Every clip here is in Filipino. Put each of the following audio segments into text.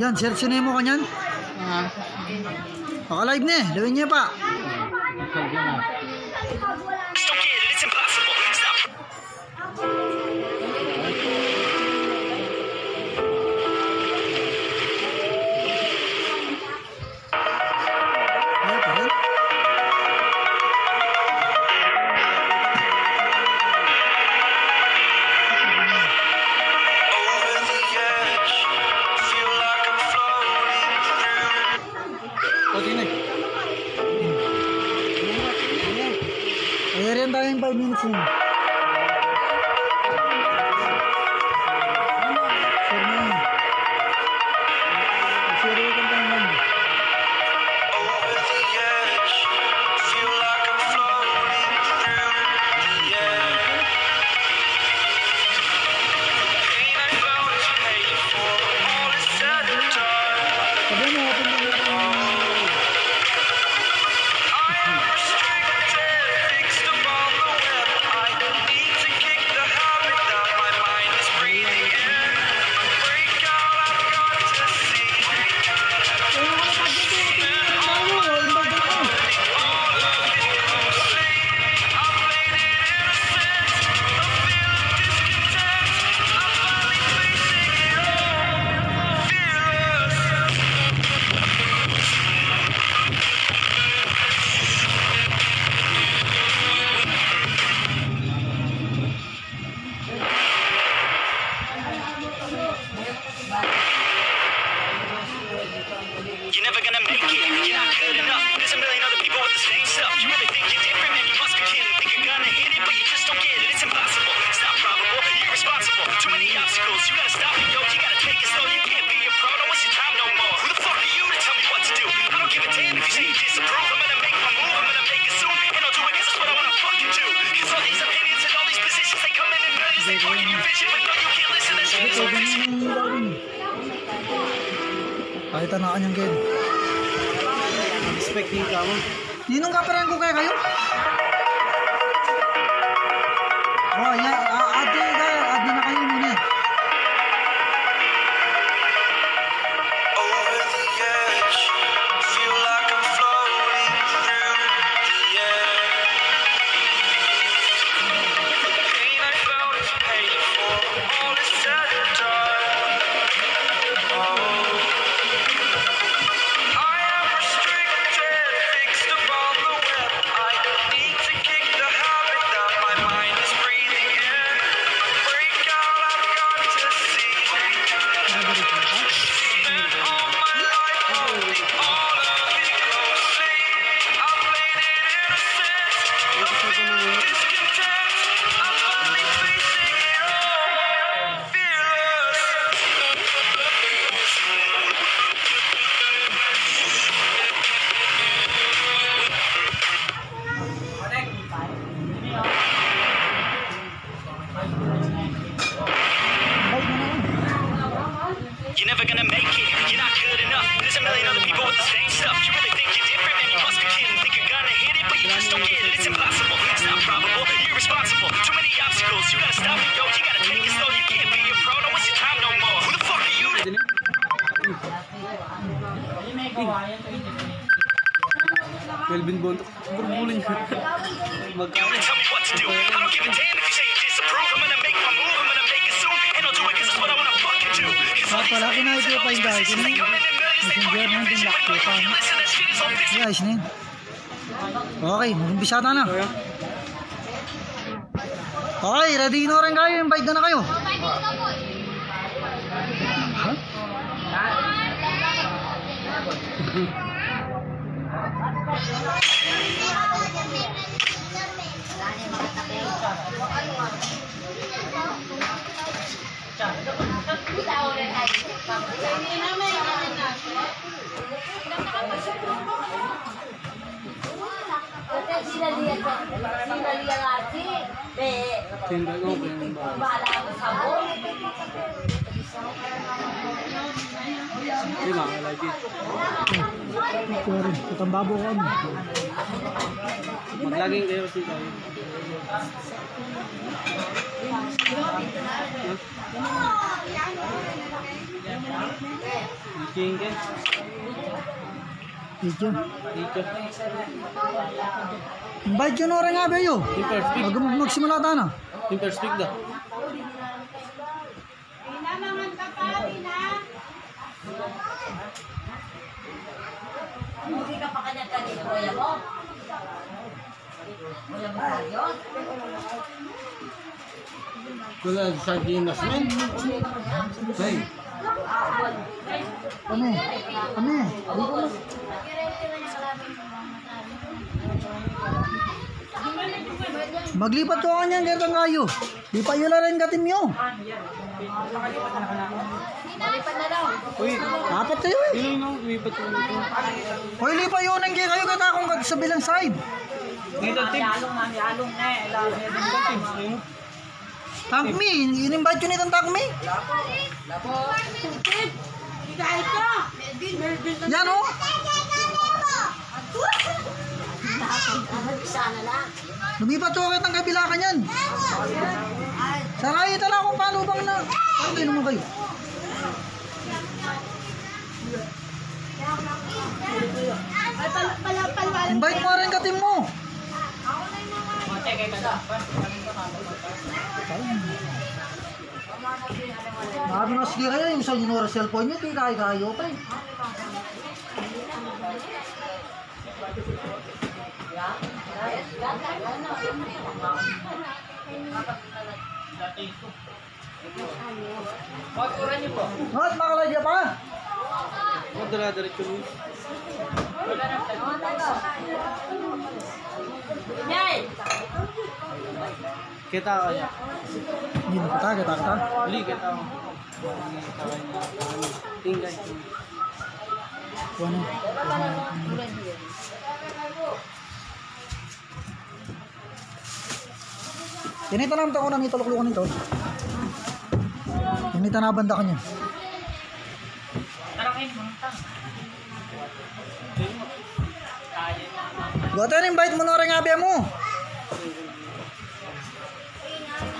Yan, search na mo kanyan. Ah. Baka live na eh. Lawin niya pa. Ah, Isang Dito. Invite yun orang nga ba yun? Mag magsimula tayo na. Team first pick daw. Hindi ka pa kanya kanya kuya mo. Kuya mo tayo. Men. Kami. Kami. Maglipat ko kanya ng kaya kayo. Di pa yun rin katim nyo. Na. Uy, Apat kayo eh. umipat ko nito. Hoy, lipa yun ang kayo kata akong sa bilang side. Dito, team. Tank me, in-invite yun itong tank me. Yan oh. Sana lang. Lumipat ko kitang kabila ka niyan. Saray tala kung paano bang na... Ano kayo naman kayo? Invite mo rin katim mo. Sabi na sige kayo, yung sa Junora cellphone nyo, di kayo pa eh. Ngot, makalagya pa. Oh, dala-diretso mo. Yay! Kita ka niya. Hindi na kita, kita kita. Uli, kita ko. Kita ka niya. King guys. Ano? Tinita naman ako na may tulok-lukan nito. Tinita na banda ka niya. Goten, invite mo na rin nga mo.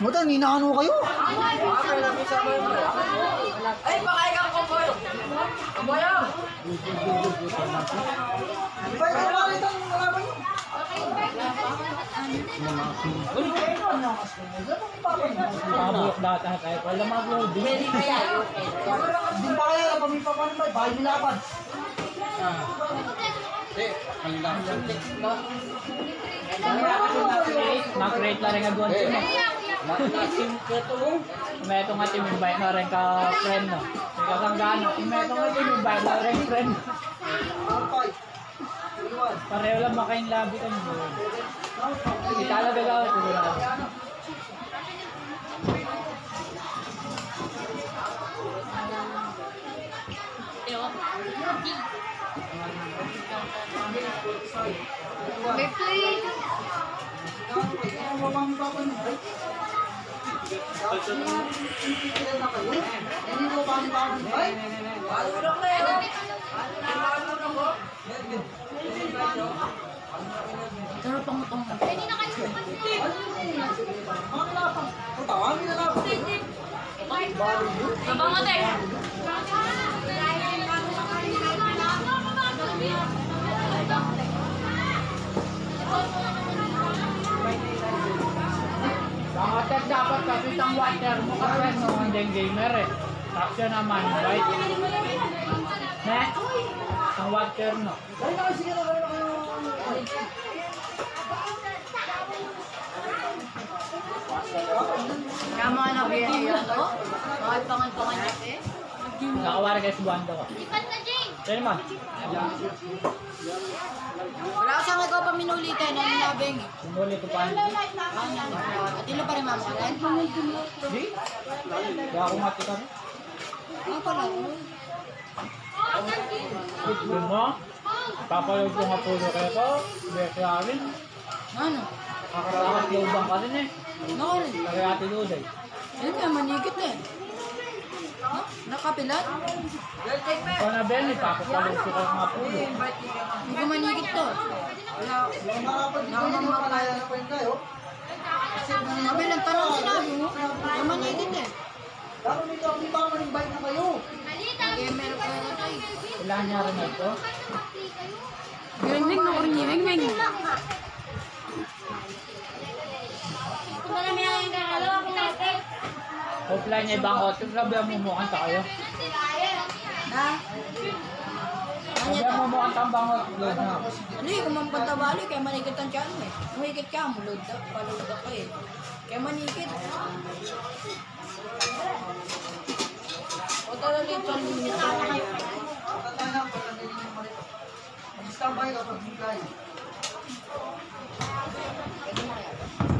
Mutan, ninakano kayo? Ay, baka ikaw ko po. Kaboyo! Invite ko pa rin ang kalaban nyo. Pwede kaya yun. Di ba kaya pamipapanin ba? Bahay nilaban. Mag-create na rin ang doon mo. Meto nga team invite na rin ka friend no. Ikaw kang gano. Meto nga invite na rin friend. Pareho lang makain labi ka mo. Hindi talaga daw. Siguro na. Pangatet dapat kasi isang water mo ka friend no. Hindi gamer eh. Tapos yun naman, right? Ne? Isang water no. Kamo na ba yun to? Bakit pangan-pangan niya eh? Nakawari kayo sa buwan ko. Sino man? Wala ka saan ikaw paminulite na nilabing. Sumuli ko pa. At ilo pa rin mama ka rin. Di? Di ako mati ka. Ano pala? Yun mo? Papaload ko nga kayo ko. Bekla rin. Ano? Kakarakat lubang ka rin eh. Ano rin? Kaya ate Luday. Yan kaya manigit eh. Nakapilat? Ikaw na Ben, ipapapaload ko ka nga po. Hindi ko manigit to. Na po yun kayo. Kapilang tanong sinabi mo. Hindi manigit eh. Dapat may hindi ba mag-invite na kayo? Gamer ko na tayo. Kailangan niya rin ito. Galing na rin yung ming Offline niya ibang auto. Sabi ang mumukan ta kayo. Ha? Sabi ang mumukan ang bangot. Na. Ano eh, kung mampatabali, kaya manigit ang tiyan mo eh. Umikit ka, mulod ka, palod ka eh. Kaya manigit. O talaga ito ang limit. Mag-standby ka pag bigay. Bota ka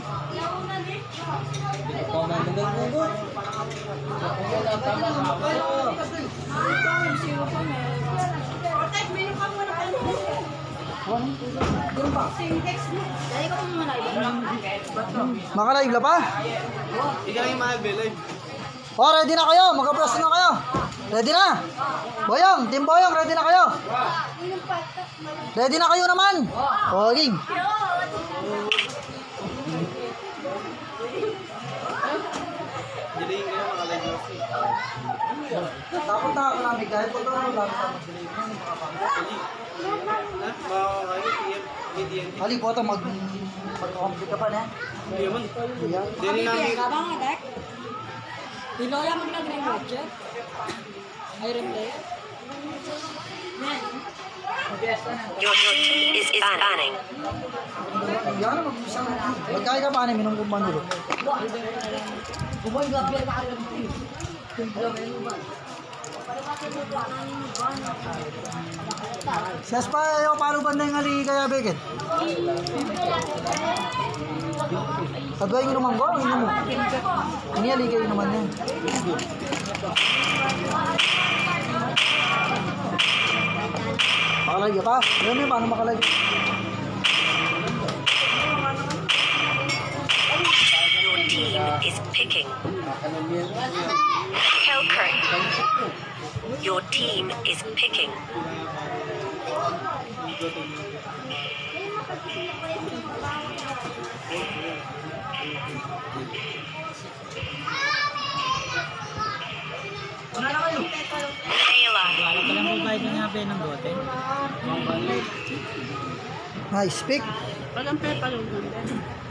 Maka-live na pa? Ikaw yung mahal, Beloy. Oh, ready na kayo. Magka-press na kayo. Ready na? Boyong, Team Boyong, ready na kayo? Ready na kayo naman? Oh, game. Siya. Tapos na ako namin kahit kung ano lang sa mag-delay. Ha? Baka kayo, TM, TM. Hali po ito, mag... Mag-complete ka pa na. Hindi naman. Iya. Dili namin. Ka ba nga, Dek? Piloya mag nag-remote check. Ay, replay. Your team is, is banning. Yan, mag-isang... Magkaya ka pa na, minong kumanulo. Siyas pa, ayaw, paano banda yung ali kaya, Beket? Kadwa yung inuman ko, inom mo. Ini ali kayo naman yan. Makalagay ka? Yan yun, paano makalagay? Team is picking. Hellkirk. Your team is picking. Kayla. Nice pick. Guinevere. Your team is picking. Dira.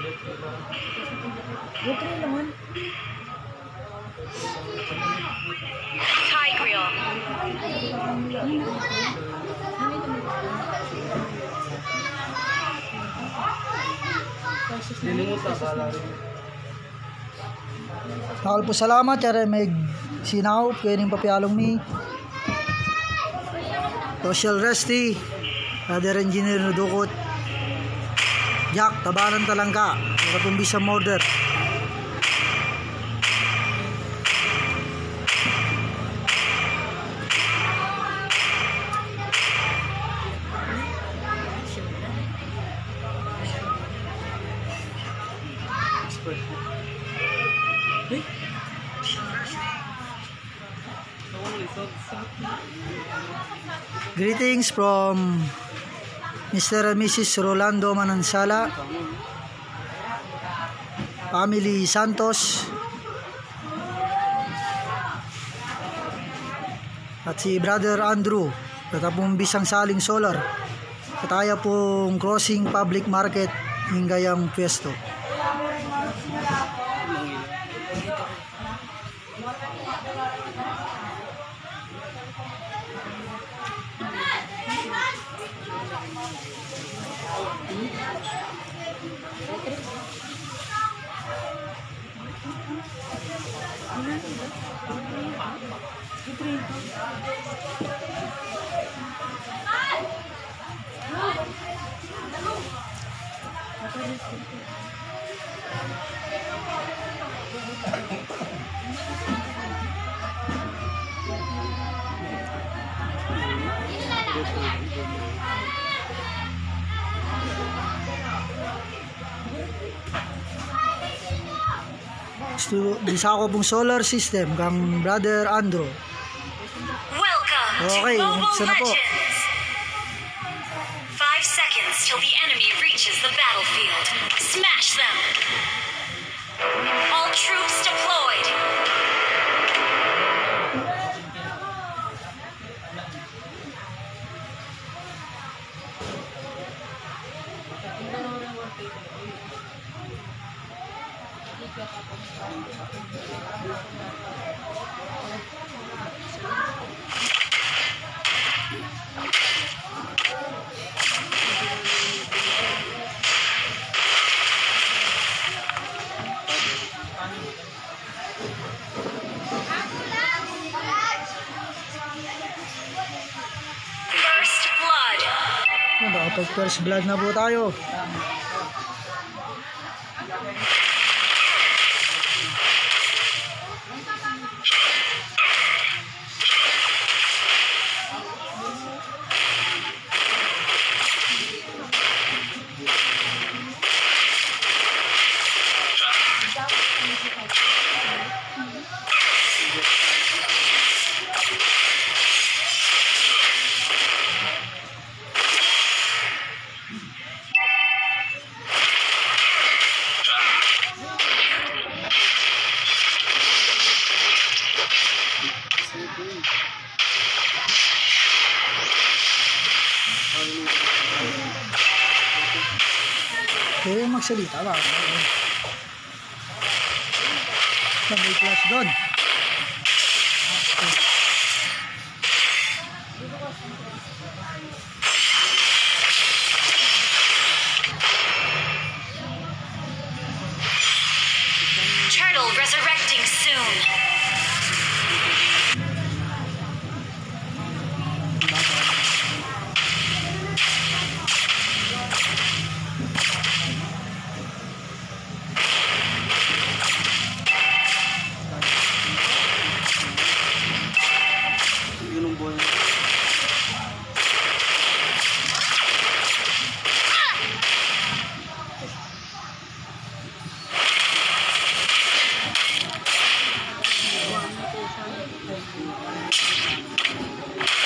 Bukri naman. Bala rin. Nakal po salamat, kaya may sinaw, kaya papialong mi. Social Resty, Father Engineer Nudukot, Jack, Tabanan Talangka, Katumbis sa Morder. Greetings from Mr. and Mrs. Rolando Manansala, family Santos, at si Brother Andrew, tatapong bisang saling solar, at tayo pong crossing public market, Hingayang Pwesto. Gusto, bisa ko pong solar system kang Brother Andrew. Welcome Okay, to Mobile na po. Five seconds till the enemy reaches the battlefield. Smash them. All troops deployed. First blood na po tayo. Magsalita ba? May class doon. ハハハハ!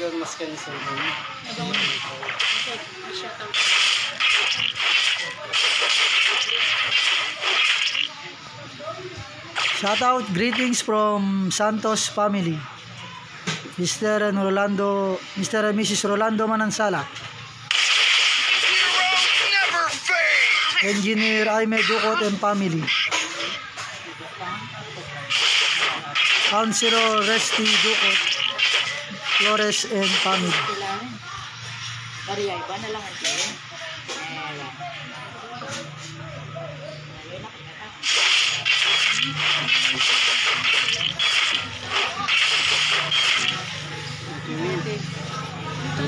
yun mas cancel mo. Shout out greetings from Santos family. Mr. Rolando, Mr. and Mrs. Rolando Manansala. Engineer Aime Ducot and family. Councilor Resty Ducot. Flores and Pamid. Pariya, iba na lang ang tiyo. Ayan.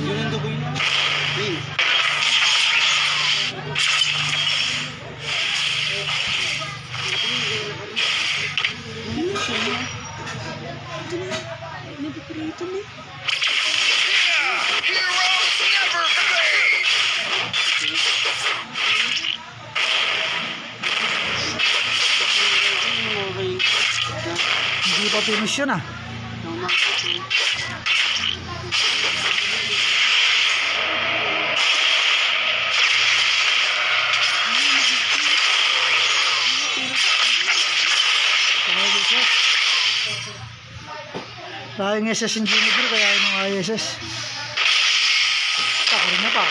Yun ang dugoy na. Min. Okay. Hindi pa finish yun ah. Tama. Dahil ng SS yung Juniper, kaya yun yung ISS. Ako rin na pa.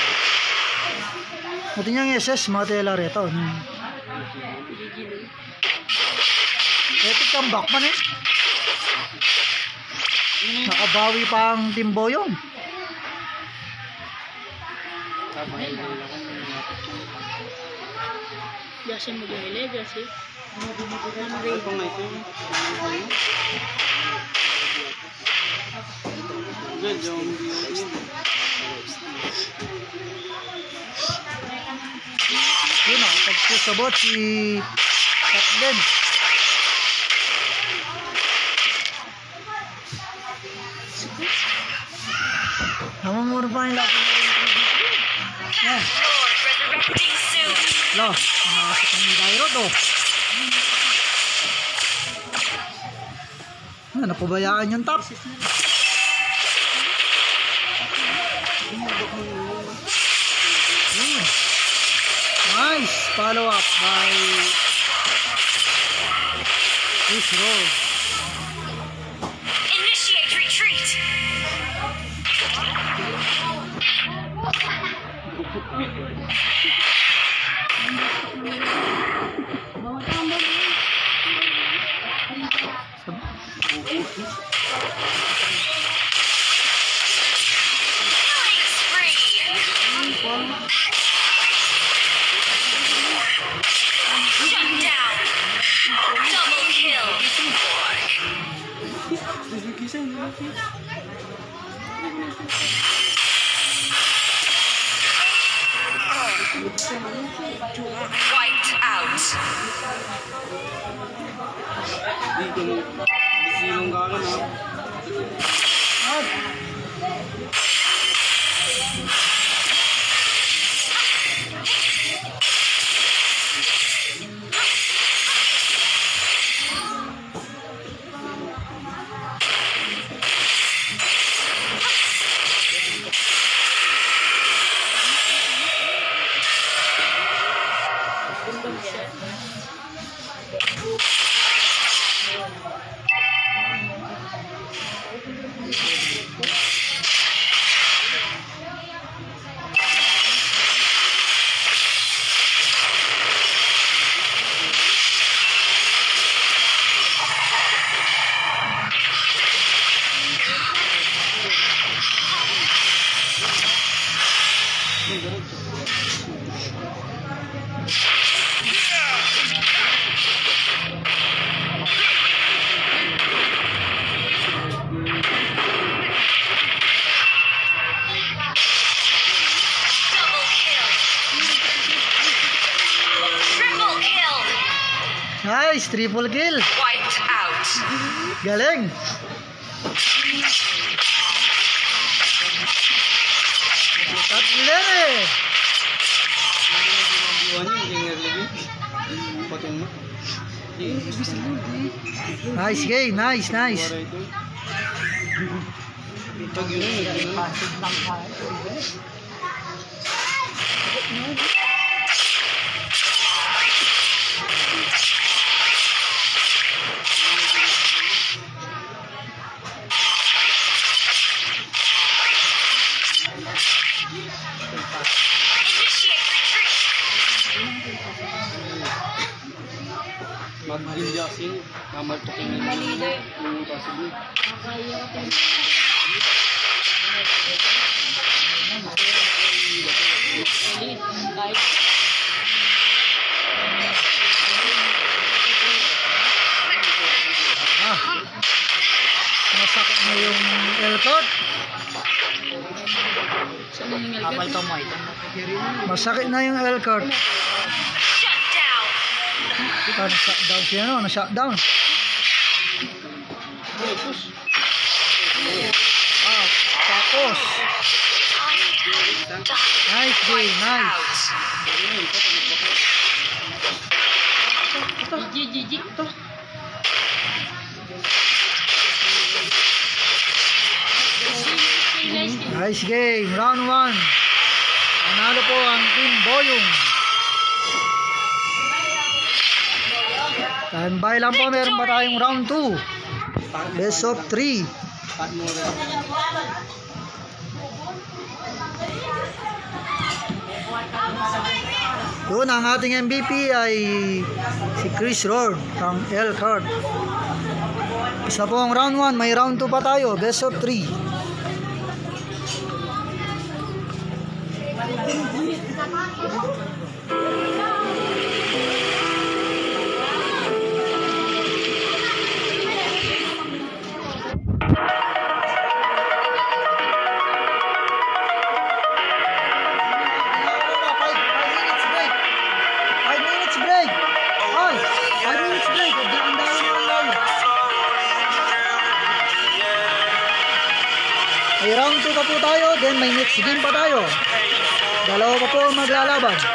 Pati niyang SS, mga tela rito. Hmm. Epic comeback man eh. Nakabawi pa ang Timboyong. Tama. Jasi mo gawin Jasi. Ano nga ito? Good, yung yun. Yun ah, pagpusabot si Kathleen. Namamuro pa. Ah, Lord, resurrecting soon. lo, nakasok ang Dairo to. Ah, napabayaan yung top. Nice follow up by Chris Rose. Initiate retreat. Wiped out. Dito mo. Bisilong ka ka Patong mo. Nice game, nice, nice. Pag yun yun, yun. Initiate Nasakit na yung elkot. Kapal kamay. Masakit na yung elkot. Shut down. Ah, Shut down siya no, na-shut down. Shut down. Oh, tapos. Nice day, nice. Ito, ito, ito, ito. Nice game, round 1. Nanalo po ang Team Boyong. Standby lang po, meron pa tayong round 2. Best of 3. Saan mo rin? Yun ang ating MVP ay si Chris Rohr ng L Card. Isa po ang round 1, may round 2 pa tayo, best of 3. Game pa tayo. Dalawa pa po ang maglalaban.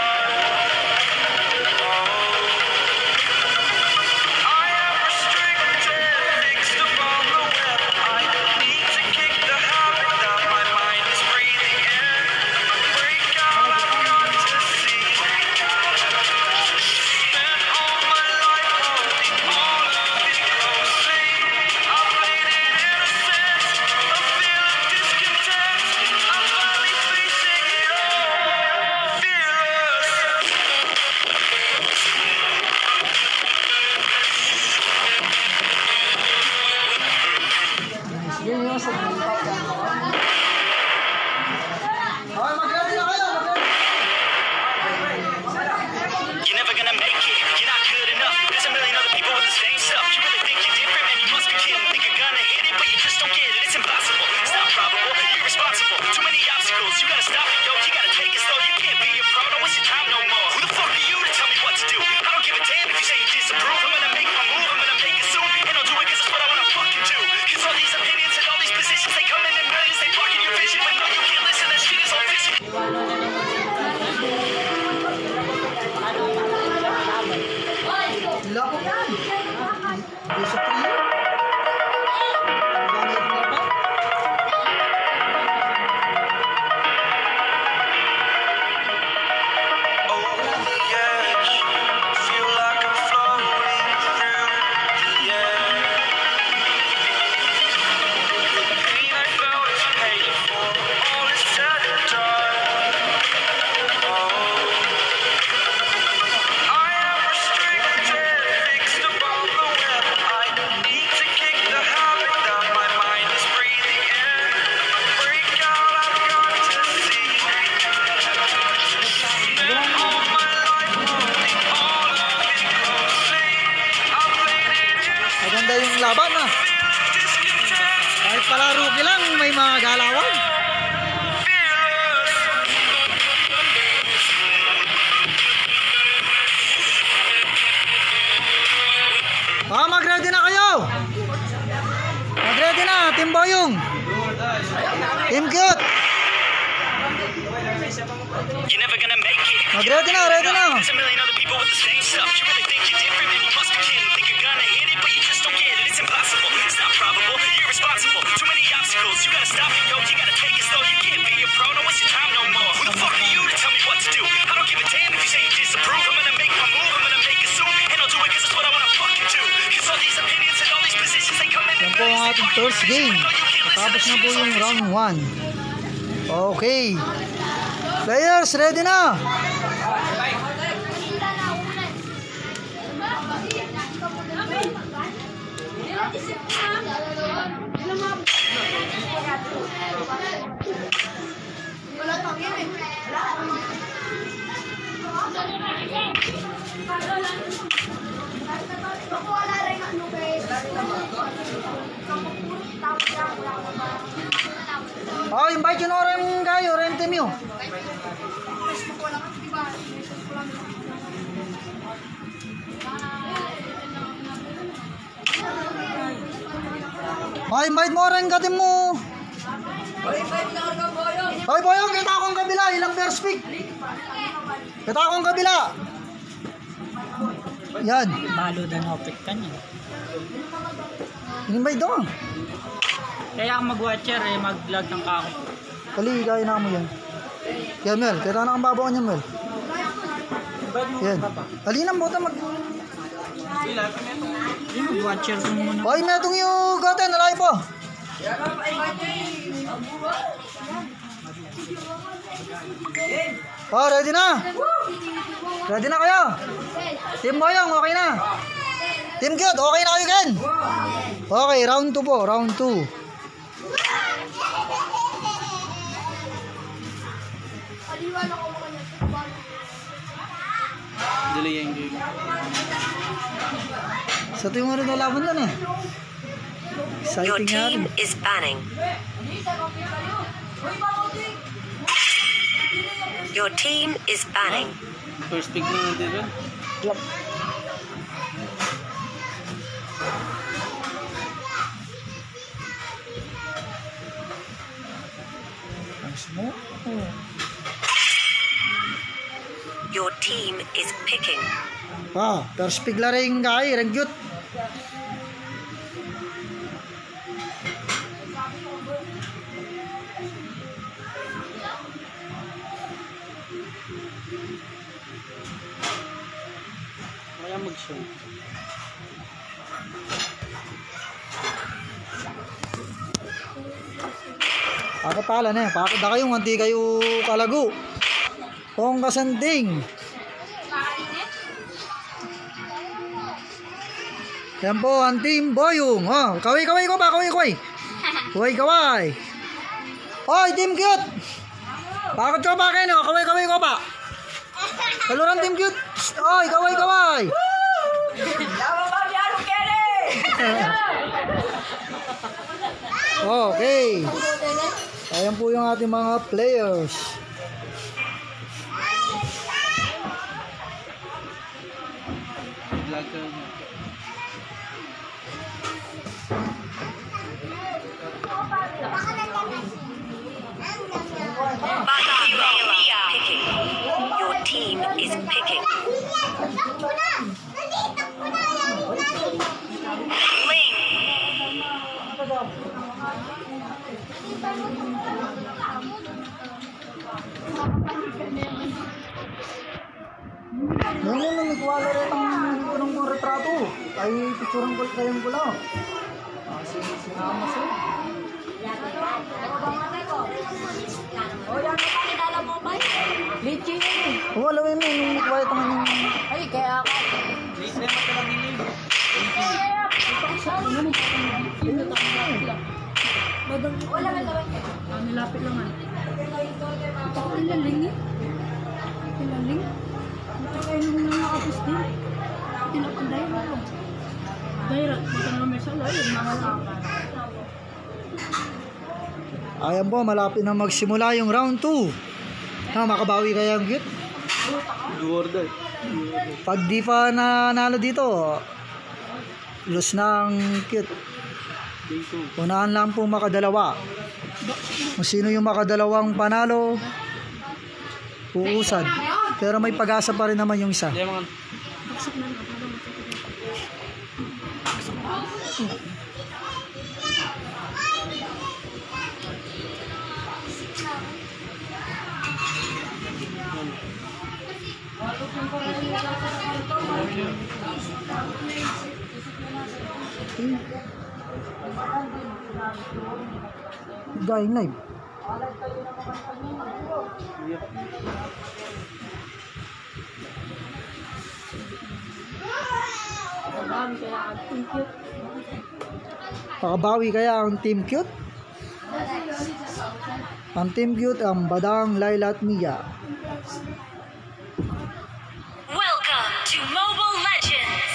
Kaya ang mag-watcher eh, mag-vlog ng kako. Kali, kaya na mo yan. Yan, Mel. Kita na ang babaw niya, Mel. Yan. Kali na, buta mag... Mag-watcher ko muna. Hoy, may itong yung goten, nalay po. Oh, ready na? Ready na kayo? Team Boyong, okay na? Team Cute, okay na kayo, Ken? Okay, round 2 po, round 2. Delay yung game. Sa ito yung ano na laban doon eh. Your Exciting nga rin. team is banning. Your team is banning. First pick na natin rin. Ang smoke. Oh. Your team is picking. Ah, first pick la rin kay, rin cute. Kaya mag-show. Pakatala na eh. Pakit na kayo, hindi kayo kalago. Kung kasanding. Yan po ang team Boyong. Oh, kaway kaway ko ba? Kaway kaway. Kaway kaway. Hoy, team cute. Bakit ko ba kayo? Kaway kaway ko ba? Kaluran team cute. Hoy, kaway kaway. Okay. Ayan po yung ating mga players. Your team is picking. Yan yan, nagwala rin ang punong kong retrato. Ay, picturean ko kayong ko lang. Ah, sin- sinama siya. Litchi yun eh. Oo, alam mo yun, nung nagwala ito nga yung... Ay, kaya ako. Wala ka ka. Ah, nilapit lang ah. Ito ko nilaling eh. Nilaling. Ito kayo nung nakapos din. Tinapanday mo lang. Dahil, na may sala. Yun, mga Ayan po, malapit na magsimula yung round 2. Ha, makabawi kaya ang or die. Pag di pa nanalo dito, lose na ang cute. Day 2. Unahan lang po makadalawa. Kung sino yung makadalawang panalo, uusad. Pero may pag-asa pa rin naman yung isa. Hindi mga Dying live. Pakabawi kaya ang Team Cute? Ang Team Cute ang Badang, Laila at Mia. Welcome to Mobile Legends.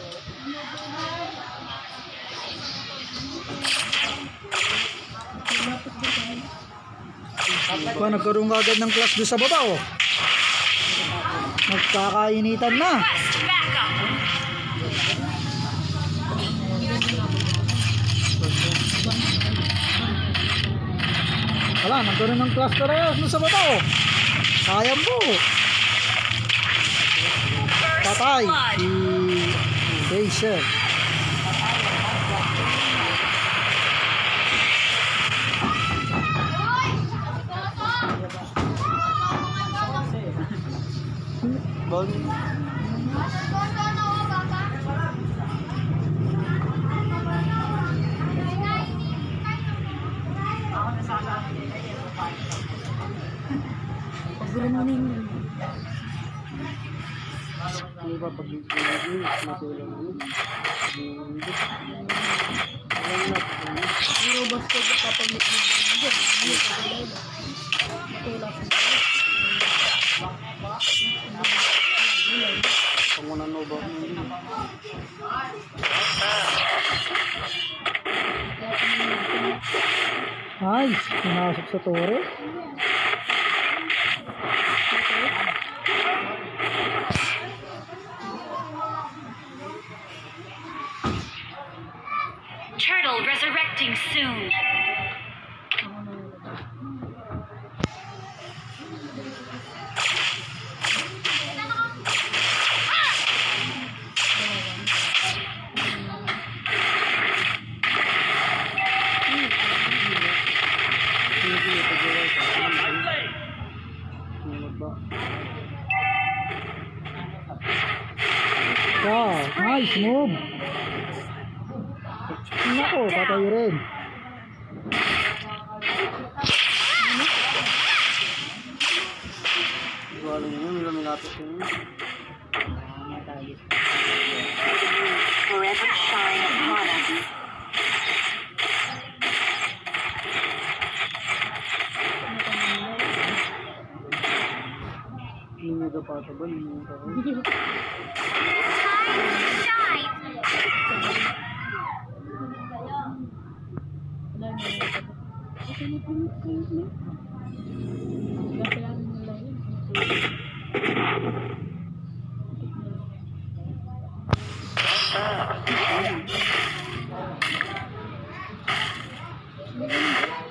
Ba, nagkaroon ka agad ng class doon sa baba, oh. Nagkakainitan na. Wala, nagkaroon ng class parehas doon sa baba, oh. Sayang po. Patay. Si Fraser. Pagulo mo na yung Hindi ba pag hindi matulog mo? Hindi. Alam na, Pero basta kapag nag-ibig hindi ka kalay. Matulak sa pangunan mo ba? Ay, pinasok sa tore. Turtle resurrecting soon. Wow, nice move. Nako, patay rin. Ko alam yun. May lumilapit yun. Forever shine upon us. Hindi nyo daw pata ba? Hindi nyo. Wala na yun.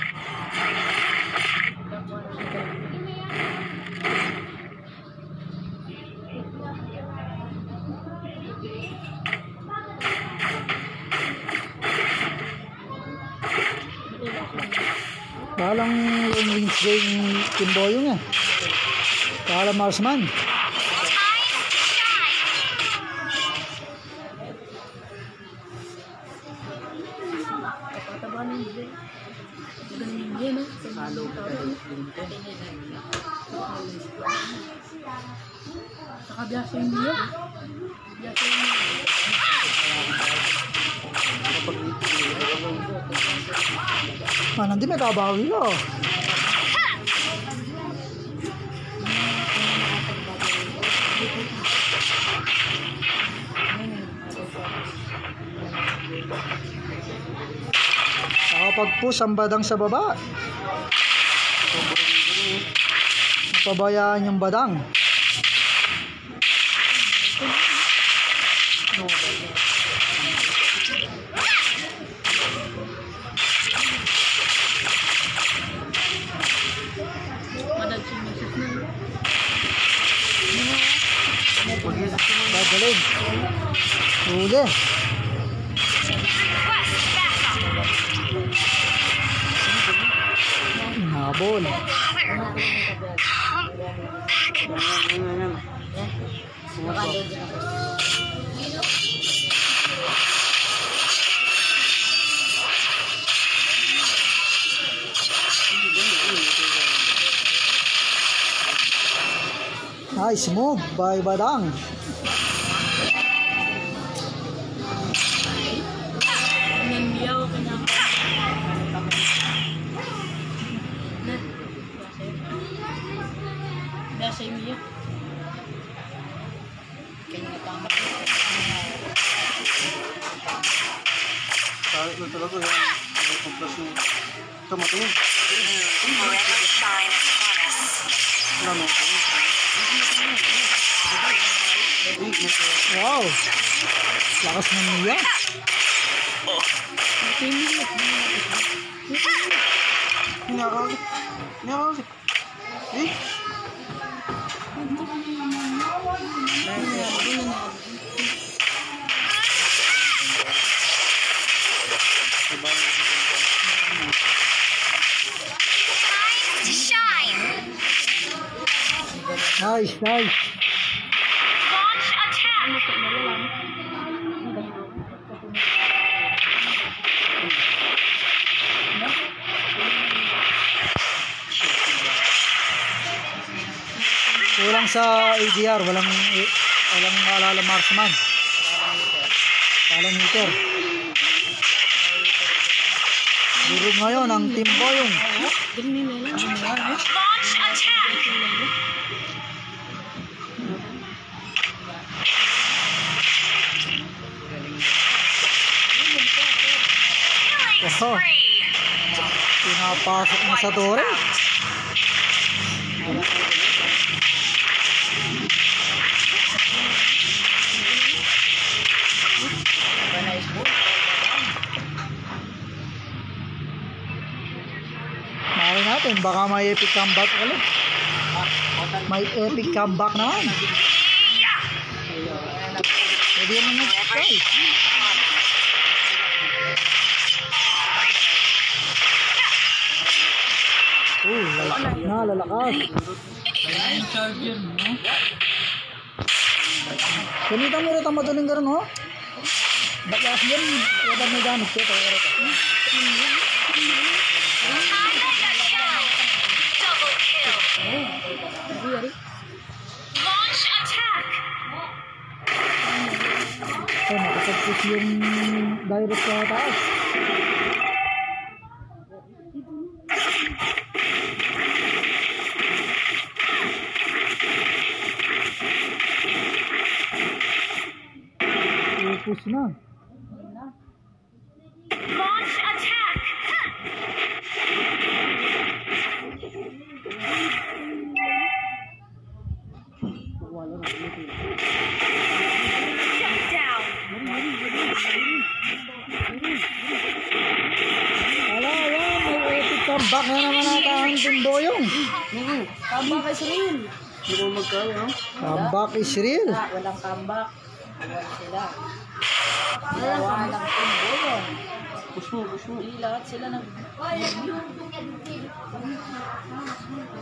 po. Okay na. Kailangan nila yun. Kalang yung wings game Timboyong eh. Kala Marsman. Pataba ng Jay. Ganun yun, no? Halo ka rin. Saka biyasa yung niya. Biyasa yung niya. Nandun may kabawi ka. oh. Nakapag-push ang badang sa baba. Pabayaan yung badang. Nice move by Badang. Wow. Lakas ng Mia. Hinakakit. Hinakakit. Eh? Time to shine. Nice, nice. Kulang sa ADR, walang walang maalala marksman. Walang meter. Durog ngayon ang Team Boyong. Launch attack. Spree. Pinapasok na sa tore. Mali natin, baka may epic comeback ulit. May epic comeback naman. Pwede naman mag-try. Oh, lalakas na, lalakas. Charger mo. Mo rin ang madaling gano'n, oh. Bakas yan, wala may gamit ko. Ito, ito. Mega shine. Double kill. Launch attack. So, nakasagpus yung direct sa taas. Upus na. Launch attack. Comeback na naman ata ang Team Boyong. Comeback is real. Hindi ko magkaya, ha? Comeback is real. Wala, walang comeback. Wala sila. Yun. Push mo, push mo. Hindi lahat sila nag...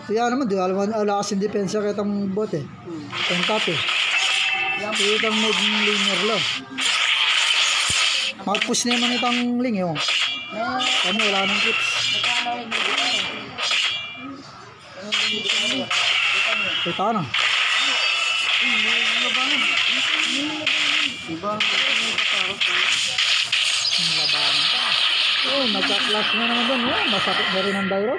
Kaya naman, di alam ala kasing depensa kitang bot eh. Ang top eh. Itang mag-linear lang. Mag-push na naman itang ling eh. Oh. Na, Kami wala nang. Ano ano, wala. Kita na. Iba, nakatakot ka. Ang labanan pa. Oh, nagka-clash na naman doon. Oh, masakit na rin ang Dairo.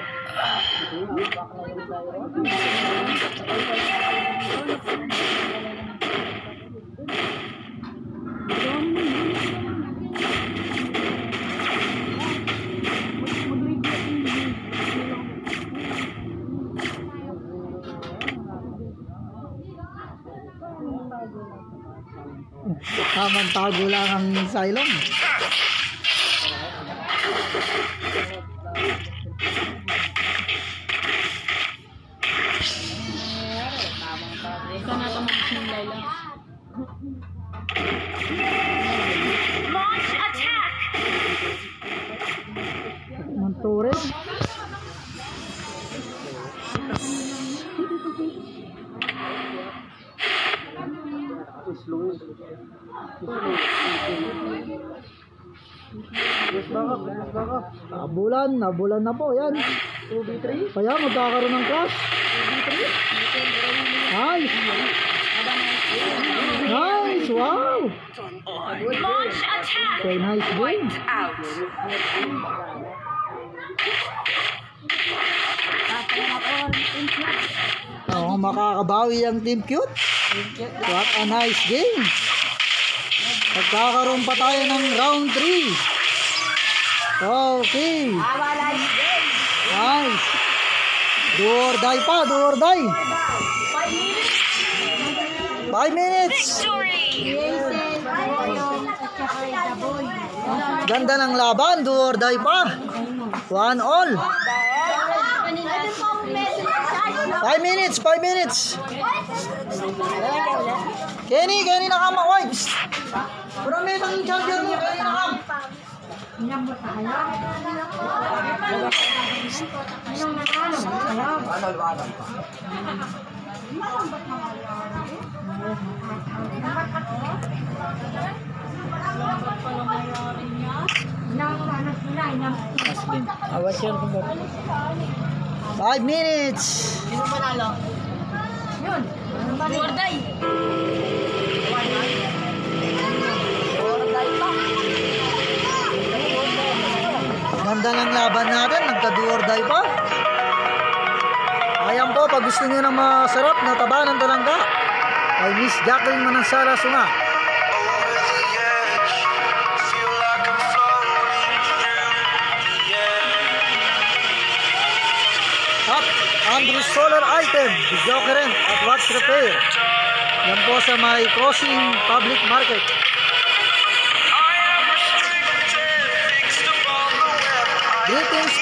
Tamang tago lang ang silong. Nabulan, nabulan na po. Yan. 2v3. Kaya magkakaroon ng clash. Nice. Nice. Wow. Launch attack. Okay, nice game. Out. Oo, makakabawi ang Team Cute. What a nice game. Magkakaroon pa tayo ng round 3. Okay. Nice. Do or die pa, do or die. 5 minutes. Ganda ng laban, do or die pa. One all. 5 minutes, 5 minutes. Kenny, Kenny nakama, wipes. Pura may tang champion mo, Kenny nakam. Five minutes. Ganda ng laban natin, nagka-do pa. Ayan po, pag gusto niyo ng masarap na taba ng talangga, ay Miss Jacqueline Manansala Sunga. At Andrew Solar Item, video ka at watch repair. Yan po sa may crossing public market.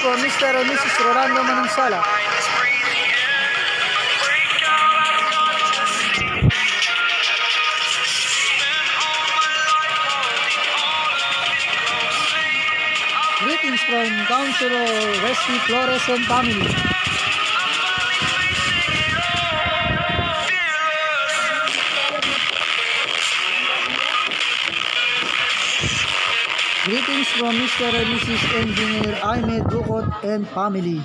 Po Mr. and Mrs. Rolando Manansala. Greetings from Councilor Wesley Flores and family. From Mr. and Mrs. Engineer Ahmed Bukot and family.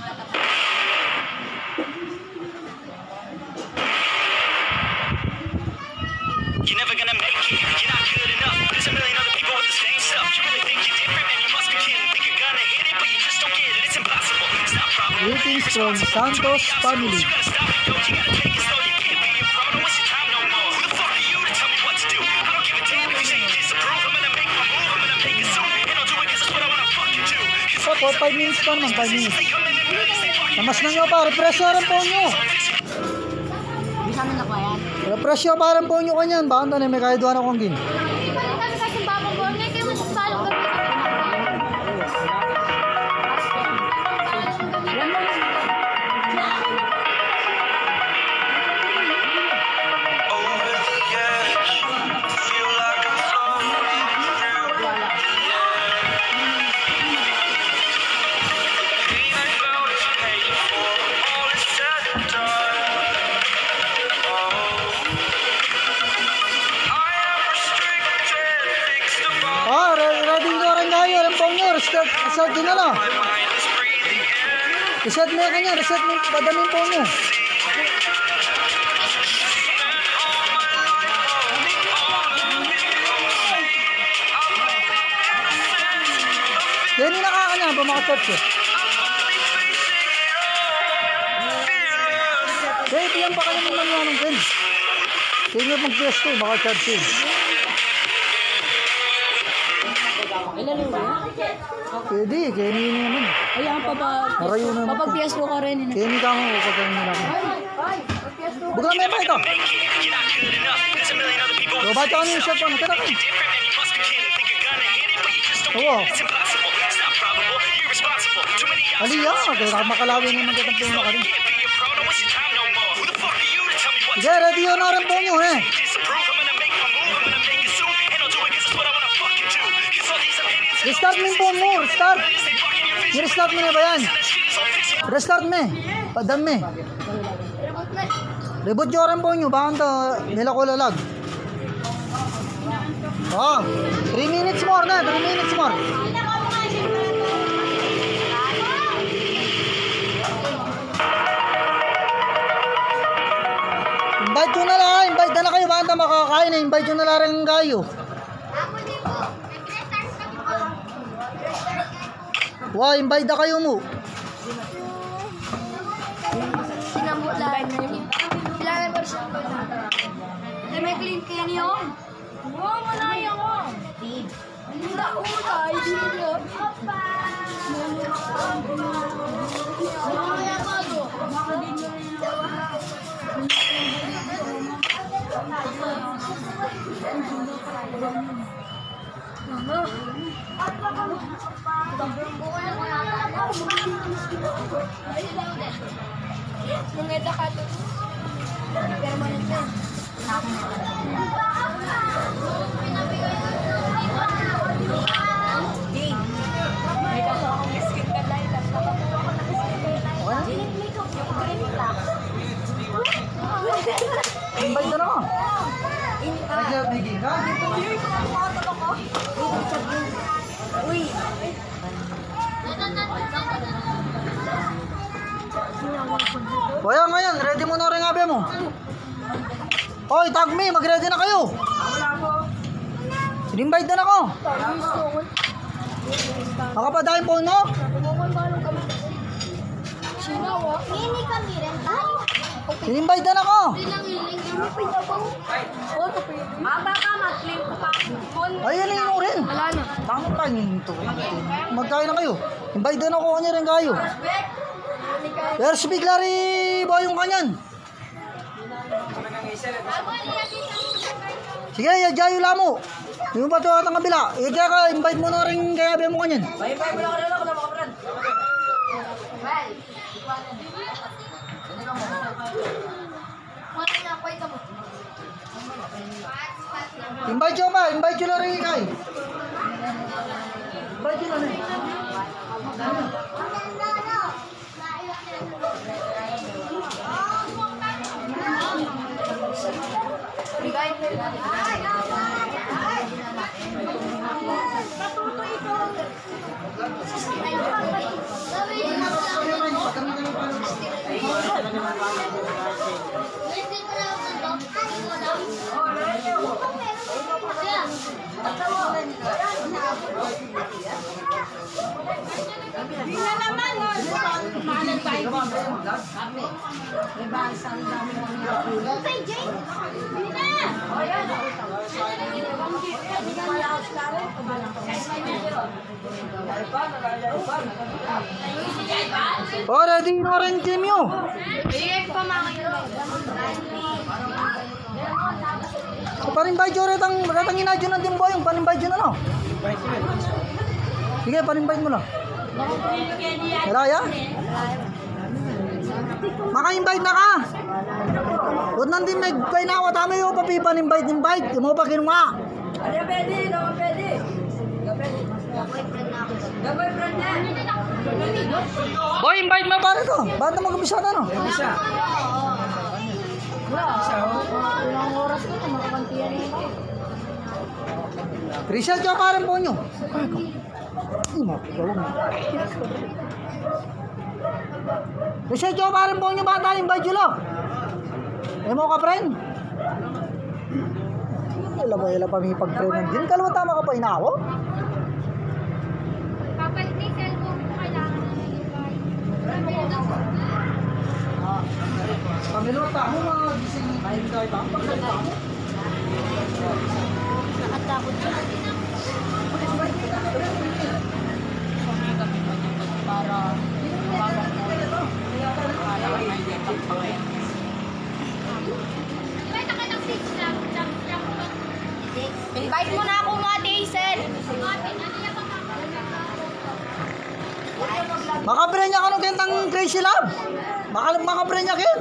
You're never gonna make it. You're not good enough. There's a million other people with the same stuff. You really think you're different, man? You must be kidding. Think you're gonna hit it, but you just don't get it. It's impossible. It's not probable. Greetings from Santos family. 5 minutes pa naman, 5 minutes. Namas na nyo pa, refresh nyo rin po nyo. Bisa mo na po yan. Refresh nyo pa rin po nyo kanyan. Baka na may kahit doon akong gin. Din na lang. Reset mo yan kanya. Reset mo. Padamin po nyo. Yan yung nakakanya. Pumakasot eh. Kaya tiyan pa kayo ng manwanong kin. Tingnan mag-pwesto. Baka charge yun. Ilan mo ba? Pwede. Kaya yun naman. Ayan, papa, Narayo na naman. papag-piyasto ka rin. Kaya ka mo. Kami nila ko. Bukla may pa ito. So, ba't ako yung shot mo? Tara ka. Oo. Aliya. Kaya makalawi naman kitang puno ka rin. Sige, ready yun na rin po nyo eh. Restart mo yung phone mo. Restart. I-restart mo na ba yan? Restart me. Padam me. Reboot yung rin po nyo. Baka ito nila ko lalag. Oh, 3 minutes more na. 3 minutes more. Invite nyo na lang. Invite na lang kayo. Baka makakain na. Invite nyo na lang kayo. Wow, invite kayo mo. Sila na ba siya? Hindi may clean kaya niyo? Wow, malaya ko. Wala, ko. Baka di niyo rin Mungeda ka to. Permanent na. May kaso akong biscuit ka dahil tapos nakakuha ko ng biscuit ka dahil. Yung green black. Invite na lang. Uy, Kaya ngayon, ready mo na rin abe mo. Hoy, tag me, mag-ready na kayo. Invite na ako. Makapadahin po no? kami rin tayo. Invite na ako. Maba ka, mag-claim ko pa. Ayun na yun rin. Wala na. Tama pa yun to. Magkain na kayo. Invite na ako kanya rin kayo. Pero si Biglari, boy yung kanyan. Sige, yadyayo lamo. Yung pa ito at ang kabila. Yadya ka, invite mo na rin kaya abe mo kanyan. Wala na, pwede ka mo. Invite nyo ba? Invite nyo na rin ikay. Invite nyo na rin. Oh, ready na rin team nyo. So, pa-invite nyo rin ang ratang inadyo ng team boyong. Pa-invite nyo na no. Sige, pa-invite mo lang. Wala ya? Maka-invite na ka. Huwag nang din nag-kay na ako. Tama yung papipan-invite, invite. Yung mo pa kinuha. Ano pwede? Ano pwede? Boy, invite mo para to. Ba't na mag-umpisa na no? Isa. Isa, oh. Ilang oras ko na makapantiyan na ako. Reset ka parang po nyo. Ay, Reset ka parang po nyo bata, invite nyo lang. Eh mo ka, friend? Wala ba ila pa may pag-friend din? Kalwa tama ka pa inaako? Kapag may cellphone ko kailangan na nag-invite. Pamilwa ta mo mga gising kain tayo ba? Pagkakita mo. Nakatakot siya. Para habang po para may getang pa ngayon. Invite mo na ako mga Daisel. Makabre niya ka nung kentang Crazy Love. Baka makabre niya kin.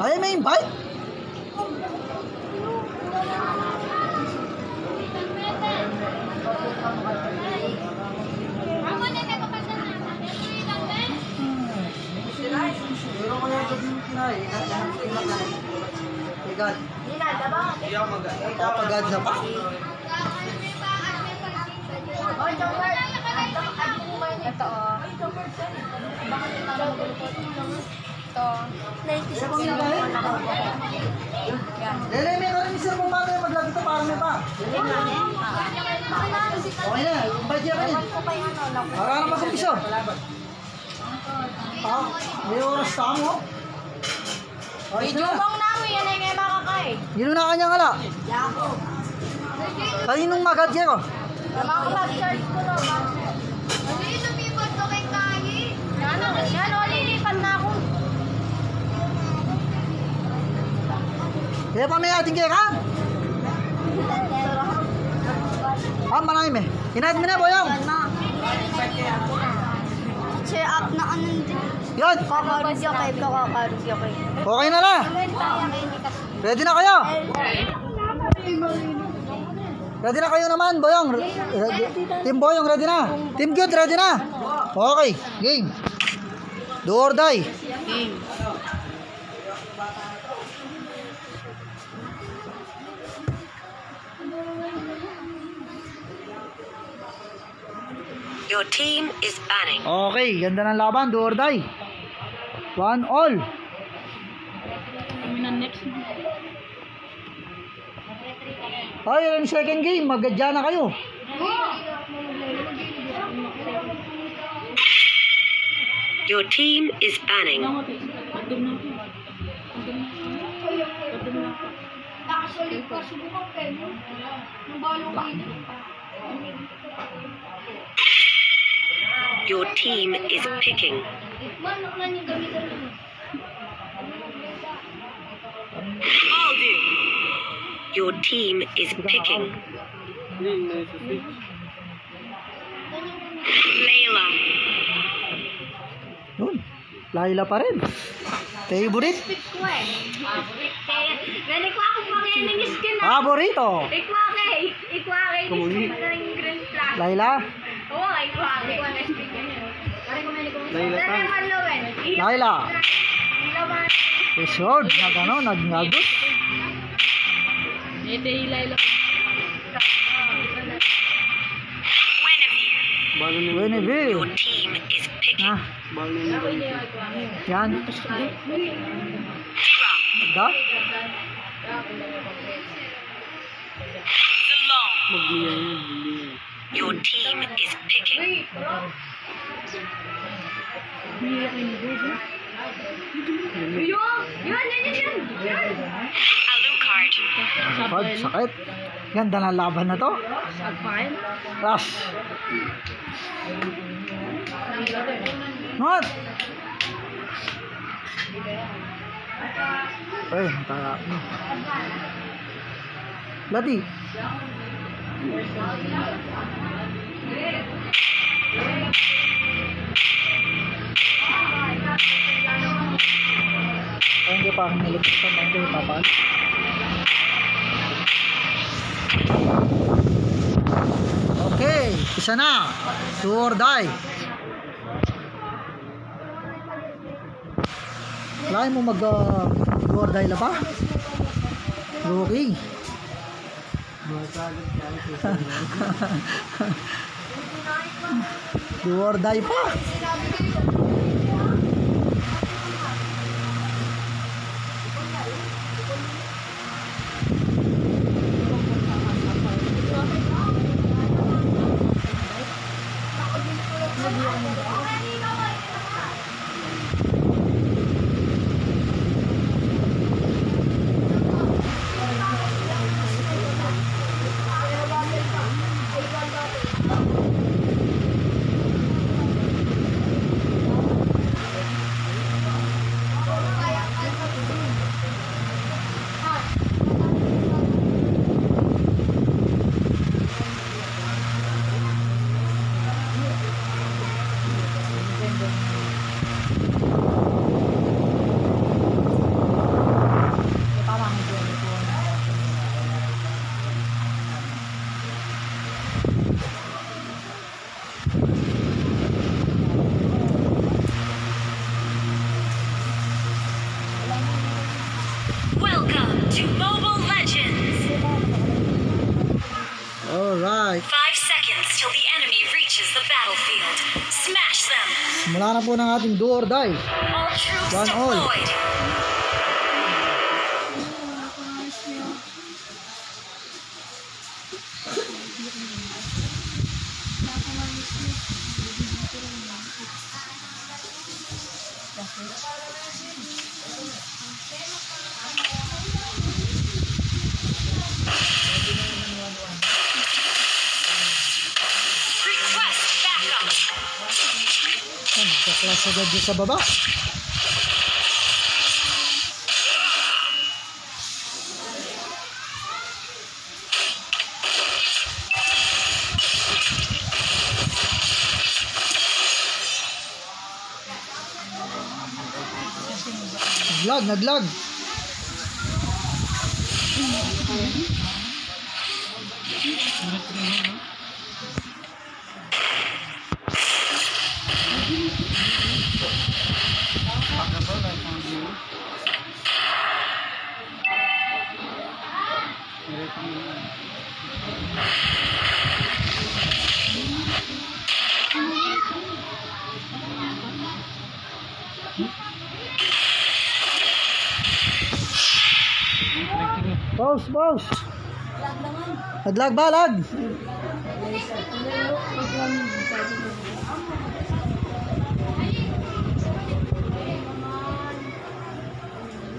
Kaya may invite. Ay, ingat na. Ingat na. Ingat. Hindi ako mag- Papagad na pa. Ito oh. Ito. Isa pang yung gaya. Lele, may kanin sir kung bagay maglagi ito para may pa. Okay na, invite niya kanin. Para na mag-umpisa. Ah, may oras ka mo. Ayos na. Jumong namin, yan ay ngayon makakain. Yun na kanyang ala. Kaninong magad ko? Makakapag-charge ko na. Hindi, lumipad ko kay Kagi. Yan, yan, o, lilipat na ako. Kaya pa may ating kaya ka? Ah, manay me. Inayad mo na, boyong. Cheer up na anong din. Yan. Kakarugya kay, kakarugya kay. Okay na na. Ready na kayo? Ready na kayo naman, Boyong. Ready. Team Boyong, ready na. Team Good, ready na. Okay, game. Do or die. Your team is banning. Okay, ganda ng laban. Do or die. One all. Okay, yung second game. Magadya na kayo. Your team is banning. Lang ako. Pagdum na ako. Pagdum na ako. Pagdum na ako. Nakasalit ka, subukan kayo. Nung balong kayo. Your team is picking. Mo. Your team is picking. Layla. Yun. Laila pa rin. Favorite? Pick ko eh. Gani ko ako pang yan ng skin na. Favorito. Ikwake, ikwake, Kumuli. yung green flag. Laila. Oo, ikwake. Laila pa. Dali malawin. Laila. Ilawan. Sword. Nag ano, nagnagot. Ito hilay lang. Balo ni Guinevere. Your team is picking. Ah, Balo ni yan. Da? Magliya yun. Hindi yun. Your team is picking. Yun. Alucard. Sakit. Ganda ng laban na to. Last. What? Eh, kaya. Lati. Hindi pa. Nalipitan lang ito. Papal. Okay, isa na. Do or die. Kailangan mo mag uh, do or die la ba? Okay. Do or die pa. Na po ng ating do or die. One all. Dyan sa baba. Naglag, naglag. Pause. Naglag ba, lag?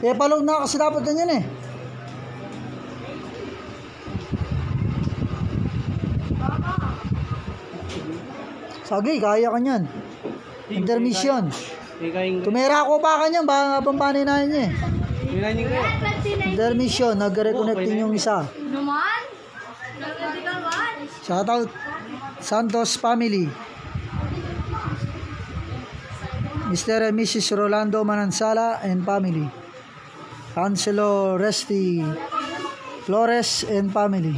Eh, palog na kasi dapat ganyan eh. Sagay, kaya ka niyan. Intermission. Tumira ko pa kanyan, baka nga pampaninahin niya eh. Ko. Intermission, nag-reconnect din yung isa. Naman? Shoutout Santos family. Mr. and Mrs. Rolando Manansala and family. Councilor Resty Flores and family.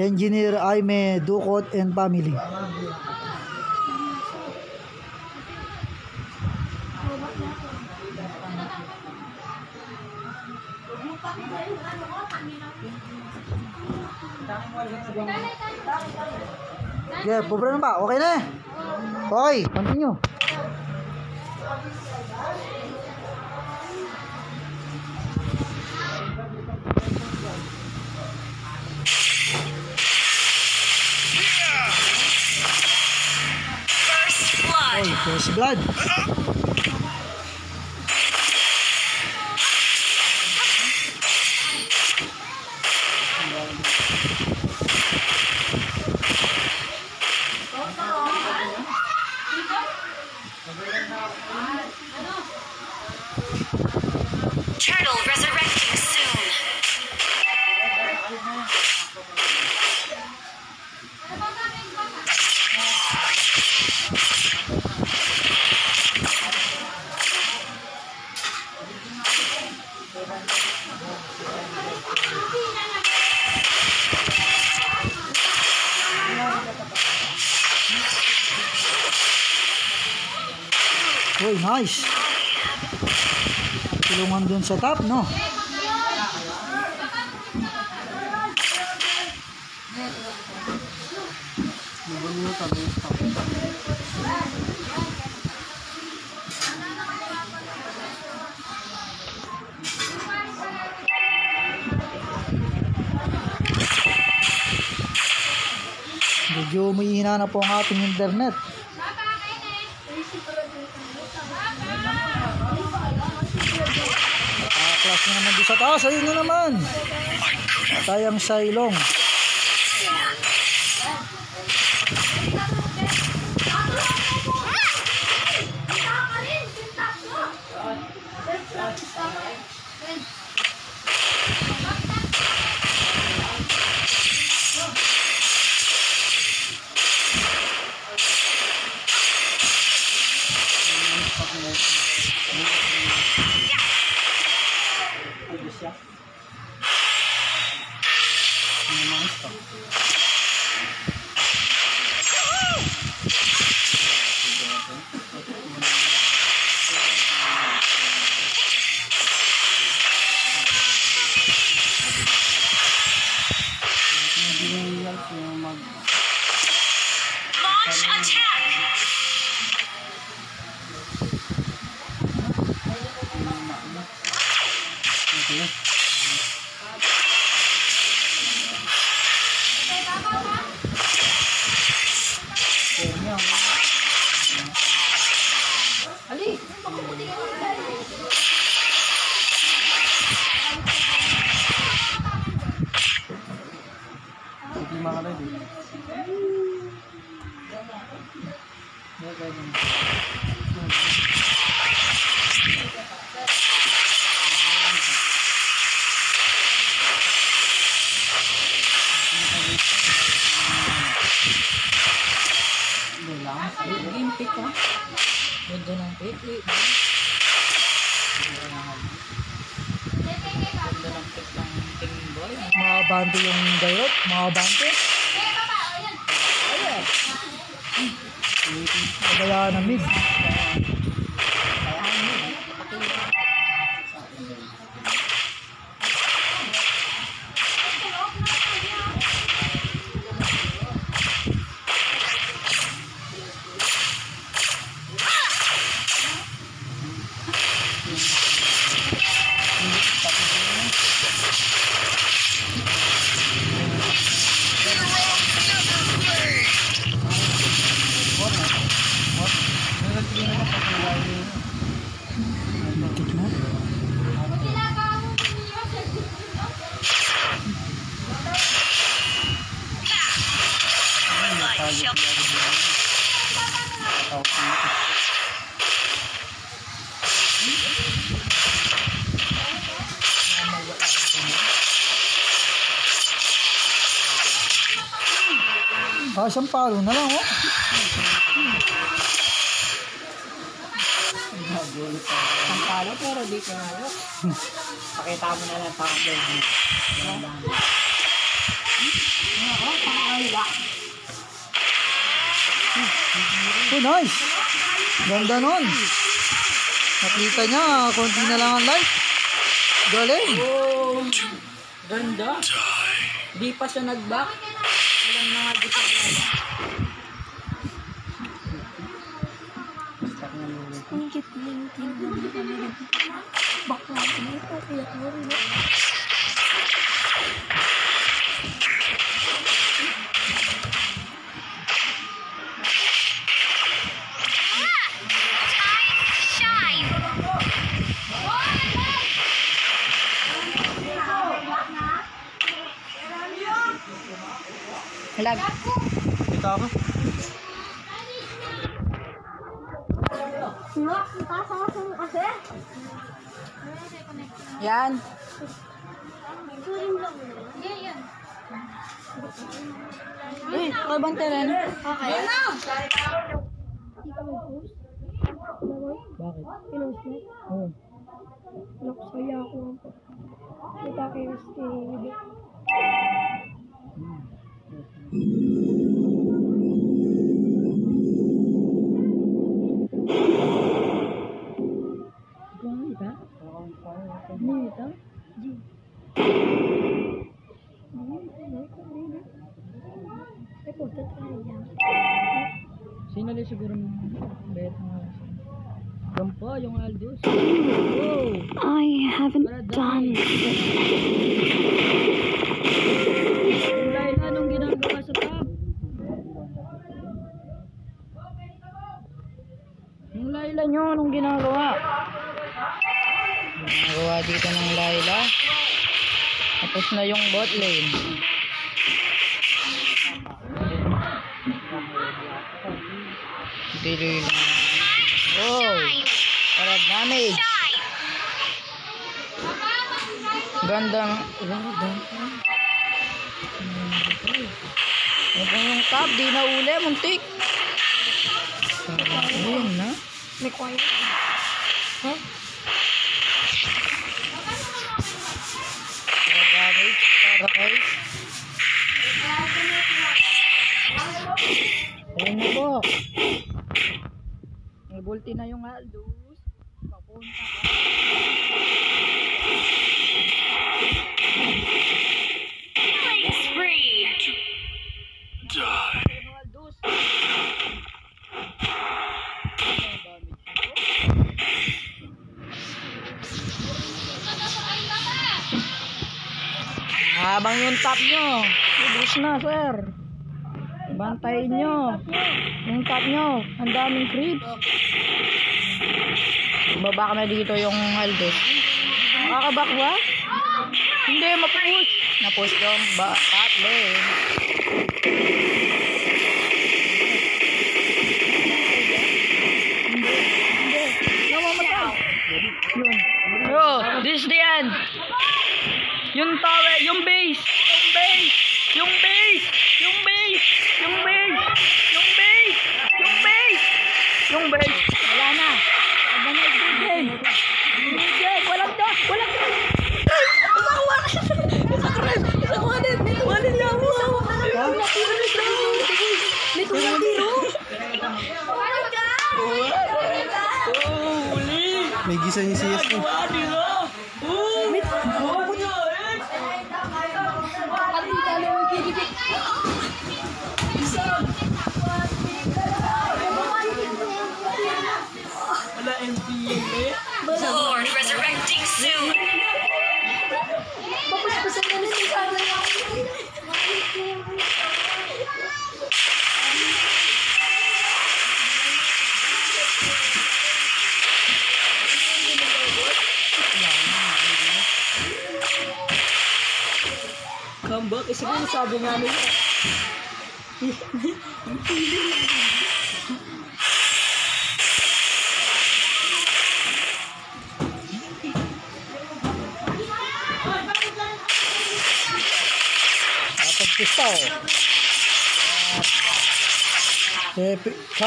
Engineer Aime Ducot and family. Yeah, pobre na ba? Okay na eh. Okay, continue. First blood! Okay, first blood. Uy, nice. Tulungan dun sa top, no? Umihina na po ang ating internet. Ah, class na naman doon sa taas. Ayun na naman. Tayang sailong. Palo na lang, oh. Ang palo pero di ko nga Pakita mo na lang pa ang Oh, nice. Ganda nun. Nakita niya, konti na lang ang light. Galing. Oh, ganda. Di pa siya nag-back. Nga di pa siya Ang cute ng team namin kami. Bakla ito. Kaya ko rin. Halag. Dito ako. Yan. Uy, kabante rin. Okay. Bakit? Pinost mo? Oo. Nakusaya ako. Kita kayo sa video. Kung ita? Ano ita? Ay po, tatry yan. Sino din siguro ng bet mo? Yung po, yung Aldous. Oh! I haven't done Yung Laila nyo, anong ginagawa? Ginagawa dito ng Laila. Tapos na yung bot lane. Dili lang. Oh! Para damage. Gandang... Ganda. Huwag yung top, di na uli, muntik. Ayun. May? Para damage, para guys. Ayun na po. May bulti na yung Aldous. Tabang yung top nyo. Ubus na, sir. Bantayin nyo. Yung top nyo. Ang daming creeps. Baba ka na dito yung haldos. Makakabak ba? Hindi, mapush. Napush yung ba top Yung tower, yung base, yung base, yung base,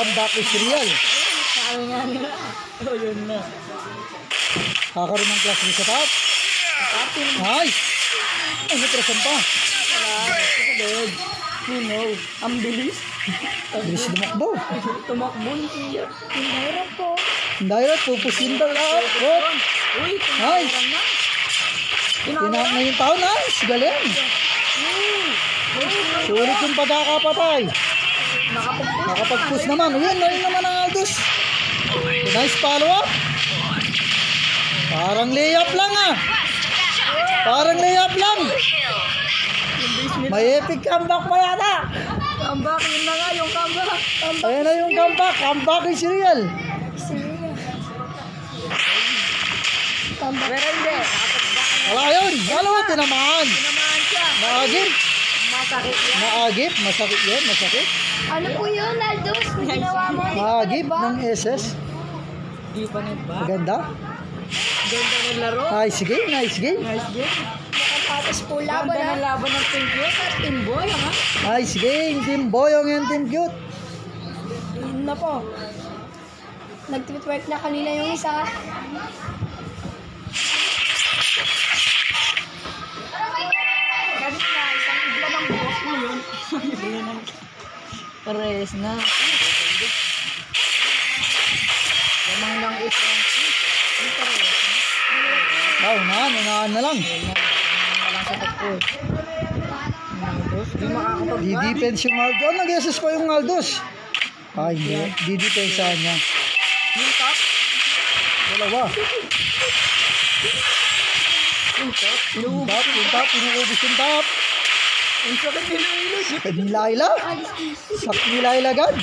comeback is real. Sabi nga nila. Oh, yun na. Kakaroon ng class sa top. Nice! Ay, may present pa. Wala. Dead. You know. Ang bilis. Bilis tumakbo. Tumakbo ni Tia. Mahirap po. Dahil pupusin daw lahat. Uy, Nice. Tinaak na yung tao. Nice. Galing. Sulit yung pagkakapatay. Nakapag-push naman. Yun, yun naman ang Aldous. Nice follow-up. Parang layup lang ah. Parang layup lang. May epic comeback pa yata. Comeback, yun na nga yung comeback. Ayan na yung comeback. Comeback is real. Pero hindi. Wala yun. Wala yun. Tinamaan. Naman siya. Maagip. Masakit yan. Maagip. Masakit yun. Masakit. Ano po yun, Aldos? Yung ginawa mo? Maagip ng SS. di pa na ba? Maganda. Ganda ng laro. Nice game. Nice game. Nice game. Tapos po laban Ganda ah. ng laban ng Team Cute at Team Boy, ha? Nice game. Team Boyong and Team Cute. Yun na po. Nag-twerk na kanina yung isa. Kahit na isang Pares na. Lamang ng isang. Wow, unahan. Unahan na lang. Di-defense yung Aldos. Oh, nag-SS pa yung Aldos. Ay, hindi. Di-defensahan niya. Yung top. Dalawa. Yung top. Yung top. Yung top. Inuubos yung top. Ang sakit nila ilo. Sakit ni Laila. Sakit ni Laila agad.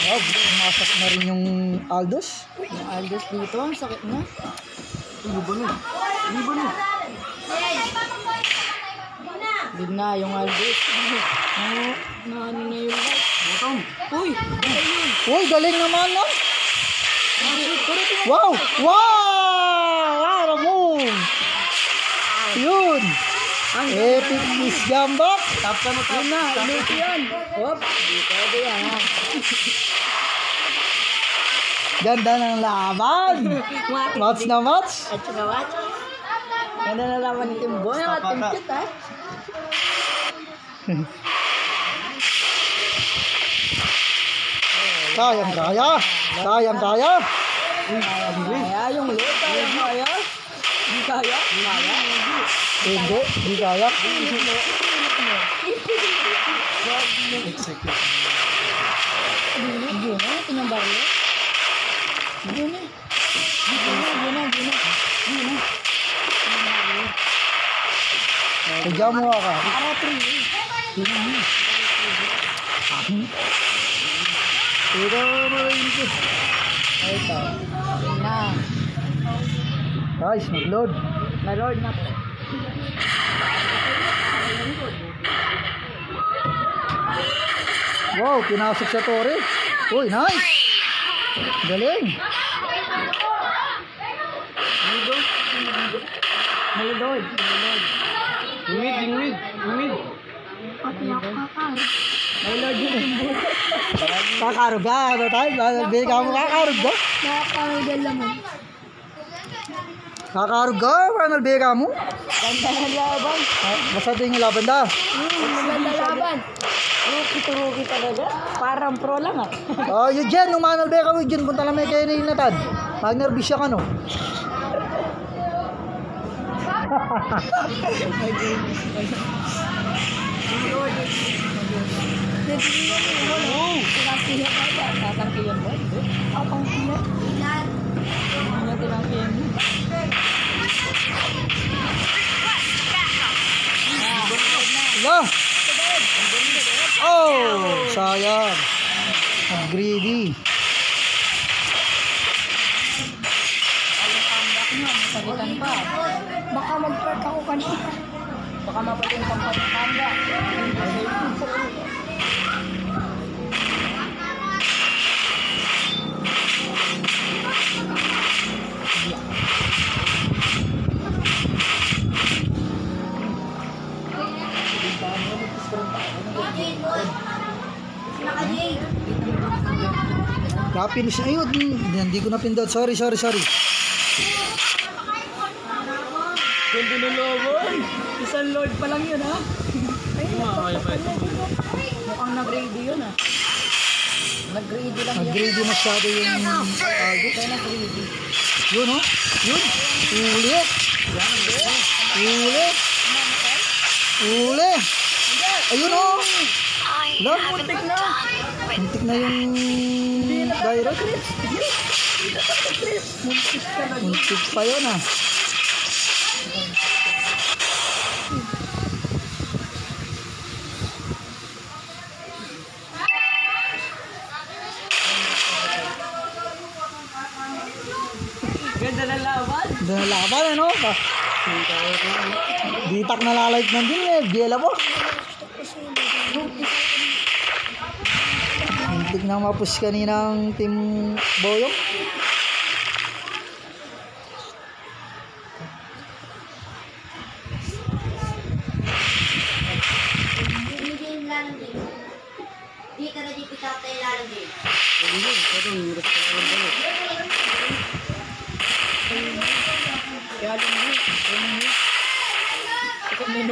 Wow, masak na rin yung Aldos. Yung Aldos dito, ang sakit na. Ba nun? Ano ba nun? Big na yung Aldos. Ano, na ano na yung light. Bottom. Uy! Uy, galing naman, no? Wow! Wow! What a move! Yun! Epic miss gambak! Tap ka na, tap. Yun na, ulit yan. Hop! Pwede yan, ha? Ganda ng laban! Match na match! At saka watch. Ganda na laman ni Team Boy at Team Cute, ha? Kayang kaya! Kayang kaya! Kaya yung loot, kaya kaya. Dikayak. ya, Tunduk, dikayak. Gimana penyambarnya? Gimana? Gimana, gimana. Ini. Ini. Guys, mag-load. Na-load na po. Wow, pinasok sa tore. Uy, nice. Galing. Ingwid, ingwid. At nakakar. May load yun. Kakarog ka. Ano tayo? Bili ka mo kakarog ka. Nakakaragal naman. Bili ka mo? Ganda ng laban. Basta ito yung laban da. Hmm, maganda laban. Ruki-turuki talaga. Parang pro lang ah. Oh, yun dyan. Manal beka mo dyan. Punta lang may kayo na yung natad. Mag-nervous siya ka no. Tinangkihan ka ba? Tatangkihan ba? Apang kina. Hala. Oh, sayang. Ang greedy. Sagitan pa. Baka mag-park ako kanina. Baka mapating pang pagkanda. Napin siya. Ayun, hindi ko napindot. Sorry, sorry, sorry. Ganda ng laban. Isang load pa lang yun ha. Mukhang nag-ready yun ha. Nag-ready lang yun. Nag-greedy masyado yung target. Kaya nag-ready. Yun, oh. Yun. Uli. Uli. Uli. Ayun, oh. I Wala. haven't Muntik na. Muntik na yung direct. Muntik ka na. Muntik pa yun, ah. Ganda ng laban. Doon na laban, ano? Pa. Ditak na lalike na din, eh. Biela po. Muntik na mapus kanina ang team Boyong.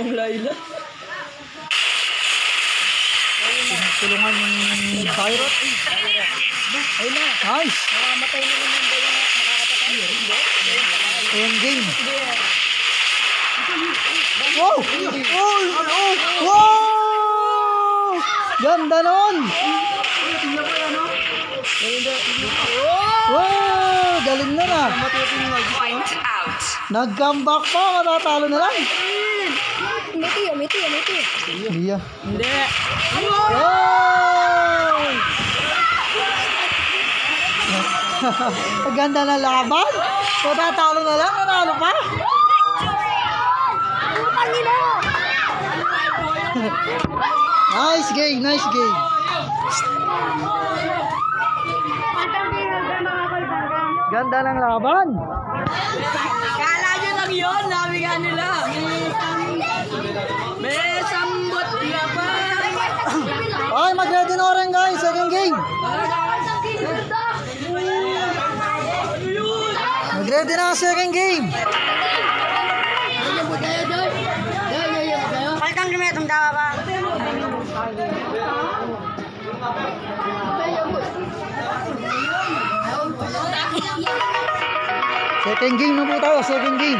Hindi lang Tulungan yung pirate. Ayun na. Nice. Nakamatay na naman ba yung nakakapatay? Hindi. End game. Wow! Oh! Oh! Wow! Ganda nun! Wow! Galing nun ah! Point out. Nag-comeback pa, matatalo na lang. Tiyo, may tiyo. Iya. Hindi. Wow! Ang ganda na laban. Matatalo na lang, nanalo pa. Nice game, nice game. Ganda ng laban. Kala nyo lang yun, nabi nga nila. May sambot na pa. Ay, mag-ready na rin guys, second game. Mag-ready na second game. Palkang lumetong dawa ba? Second game na po tayo, second game.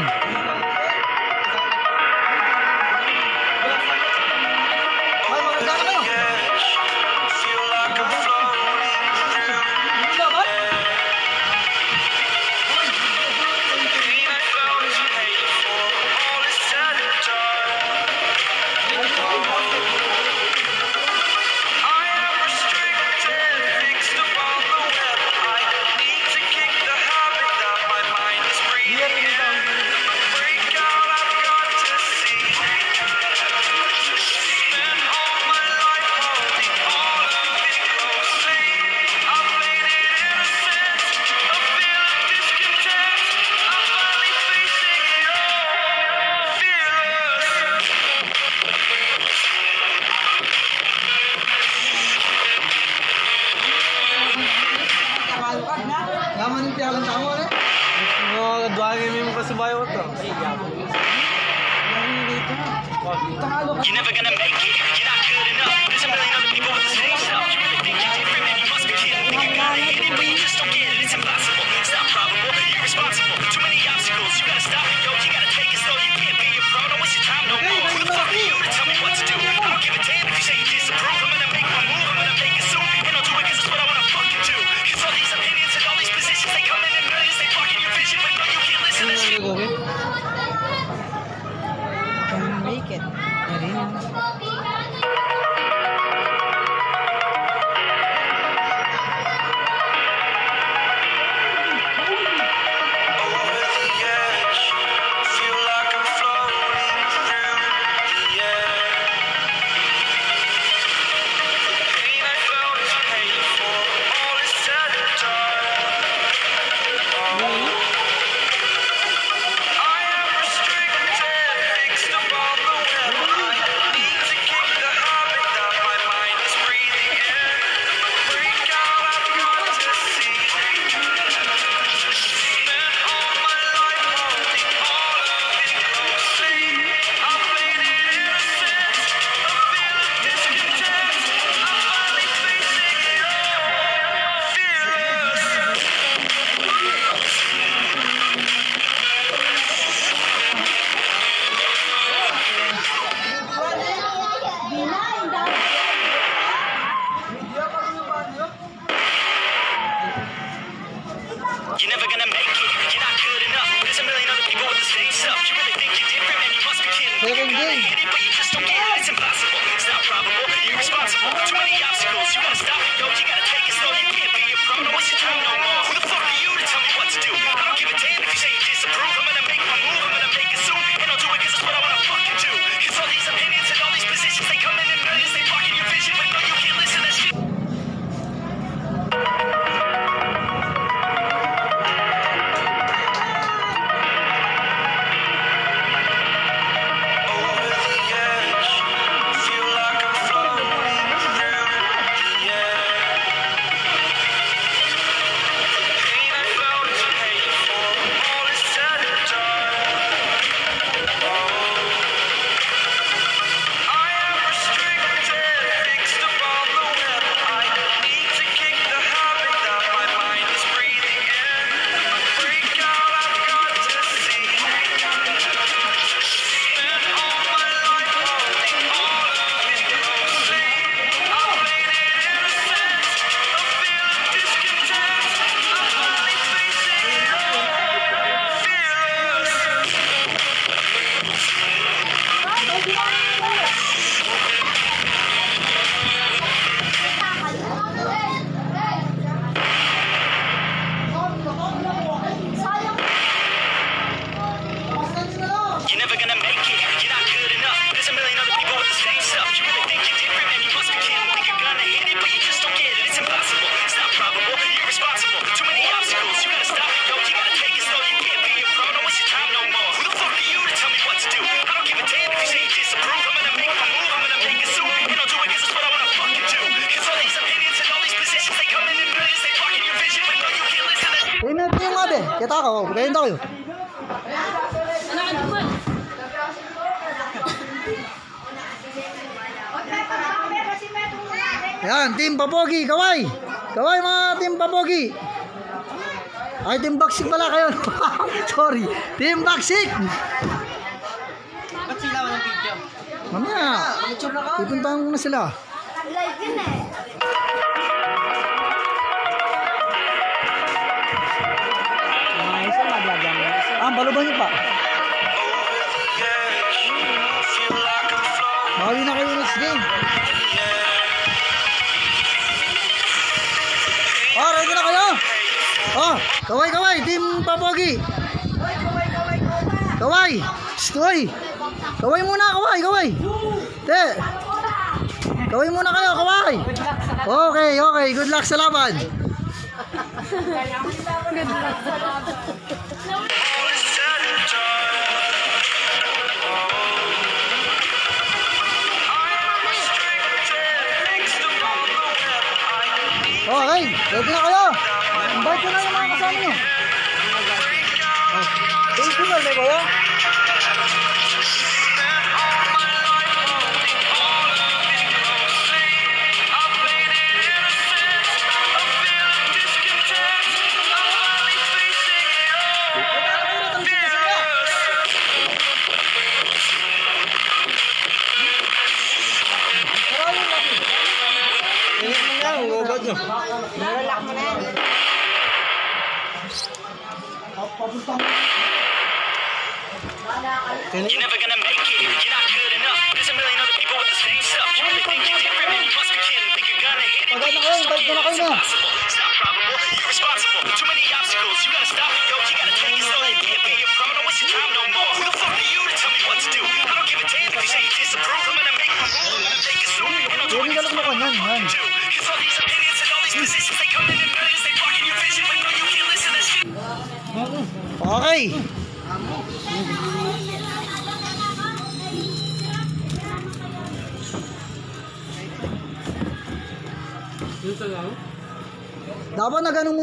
Luck sa laban.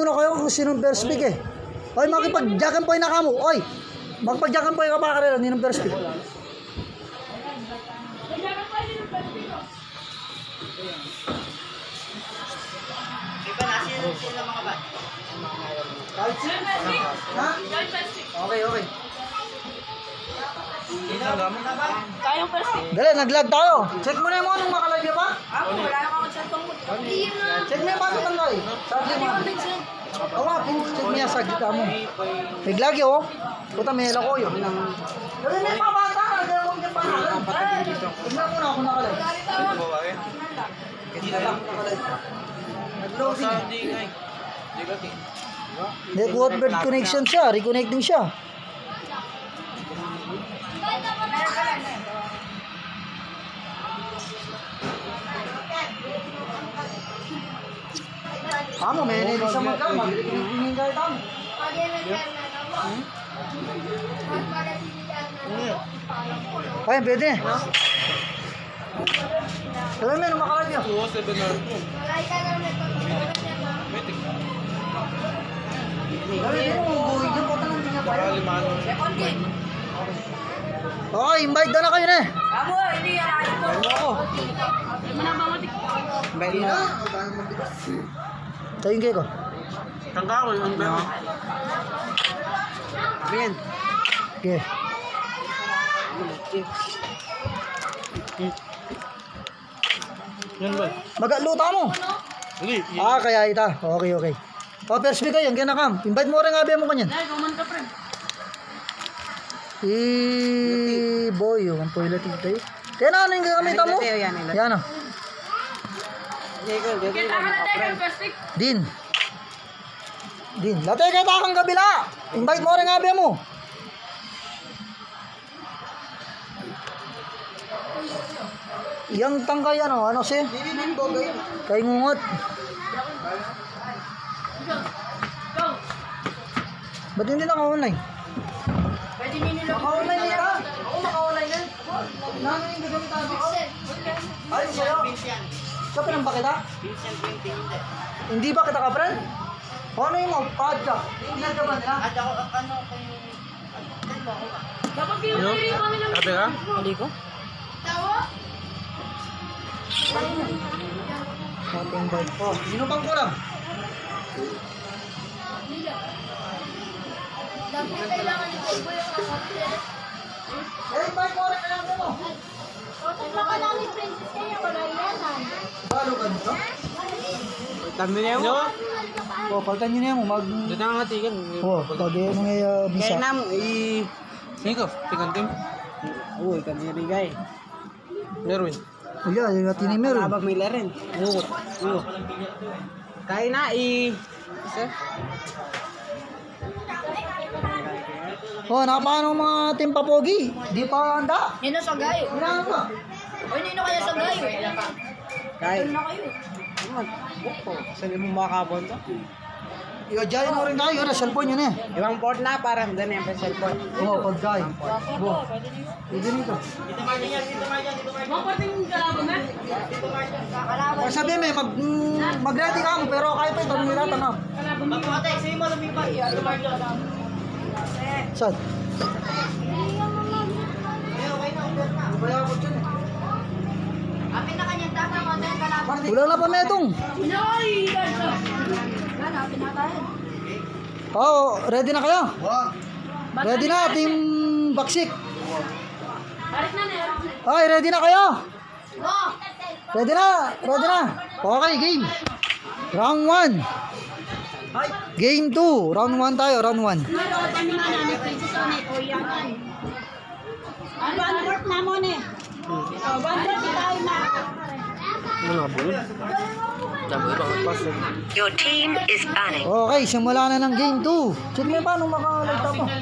Muna kayo kung sinong first pick eh. Oy, makipag-jackan po na kamo. Oy, magpag-jackan po yung kapakarera, ninong first pick. Ha? Okay, okay. First pick. Dali, nag-lag tayo. Check mo na yung mga nung makalag niya pa. Ako, wala na akong cellphone ko. Check mo yung bakit ang lag. Sabi mo. Oo nga, check mo yan sa gita mo. Naglag yun, oh. Puta, may hela ko yun. Dali, may pabata ka. Dali mo yung pangalan. Tignan mo na ako. Dito lang nakalag. Nag-loading eh. Hindi nga eh. Hindi ka tin. Network bird connection siya, reconnecting siya. Kamu, may nilin sa magka, mag-reconnecting kayo tamo. Ay, pwede. Sabi mo, nung makalag yun. 207 na ito. Metik. Sabi mo, buhay yun, puta nang tingnan pa Limano. Okay, invite daw na kayo na eh. Amo, hindi yan. Ano ko? ako. Invite na. Tayo yung cake ko. Tangka ko yung ano. Ayan. Okay. Yan ba? Magaluta mo. Hindi. Ah, kaya ita. Okay, okay. O, first pick kayo, kaya nakam. Invite mo rin nga mo kanyan. Dahil, kuman ka, friend. Si boy, yung ang toilet ito eh. Kaya na, ano yung gagamitan mo? Yan o. Pick. Din. Din. Latay ka takang kabila. Invite mo rin nga mo. Yang tangkay ano, ano si? Kay ngungot. Go. Ba't hindi naka-online? Naka-online din ka? Oo, naka-online din. Nano yung gagamitan mo? Ay, sa'yo. Sa pinang ba kita? Hindi ba kita? O ano yung mga pad ka? Ilan ka ba nila? Dapat kayo hindi kami ng Sabi ka? Hindi ko. Ating bike po. Sino pang kulang? Dapat kailangan ni Bobo yung kapatid. Eh, bike mo rin kailangan mo. O, tatlo ka namin princess kaya wala yanan. Balo ka nito? Tanda niya mo. O, palitan nyo na yan mo. Mag... Dito nga hatigan. O, pag yung mga uh, bisa. mo, i... Sino? Tikan tim? Uy, kaniri gay. Meron. O yan, yung atin ni Meron. may laren. Oo. Oo. Kaya na i... Sir? O, napano mga timpapogi? Di pa handa. Nino sa gayo. Kailangan pa. O, nino kaya sa gayo. Kaya. Ano na kayo? Saan mo makakabon to? Iadyayin mo rin tayo. Ano, cellphone yun eh. Ibang port na para doon yung cellphone. Oo, pagkain. Bo. Pwede nito. Mga parting kalaban na. O, sabi mo, mag, mm, mag-ready ka mo, pero kaya pa ito, nila tanong. Saan? Kaya ako dyan eh. Amin na kalaban. Wala na pa metong. Oo, ready na kayo? Ready na, team baksik. Ay, ready na kayo? Ready na? Ready na? Okay, game. Round 1. Game 2. Round 1 tayo, round 1. Your team is banning. Okay, simula na ng game 2. Check mo paano makalagta pa. Eh.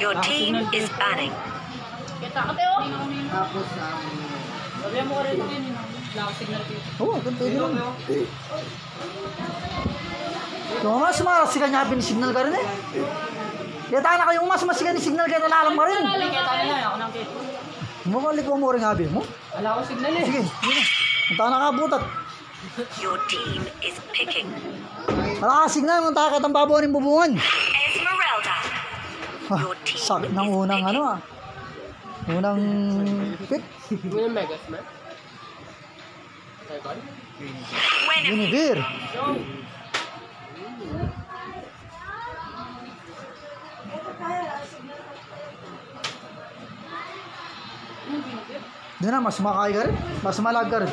Your team is banning. Sabihan mo ka rin yun. Wala akong signal dito. Oo, oh, pwede lang. Yung mas masigan niya signal ka rin eh. Kaya tayo na kayo mas masigan ni signal kaya nalalam ka rin. Kita nila, ako nang kita. Mukalik mo mo rin habi mo. Wala akong signal eh. Sige, sige. Ang tayo nakabutat. Your team is picking. Wala ka signal, ang tayo katang babaw ng bubungan. Esmeralda. Your team sakit ng unang ano ah. Unang pick. Yung Megas, man. Univir. Doon na, mas makakay ka rin. Mas malag ka rin.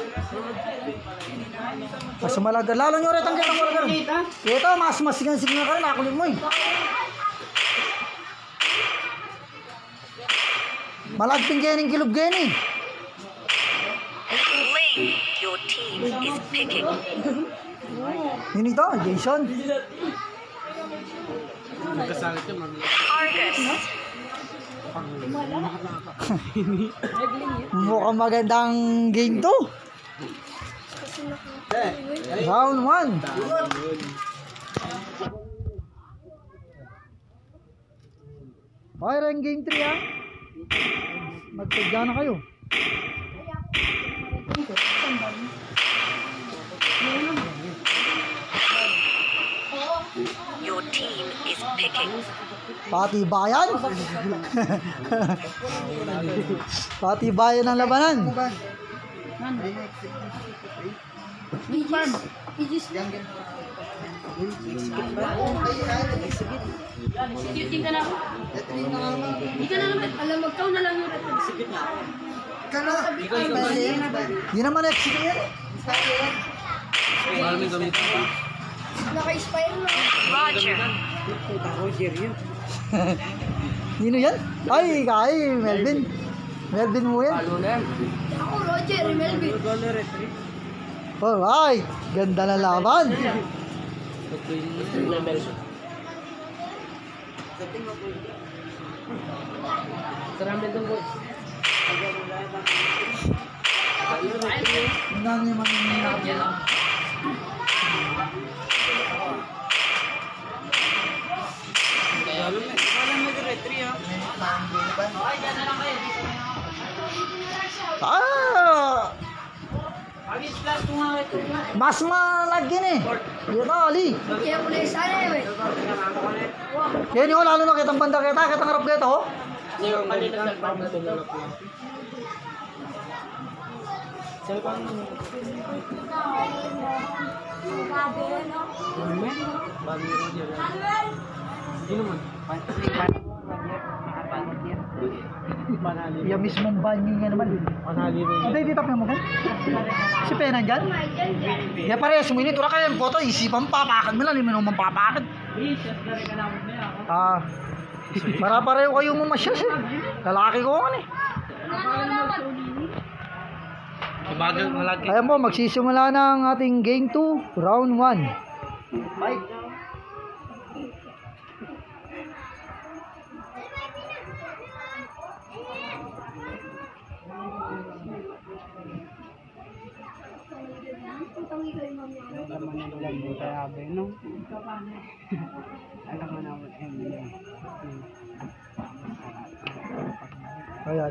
Mas malag ka rin. Lalo nyo rin tanggal ng ka rin. Ito, mas masigan-sigan ka rin. Nakulit mo eh. Malagping gening kilog geni. Ling. Your team is picking. Yun ito, Jason. Magkasalit yun, mag- Argus. Mukhang magandang game to. Round 1. Okay rin game 3 ha. Magtagya na kayo. Your team is picking. Pati bayan. Pati bayan ng labanan. Duty ka na. Hindi ka na naman. Alam, magkaw na lang yung red. Yun naman exit yan. Mahal mo yung gamitin pa. Naka-expire na. Roger. Nino yan? Ay, kay Melvin. Melvin mo yan. Ako, Roger, Melvin. Alright. Ganda na laban. Sarami doon, boys. Ang dami naman yung nilapit. Ah! Mas malagyan eh. Yan Ali. Kaya ko na yung sana eh. Yan yun, lalo na kitang banda kita, kitang harap kita oh. Yung kanina sa problem doon. Yung mismong banyo nga naman. Hindi, di tapos mo kan? Si Pena dyan? Ya parehas mo init. Ura kaya yung photo, isipan papakan mo lang. Hindi mo naman papakan. Ah, para pareho kayo mamasyas eh. Lalaki ko kan eh. Kabagal, malaki. Ayan po, magsisimula na ang ating game 2, round 1. Fight! Kaya, check mo maka... Sabi mo pa ang Welcome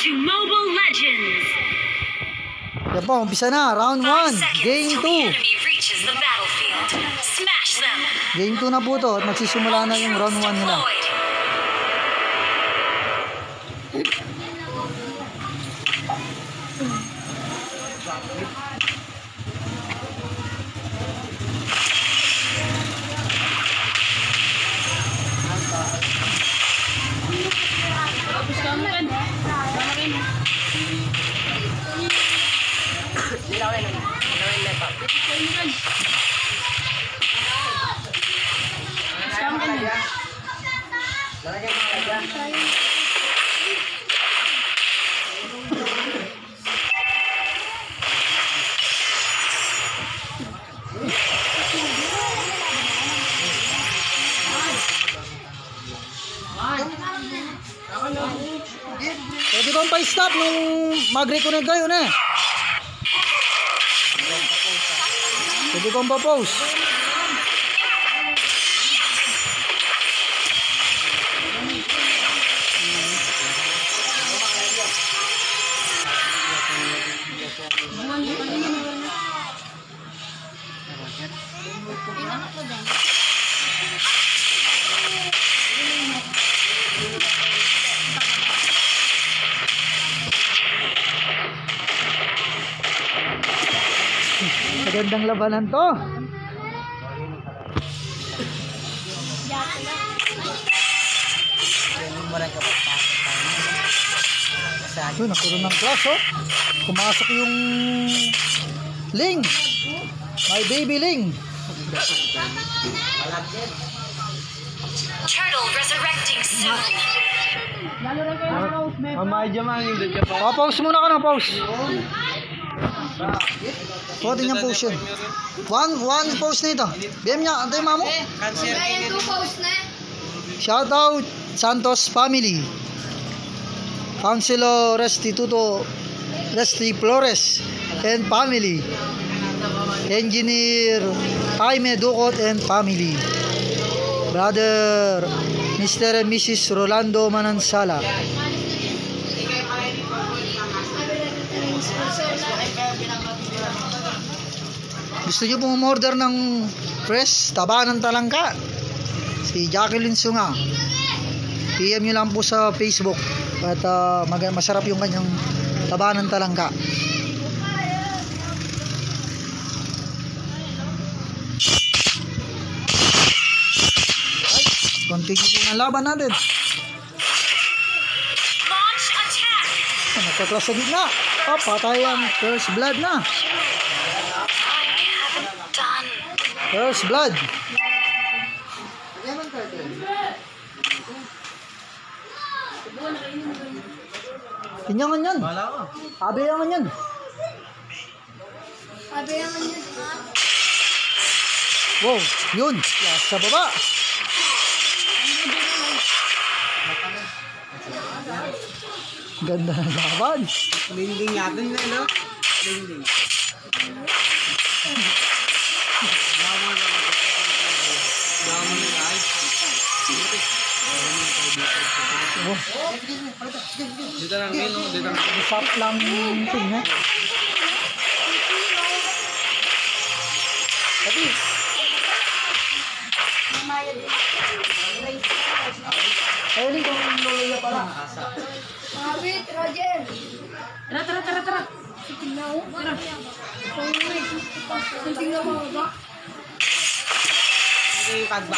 to Mobile Legends! Yan po, umpisa na. Round 1. Five seconds Game till the 2. enemy reaches the battlefield. Smash them! Game 2 na po to. At magsisimula na yung round 1 nila. Pwede bang pa-stop nung mag-reconnect kayo na? Pwede bang pa-pause? Magandang labanan to. Yun, nagkaroon ng class, oh. Pumasok yung Ling. My baby Ling. Turtle resurrecting soon. Ng Mamaya dyan man, hindi ka pa. Oh, pause muna ka na, pause. Pwede niyang pause yun. One, one pause na ito. BM niya, antay mamo. Ayan, two post na. Shout out Santos family. Councilor Restituto Resti Flores and family. Engineer Jaime Ducot and family. Brother Mr. and Mrs. Rolando Manansala. Gusto niyo pong umorder ng fresh taba ng talangka? Si Jacqueline Sunga. PM nyo lang po sa Facebook at ah, mag- masarap yung kanyang taba ng talangka. Continue po ng laban natin. Launch attack. Nagkaklas sa gitna. Oh, patay ang first blood na. First blood. Tinyangan yan. Wala ko. Abayangan yan. Sabi naman yun. Wow, yun. Yes, sa baba. Ganda ng laban. Linding natin na, no? Linding. Dito lang yun, no? Dito lang. Isap lang yung ting, eh. Tapi, ayun kung luluya pala. Kapit, Roger. Tara, tara, tara, tara. Tingnan mo. Tara. Tingnan mo ba? Ito yung kadba.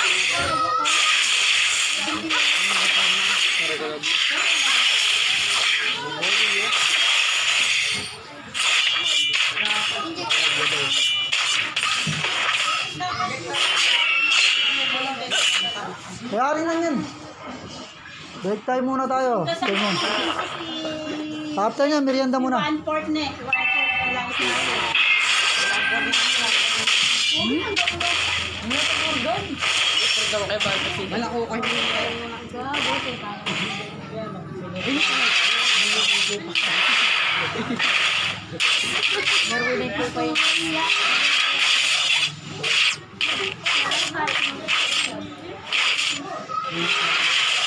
Kayari lang yan. Break time muna tayo. Ganyan. After niya, merienda muna. One fourth na eh. One fourth na lang ito. Malako kayo. Oo.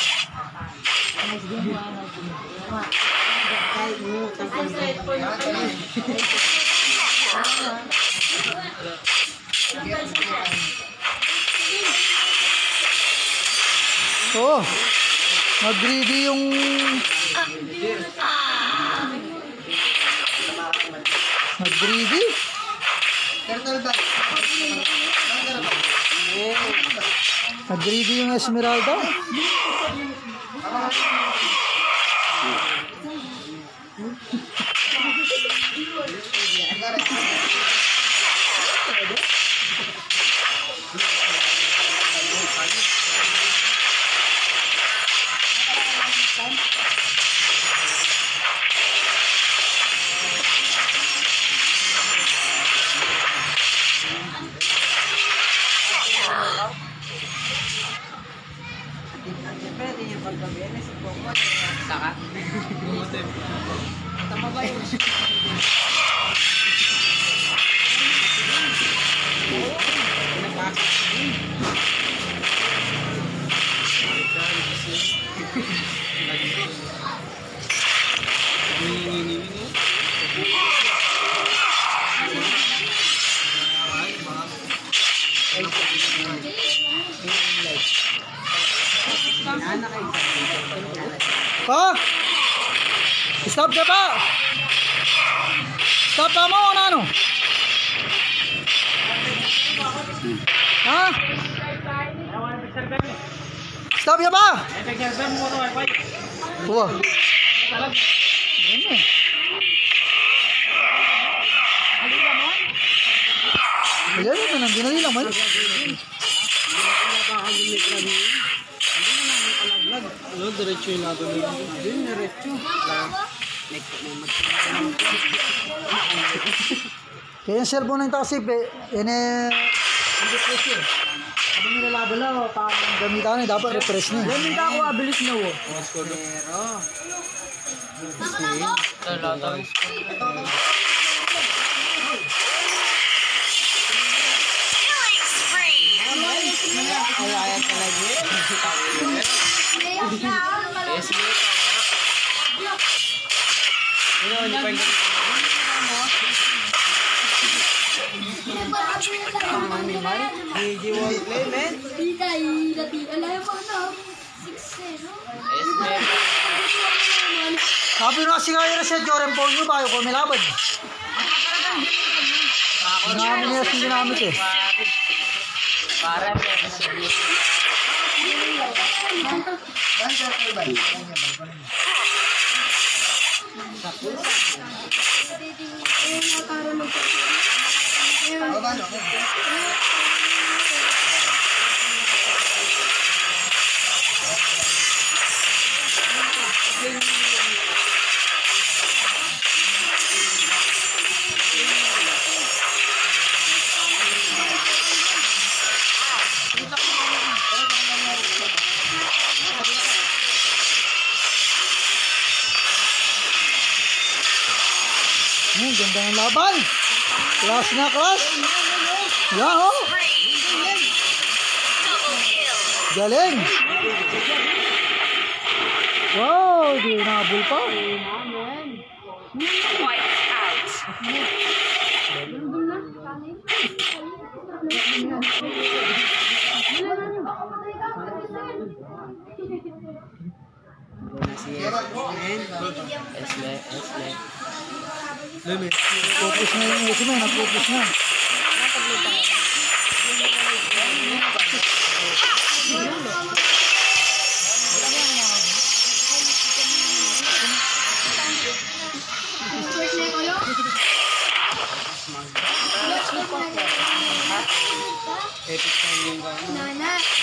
Oh, Nag-greedy yung... Nag-greedy? Nag-greedy yung Esmeralda. Siyempre, Yung laban nila. Hindi, diretso. Kaya yung cellphone na yung takasip eh, yan eh, hindi press eh. Sabi nila laban lang, oh, paano ang gamitan eh, dapat refresh na. Yan yung ako abilis na oh. Killing spree. Gigi wall play, man. Tita, ilati. Alam mo na. Six eh, no? Sabi nga si Kaya na siya, Joren Paul nyo, bayo ko may labad. Ginamit niya sa ginamit eh. Para Eh, makaroon ng Hmm, ganda ng laban. Class na class. Yan oh. Galing. Wow, di nabul pa. Wipe out. Focus na yung ito na, nag-focus na. Nana. Nana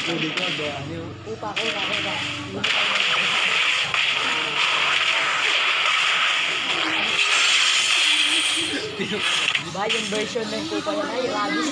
Pwede ka, doon yun. Di ba yung version ng Kupa yan ay Rabis?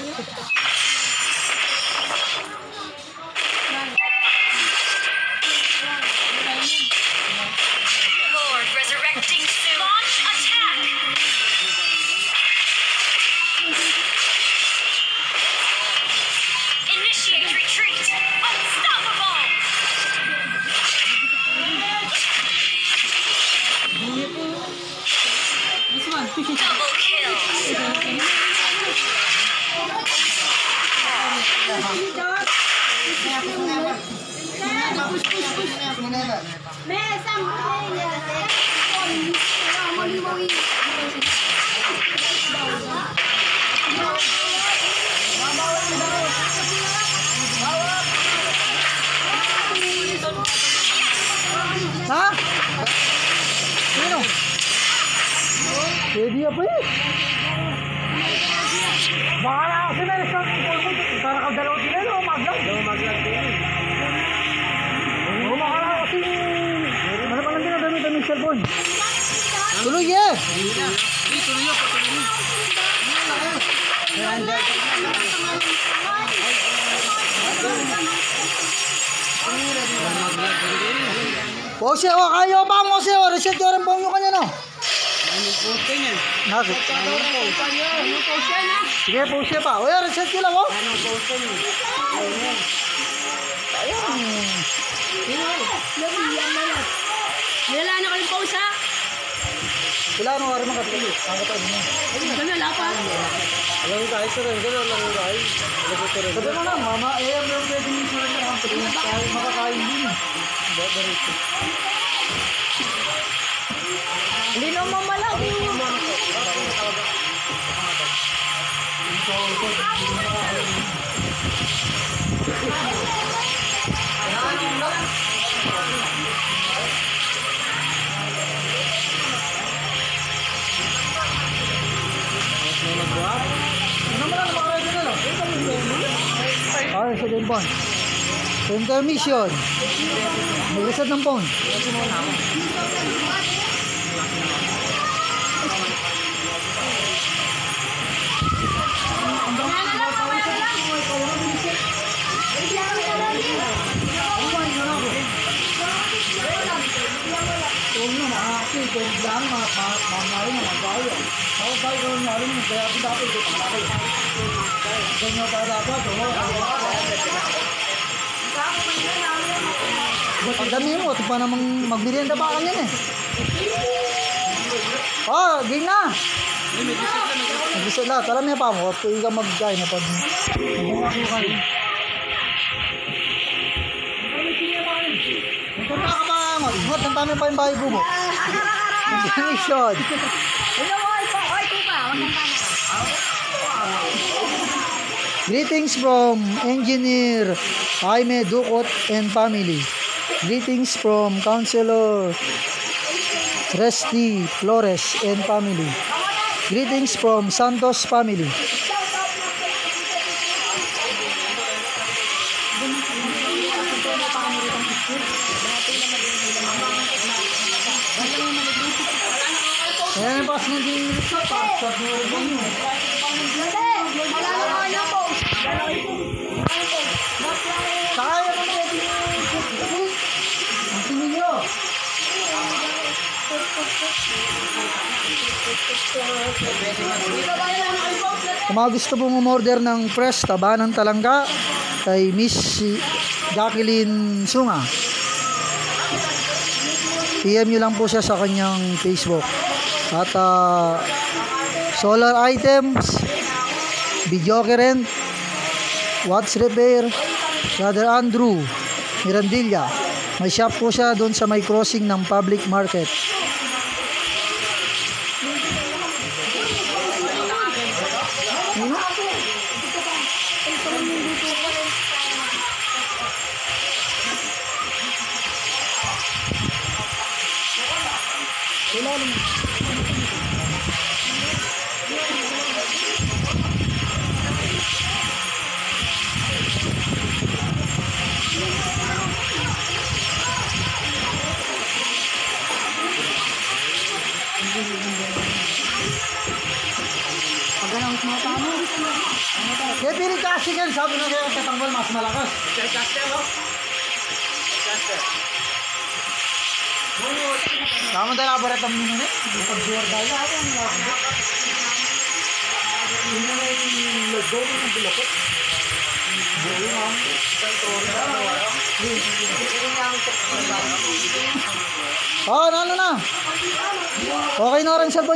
Ha? Sino? Pwede pa eh. Pose, o kayo ba mo se, o reset yo rin po yung kanya no. Nasa. Sige, pose pa. O yan, reset ko lang o. Ayun. Wala na kayong pause ha? Wala nang araw makatulog. Ang katulog mo. Kami wala pa. Alam guys, sir, gano'n lang ko rin. Sabi mo lang, mama, eh, ang yung pwede na pwede kahit makakain din. Hindi Ano mo lang. Ay, sa din phone. Intermission. Mag-reset ng phone. Huwag lang, mamari na, magayo. Ako ba, ikaw nga rin, kaya ako dati, ito pangalaki. Ganyan pa dapat, o. Ang dami mo, ito pa namang magbirienda pa kanyan eh. Oh, ging na. Nag-reset lahat. Alam niya pa mo, pwede ka mag-kain na ako kain. Punta ka ba? Ingat, ang dami pa yung bahay mo. Intermission. Greetings from engineer Jaime Ducot and family. Greetings from Councilor Resty Flores and family. Greetings from Santos family. Dinilip sa paksa mo. Wala na na po. Kaya mo pwede nyo Ang tingin nyo. Kung mga gusto pong umorder ng fresh taba ng talangga kay Miss Jacqueline Sunga. PM nyo lang po siya sa kanyang Facebook. At ah, solar items, video rent, Watch Repair, Brother Andrew, Mirandilla. May shop po siya doon sa may crossing ng public market.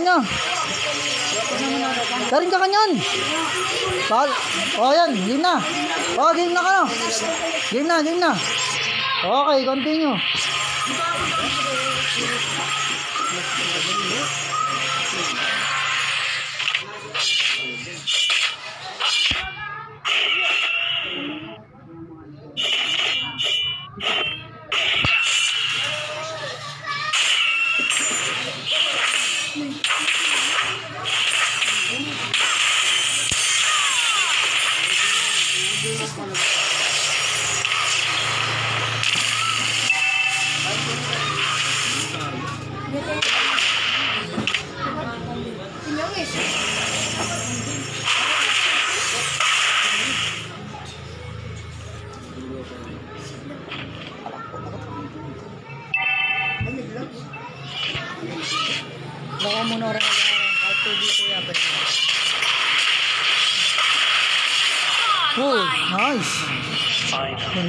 Niya. Galing ka kanyan. Bal oh, yan. Game na. Oh, game na ka na. Game na, game na. Okay, continue. Baka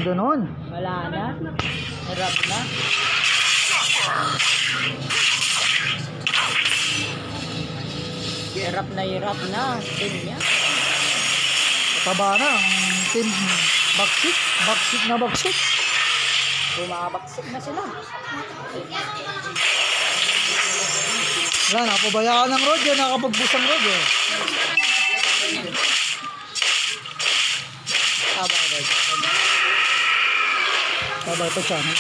Ganda nun. Wala na. Hirap na. Hirap na hirap na. Team niya. Taba na ang team baksik. Baksik na baksik. Bumabaksik na sila. Wala, napabayaan ng road yan. Nakapagbusang road eh. Tama ba? Sabay pa siya. no?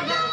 Initiate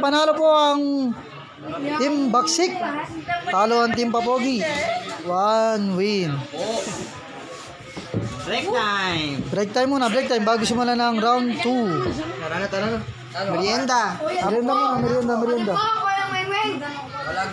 panalo po ang team Baksik. Talo ang team Papogi. One win. Break time. Break time muna, break time bago simula ng round 2. Tara na, tara na. Merienda. Merienda muna, merienda, merienda. Para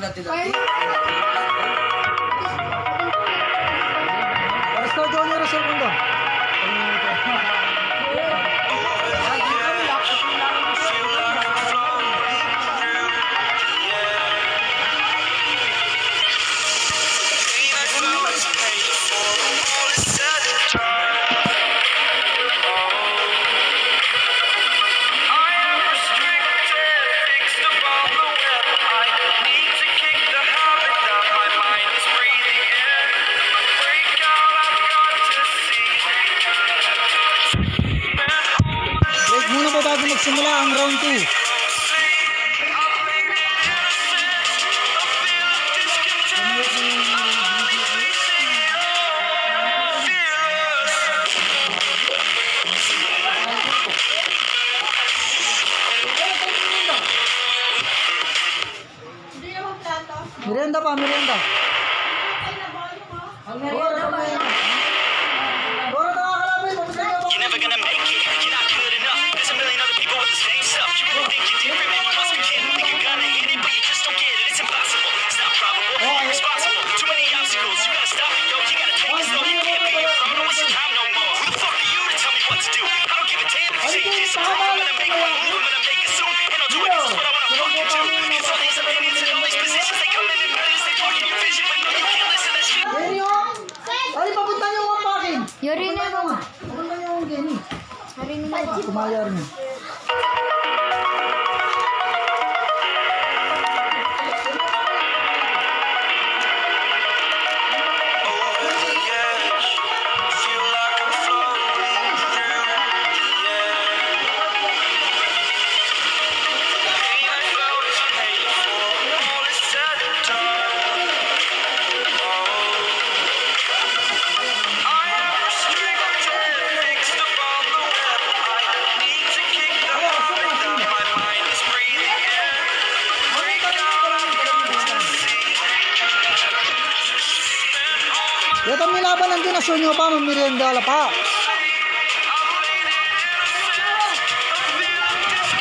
dinasyon nyo pa, mamirienda pa.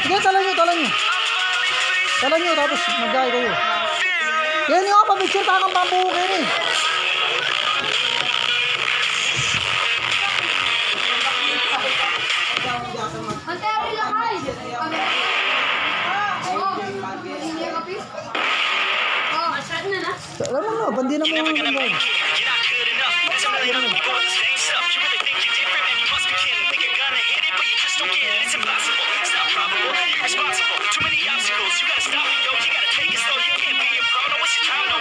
Sige, tala nyo, tala nyo. Tala nyo, tapos mag-gaya kayo. Yan yung pabicture takang pambuhukin eh. Oh, asad na na. Alam mo bandi na mo. Yung- You can't be a pro. Don't waste your time no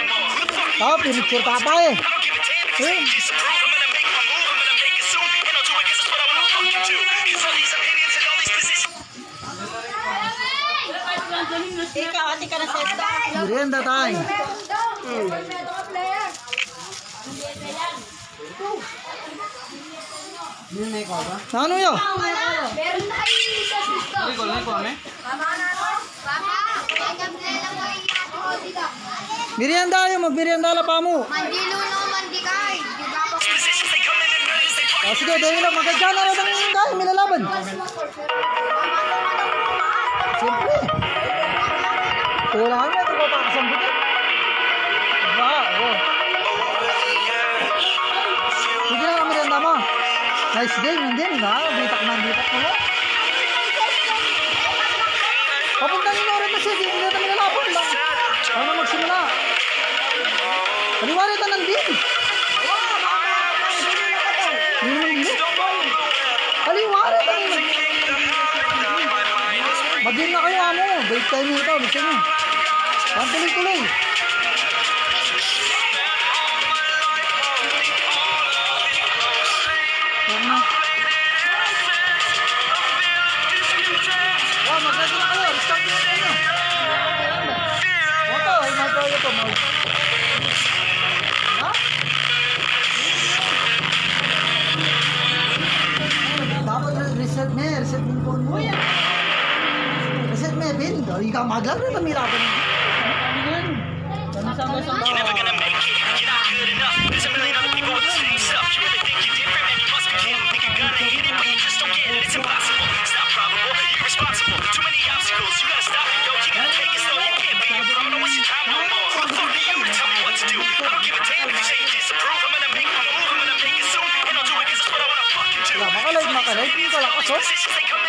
more. Who the fuck are you? Pinicture pa pa. I don't give a damn if you say you disapprove. I'm gonna make my move. I'm gonna make it soon, and I'll do it 'cause it's what I wanna fucking do. 'Cause all these opinions and all these positions. Merienda time. Ano yun? Meron tayo sa sisto. Ikaw na, ikaw na. Tama na to. Baka. Kaya gamlela mo yung ato dito. Merienda yun, magmerienda la pa mo. Mandilo no mandikay. Di ba ako? Block Ah, sige, dahil lang, magkadyan na lang ang tayo, may lalaban. Siyempre. Kailangan Nice game, ha? Bitak na, bitak na mo. Papunta nyo na rin kasi, hindi na kami nalaban lang. Ano magsimula? Na ng din. Hindi naman hindi. Paliwanit na din. Mag-game na kayo, amo. Break time nito, gusto nyo. Ang Bin. Ikaw maglag na tamirapan. You're never gonna make it. You're not good enough. There's a million other people with the same stuff. You really think you're different, man? You must be kidding. Think you're gonna hit it, but you just don't get it. It's impossible. It's not probable. You're irresponsible. Too many obstacles. You gotta stop it, yo. You gotta take it slow. You can't be a pro. Don't waste your time no more. Who the fuck are you to tell me what to do? I don't give a damn if you say you disapprove. I'm gonna make my move. I'm gonna make it soon, and I'll do it 'cause it's what I wanna fucking do. Wala, makalag, makalag. Hindi ko lakas. Positions they come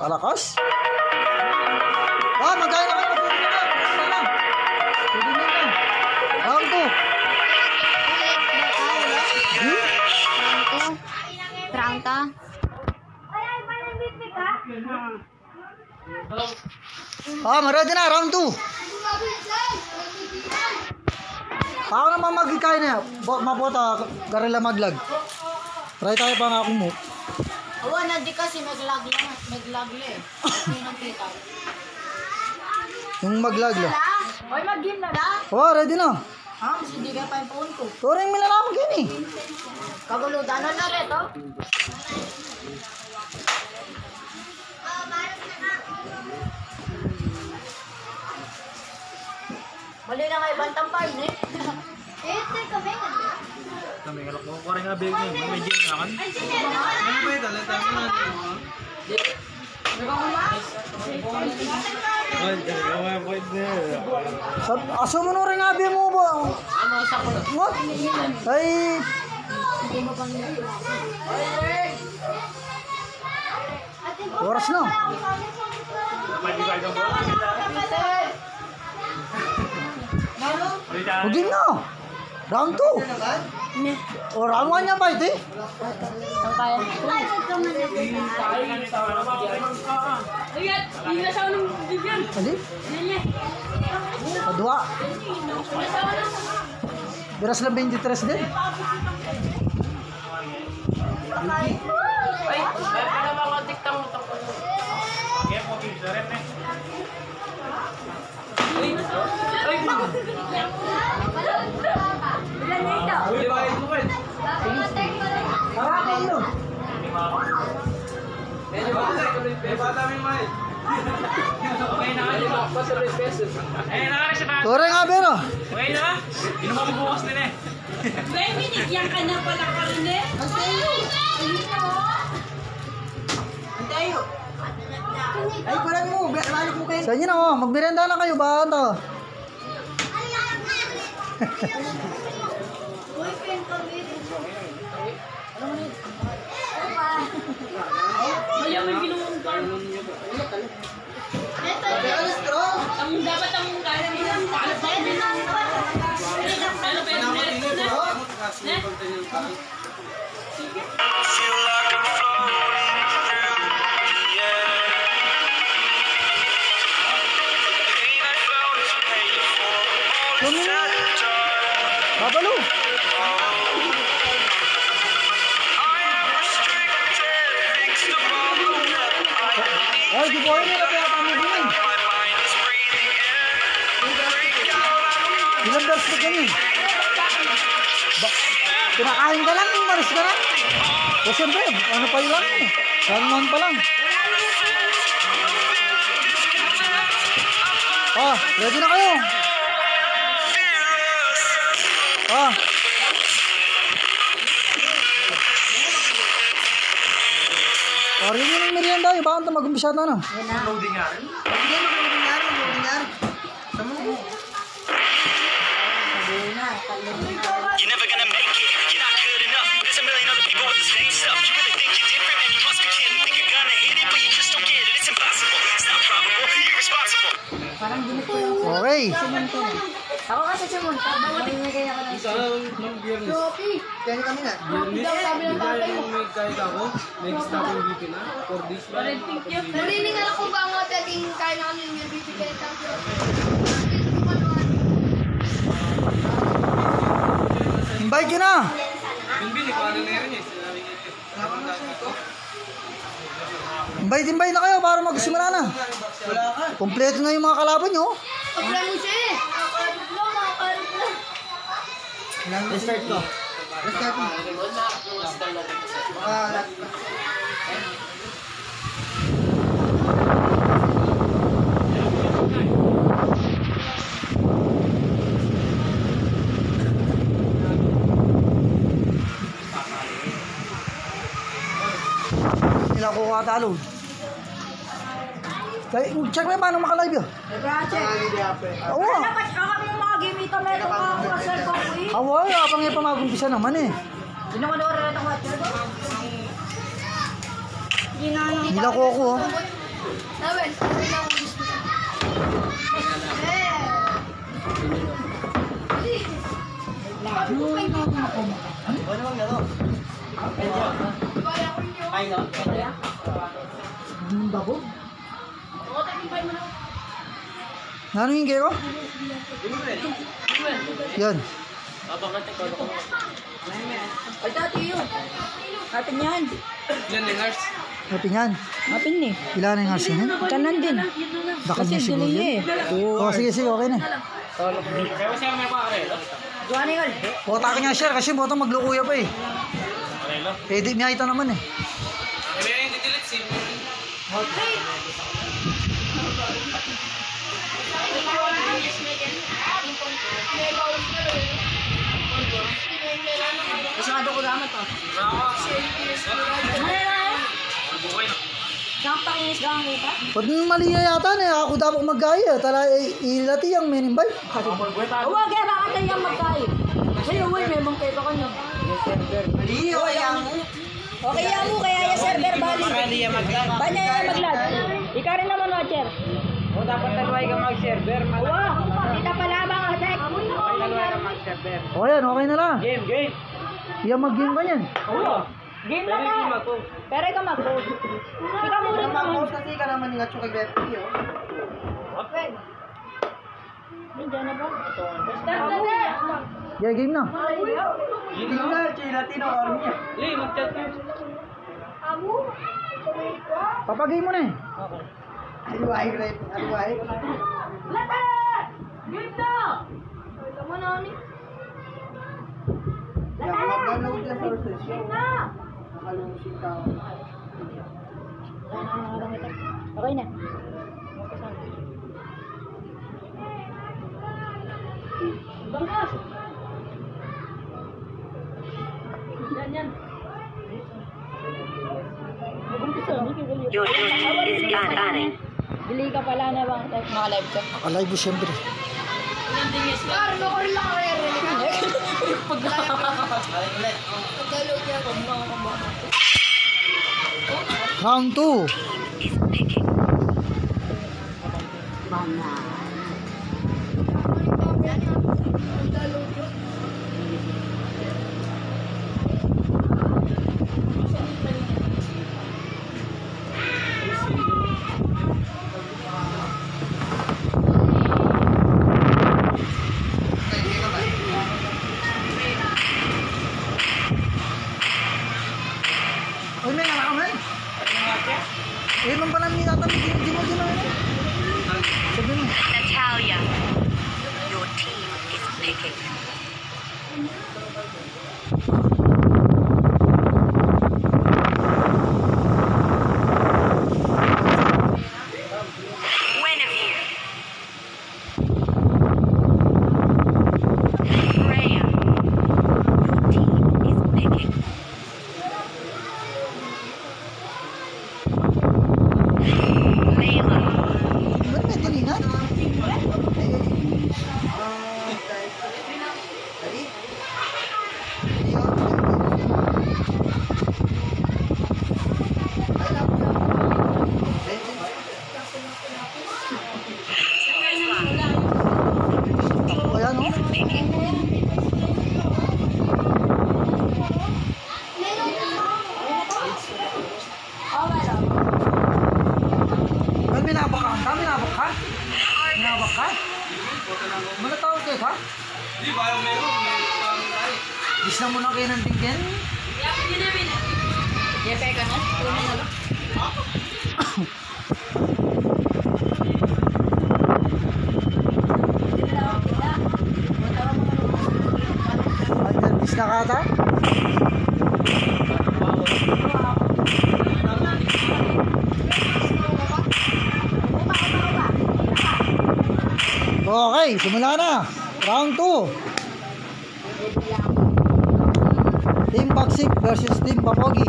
Palakas? Ah, magkaya na kayo. Pwede na. Na. Pwede na yan. Round two. Hmm? Trangka. Ah, marami na. Round two. Ako naman magkikay na. Bo, mabota, garila maglag. Try tayo pa nga mo. Awa na di kasi maglag lang, maglag le. Hindi nang kita. Yung maglag lo. Oy, mag-game na da. Oh, ready na. Ha? Hindi ka pa yung phone ko. Turing mo na lang yan eh. Kagulutan na na rin, to. Mali na nga ibang tampay, eh. Eh, teka, may Kami kalok mo. Kuring nga big niya. May gym naman. Ay, kaya mo pwede. Sa, aso mo nung ring abi mo ba? Ano sa What? Ay, oras na. Pwede ka na. Round 2. O, round 1 niya ba ito eh? Hindi na bibigyan. Ali? Padua. Beras lang 23 din. Ay, para mga tiktang mo to. Kaya po, Kim, sa rep. Uy, ay, Hawakan mo. Okay na, di ba? Eh, nakari siya na. Turing abi no. Okay na? Inuman mo bukas din eh. May binigyan ka na pala ka rin eh. Ay, parang mo. Lalo mo kayo. Sa inyo na oh, magmerenda na kayo ba? Ito. Kaya may ginawang ka. Ang dapat ang kaya mo lang. Paano ba? Ano ba yun? Meron na. Eh? Kinakain ka lang, maris ka na. O siyempre, ano pa yun lang eh. 1 pa lang. Ah, ready na kayo. Ah. Oh, rin yun ang merienda eh. Bakit mag-umpisa na na? Loading nga. Mo kayo nangyari. Hindi mo nangyari. Tama mo. You're never gonna You must be kidding. Think you're gonna hit it, but you just don't get it. It's impossible. It's not probable. You're irresponsible. Okay. Ako kasi sumunta. Mamimigay ako ng Trophy. Kaya kami na. Ako sabi ng tatay mo. Narinig ako ba ang mga dating kaya na kami yung bibigay ng trophy. Invite nyo na. Invite, invite na kayo para magsimula na. Kompleto na yung mga kalaban nyo. Sobrang mo siya eh. Restart ko. Restart. Ah, Nila ko katalo. Kaya, check mo yung paano makalive yun. Oo. Dapat kakap mo mga game ito, meron ka ako sa cellphone ko eh. Awa, abang yung pamagumpisa naman eh. Sinukunod na ito watcher ko. Hindi na nang Nila ko ako. oh. Nawel, hindi na ako gusto. Eh. Bakit mo kayo Nano yung kayo? Yan. Ay, dati yun. Atin yan. Happy yan. Atin ni. Ilan yung hars yun? Kanan din. Bakal Kasi niya siguro yun. eh. Oo, sige, sige, okay na. Kaya siya may pakarelo. Gawa na yun. Bota ka niya share kasi bota maglukuya pa eh. Edit niya ito naman eh. Kaya yung ditilit sim. Masyado ko damat ah. Bukay na. Nakapakinis ka ang kita? Ba't mali na yata na ako dapat mag-gaya. Tala, eh, ilati ang menimbay. Huwag kaya baka tayo yung magkain. Sa'yo, uy, may bang kayo ka kanya. Mali, o yan. Okay yan mo, kaya yung server bali. Banya yan maglad. Ikaw rin naman, Watcher. O dapat talway ka mag-server. Uwa, kita pala bang attack? Talway ka mag-server. O yan, okay na lang. Game, game. Yan mag-game ka niyan. Game na ka. Pero ikaw mag-code. Ikaw muna naman. kasi ka naman nga chukay Betty, oh. Nandiyan na ba? Start na na. Yeah, game na. Hindi na, Latino army. Lee, mag-chat ka. Papagay mo na eh. Aliway, great. Aliway. Lata! Game na! Na, ni. Mag-download na sources. Game na! Nakalusin ka. Okay na. Bangkas! Yan, yan. Your duty is banning. Bili ka pala na bang naka-live ka? Alive mo siyempre. Carlo, ko lang ako Round 2. Is picking. Uy, Okay, simula na. Round 2. Team Baksik versus Team Papogi.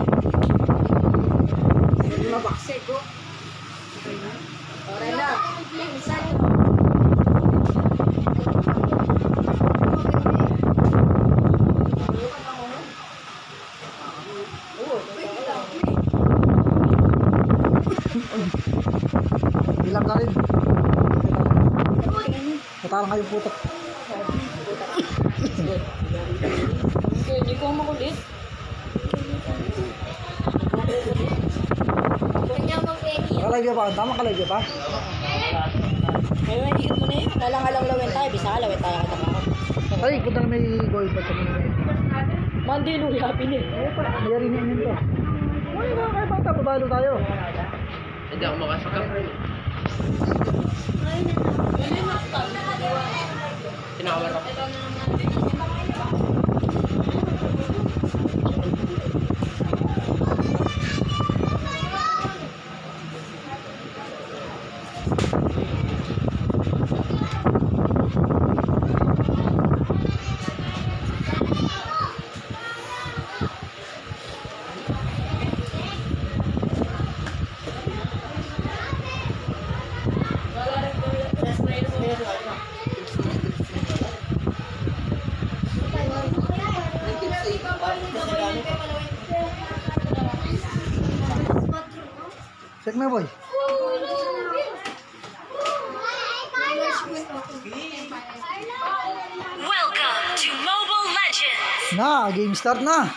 Bilang ka rin. Katarang kayo putok. Hindi ko makulit. Kalagay pa. Tama kalagay pa. May higit mo na eh. Lalang-alang lawin tayo. Bisa ka lawin tayo. Kita mo. Ay, punta kami boy pa sa mga. Monday, no, happy ni. Mayari na yun to. Ay, mga kaya bata, babalo tayo. Hindi ako makasakap. Tinawar ako. Check Na,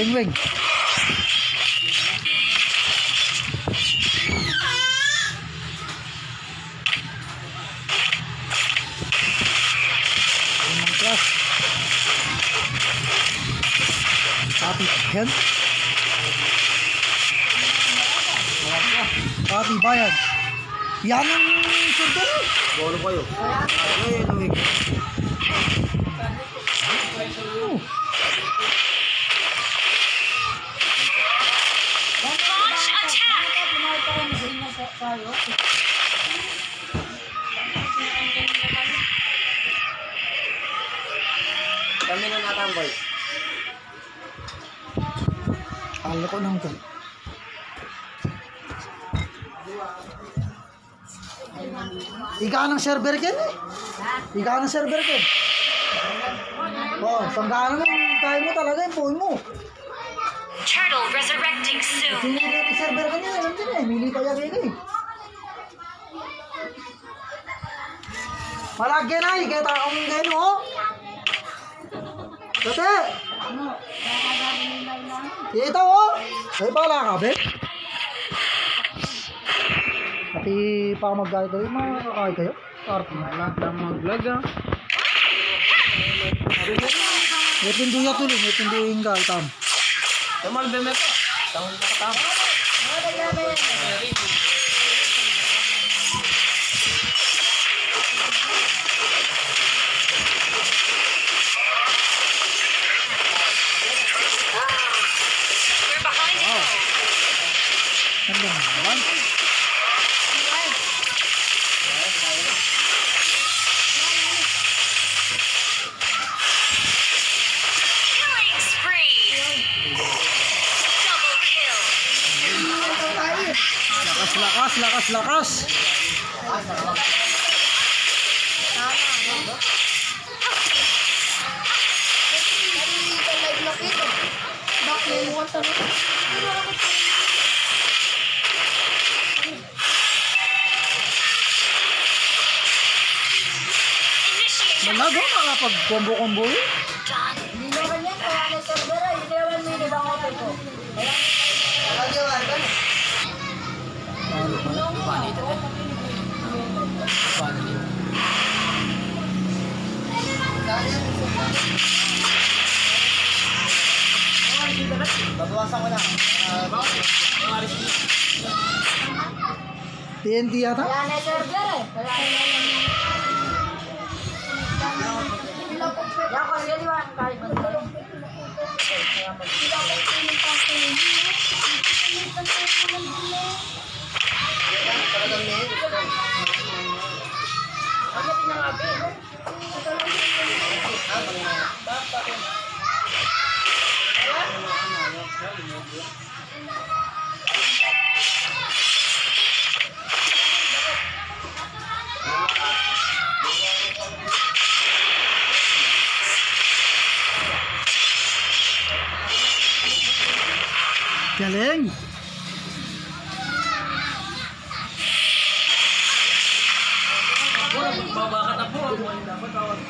i- Weng weng. Limang class. Pati yan. Pati bayan. Yan ang surdo. Bolo kayo. Ay, ay, ay. Ng server ken eh. Ika ng server ken. Oh, sanggaan mo, kaya mo talaga yung phone mo. Turtle resurrecting soon! Hindi natin server ka niya, alam din eh. Mili pa yan eh. Malagyan na, kaya takong ganyan oh. Dati! Ito oh! Ay pala ka, be? Pati pa mag-guide kayo, makakakain kayo. Party. Lahat na mag-vlog ah. May pinduya tuloy, may pinduyin ka, tam. Tamal beme ko. Tawag ka tam. We're behind the foe! Ganda lakas, lakas, Malago, makapag-combo-combo yun. done! Babawasan ko na. TNT yata? Galing. Babakat ako. Dapat tawag.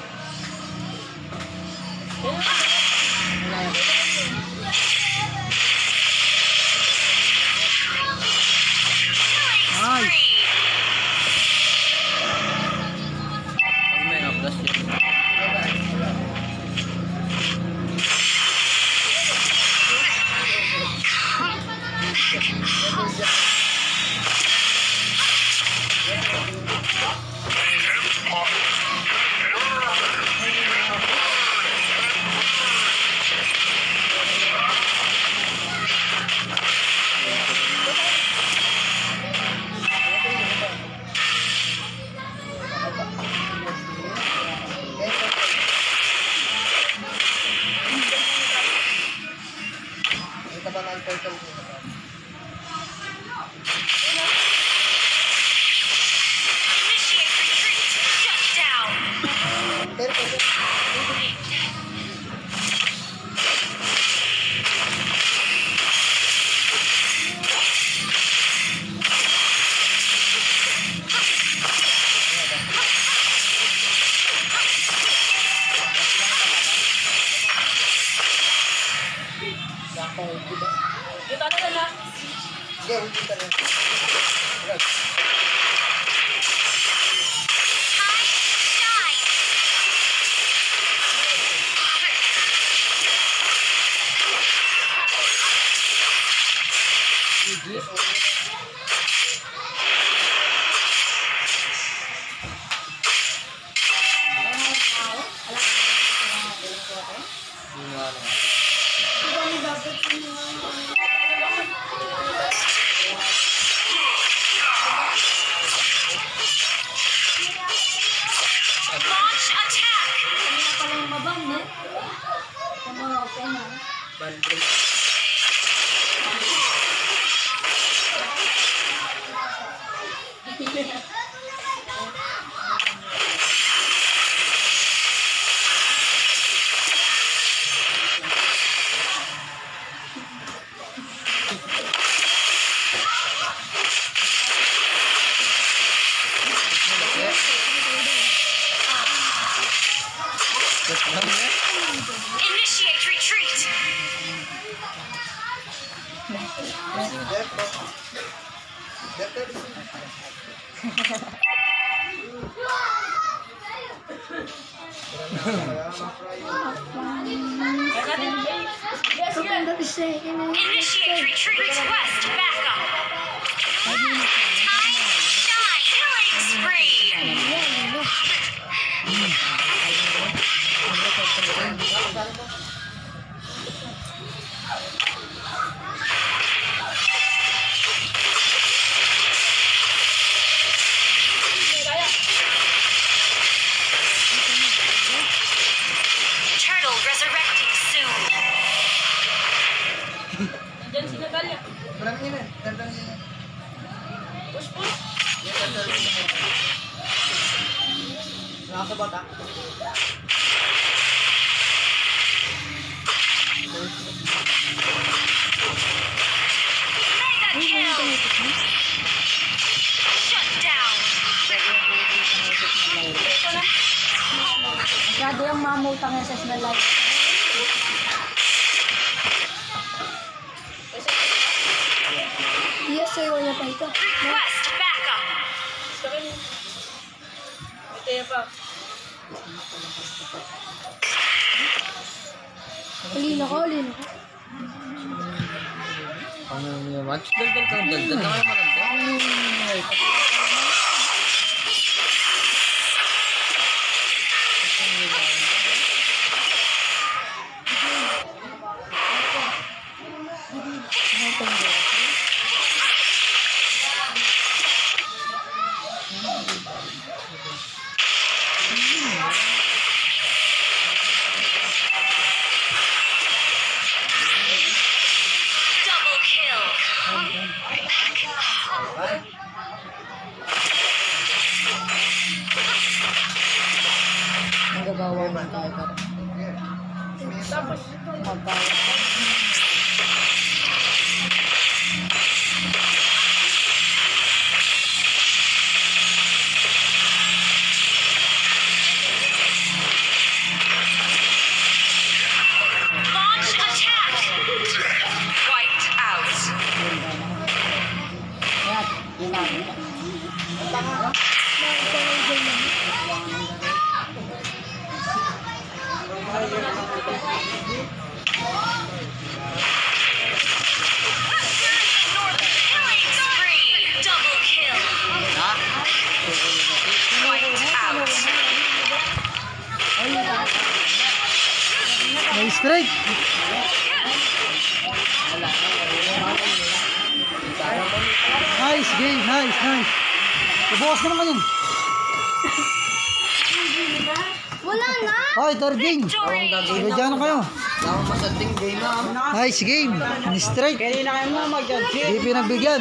Nice game. Ni-strike. Kanina kayo mo mag-judge. Di pinagbigyan.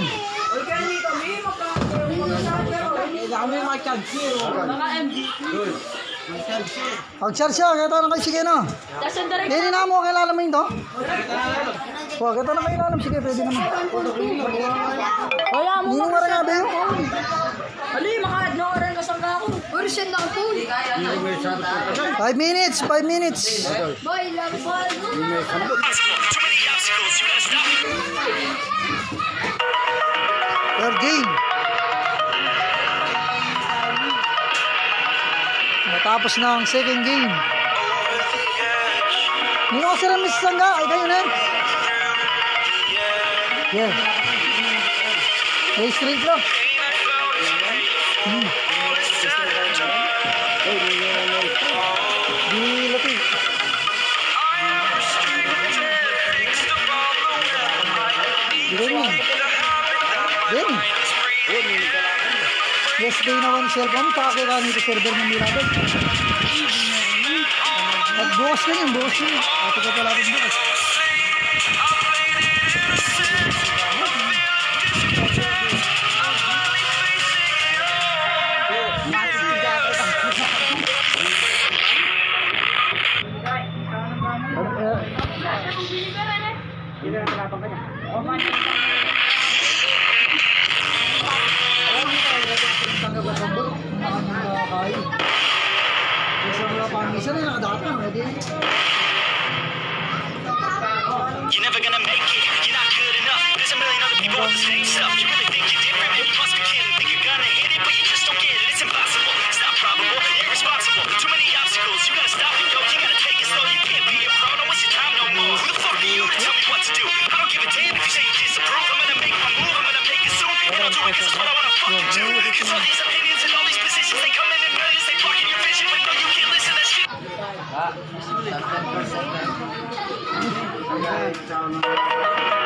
Kailan kami mag-judge. Pag-charge siya, kaya tayo na kayo. Sige na. Hindi na mo, kailangan mo yun to. Huwag, kaya tayo na kayo ilalim. Sige, pwede naman. wala mo. Hindi mo maranabi yun. Ali, maka-adno ka kasang ka ako. Version ng phone. Five minutes, five minutes. Boy, love ball. Too many obstacles, you gotta stop. Third game. Natapos na ang second game. Hindi ko sila miss Sangga. Ay, kayo na. Yeah. Hey, straight lang. Hmm. Di lati. Di ganyan. Ganyan. Yesterday naman cellphone, pakakira nito server ng Mirabel. At bukas na yun, bukas na yun. Ito ka pala rin bukas. You're never gonna make it. You're not good enough. There's a million other people with the same stuff. You really think you're different? Man, you must be kidding. Think you're gonna hit it, but you just don't get it. It's impossible. It's not probable. Irresponsible. Too many obstacles. You gotta stop it, yo. You gotta take it slow. You can't be a pro. Don't waste your time no more. Who the fuck are you to tell me what to do? I don't give a damn if you say you disapprove. I'm gonna make my move. I'm gonna make it soon. And I'll do it 'cause it's what I wanna fucking do. 'Cause all these 是不是？也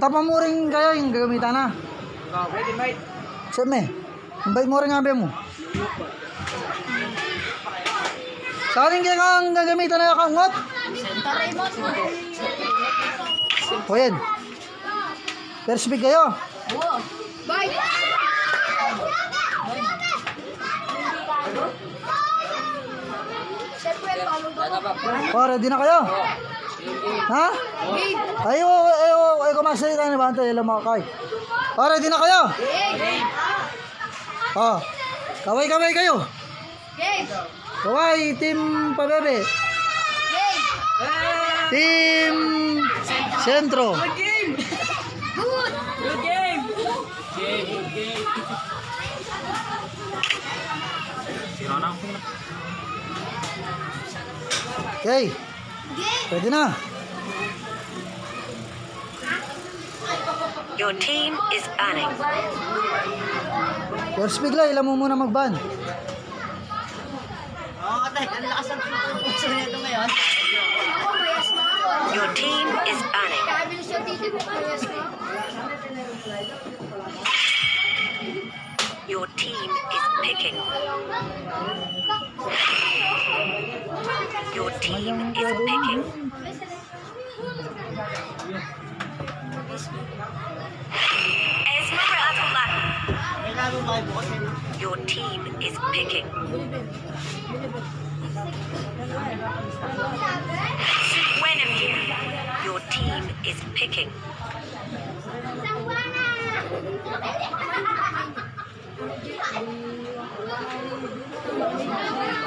Kita pa mo rin kayo yung gagamitan na. Ready, mate. Seme, invite mo rin nga mo. Saan yung kang gagamitan na kangot? Taray mo. O yan. Pick kayo. Bye. O, ready na kayo? Ha? Ayo, ayo, ayo kumasalita ni Bante, ilang mga kay. O, ready na kayo? O, kaway-kaway kayo. Game! Kaway, team pabebe. Game! Team Sentro. Good! Good game! Game, good game. Okay. Ready na. Your team is banning. First pick lang, ilan mo muna mag-ban. Oo, tay. Ang lakas ng puso nito ngayon. Ako, mayas na ako. Your team is banning. Sabi niya siya, titi ko, mayas na ako. Your team is picking. Your team is picking. Your team is picking. Guinevere. Your team is picking.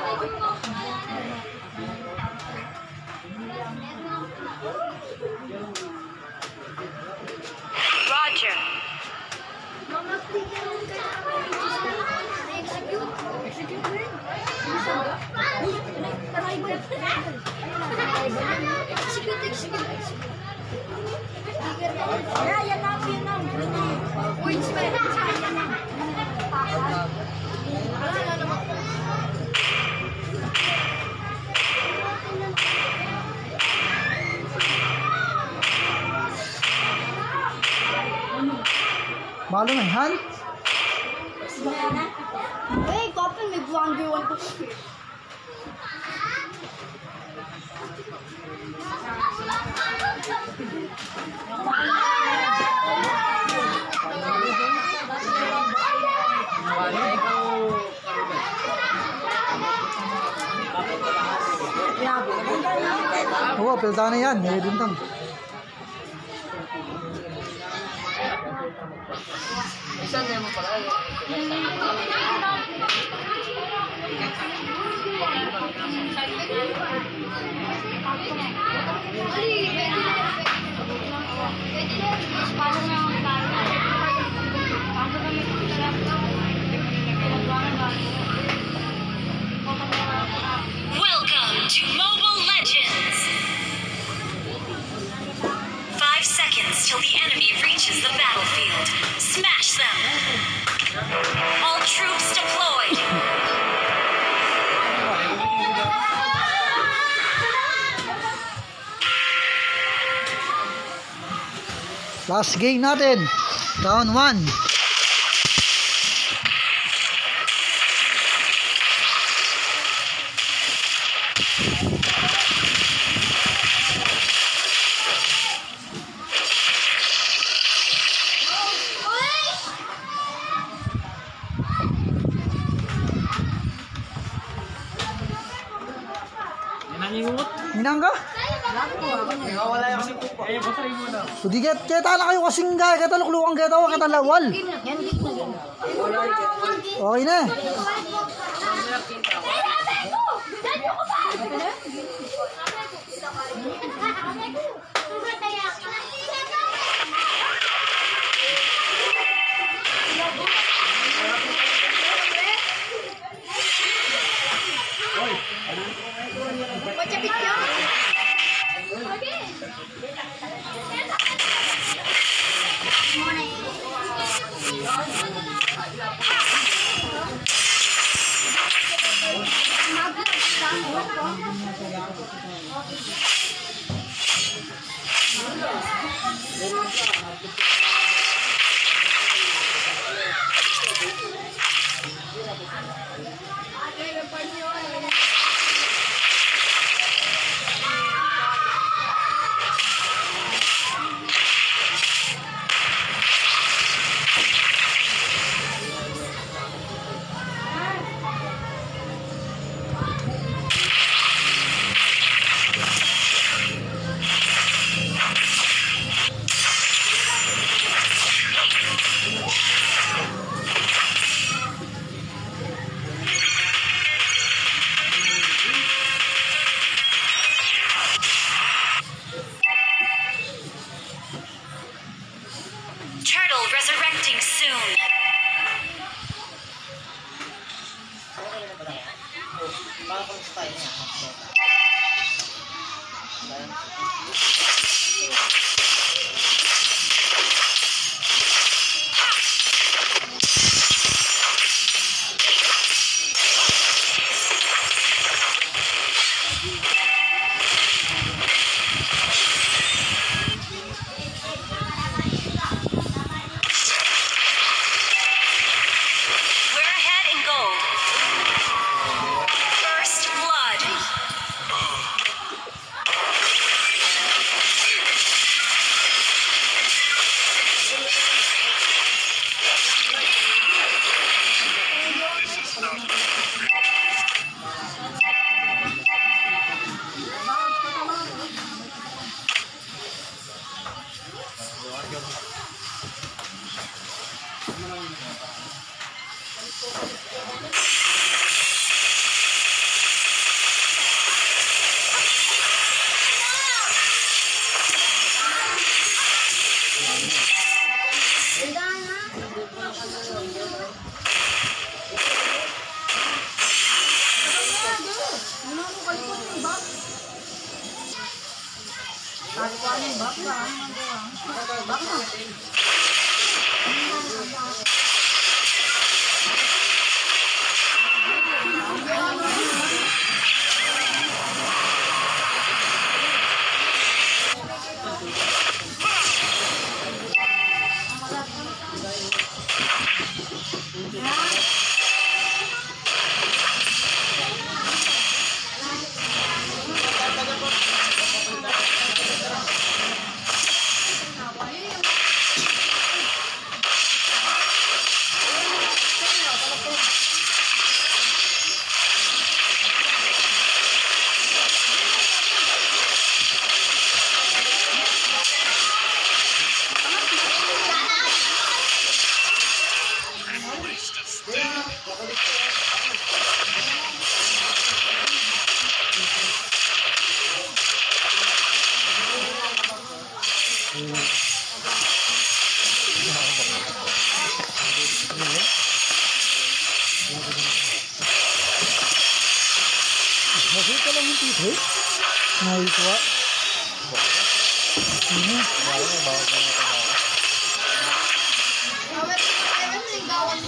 mo. Execute, execute, execute. Yeah, yan na, yan na. Uy, spell, spell, yan na. Wala, May bintang. Welcome to Mobile till the enemy reaches the battlefield. Smash them! All troops deployed! Last game natin. Round 1. Basahin mo na. So di ket kita na kayo kasing gaya kita luklukan kita wa kita lawal. Okay na. Nakita lang yung tito eh. Nakikuha. Ano?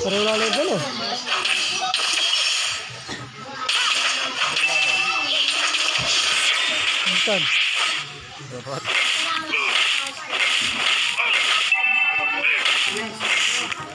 Pareho level eh. Minsan. Kaya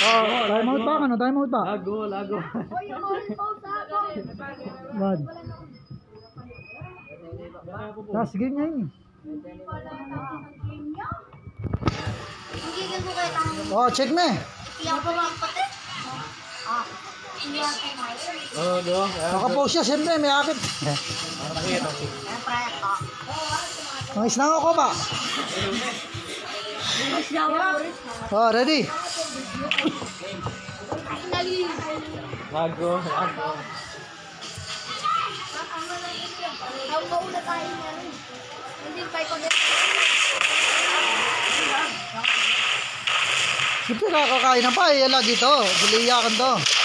Oh, time out ba? Ano? Time out ba? Lago, lago. Bad. Last game niya yun. Hindi ko kayo tanong. Oh, check me. Pa. Ah. Pa. Oh, do. Nakapost siya, siyempre may akit. Ang isnang ako ba? Oh, ready? Lago, lago. Ang mauna tayo niya. Hindi pa ikaw din. Siyempre kakakain na pa, eh, lagi to. Biliyakan to.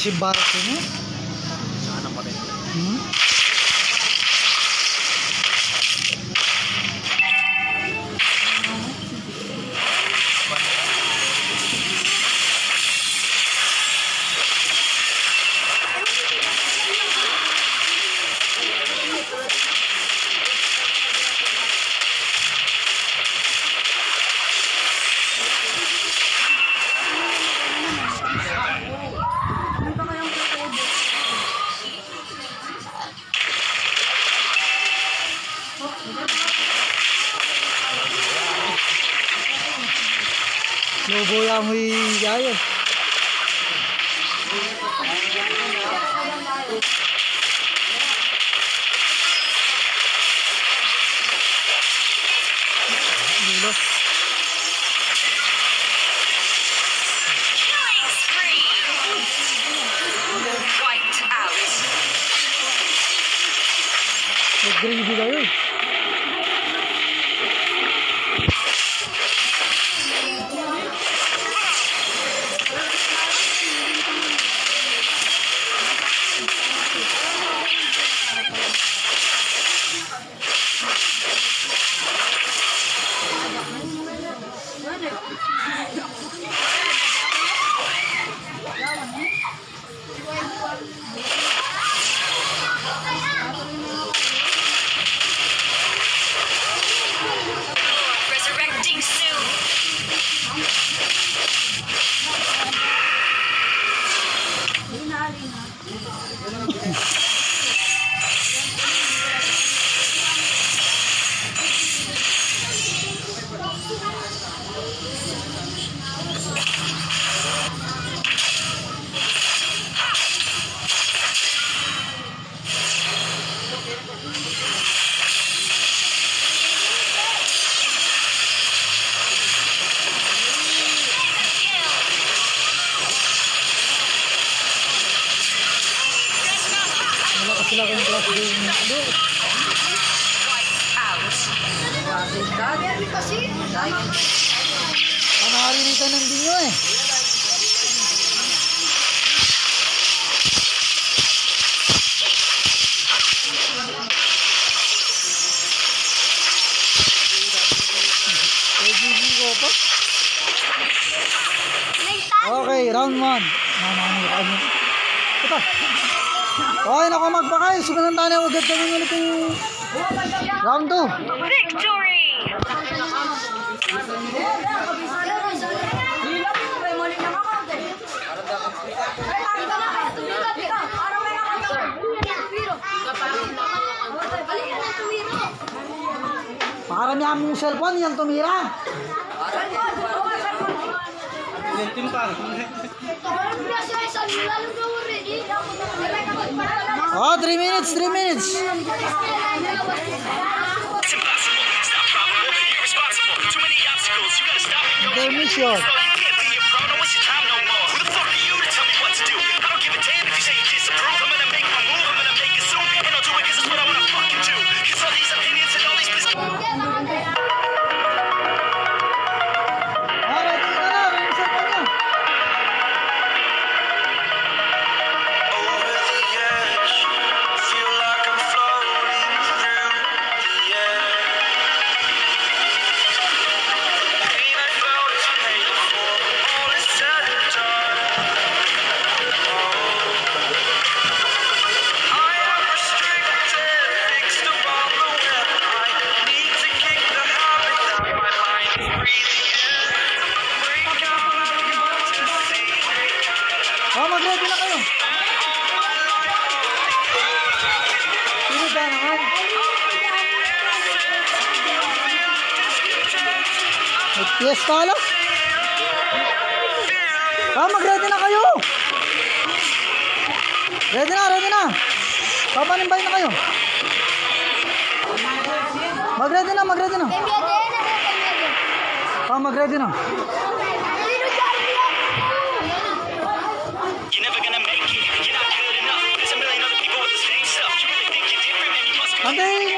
Baka siya si Mag-fiesta ala? Ah, mag-ready na kayo. Ready na, ready na. Papanimbay na kayo. Mag-ready na, mag-ready na. Ah, mag-ready na. Sino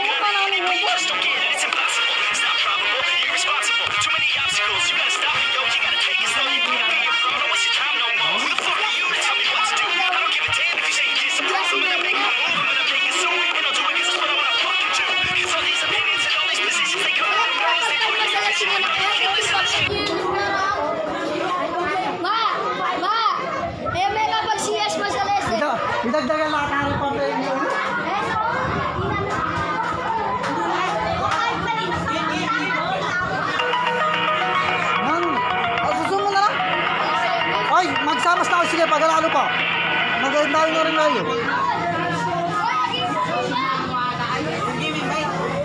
Rin tayo.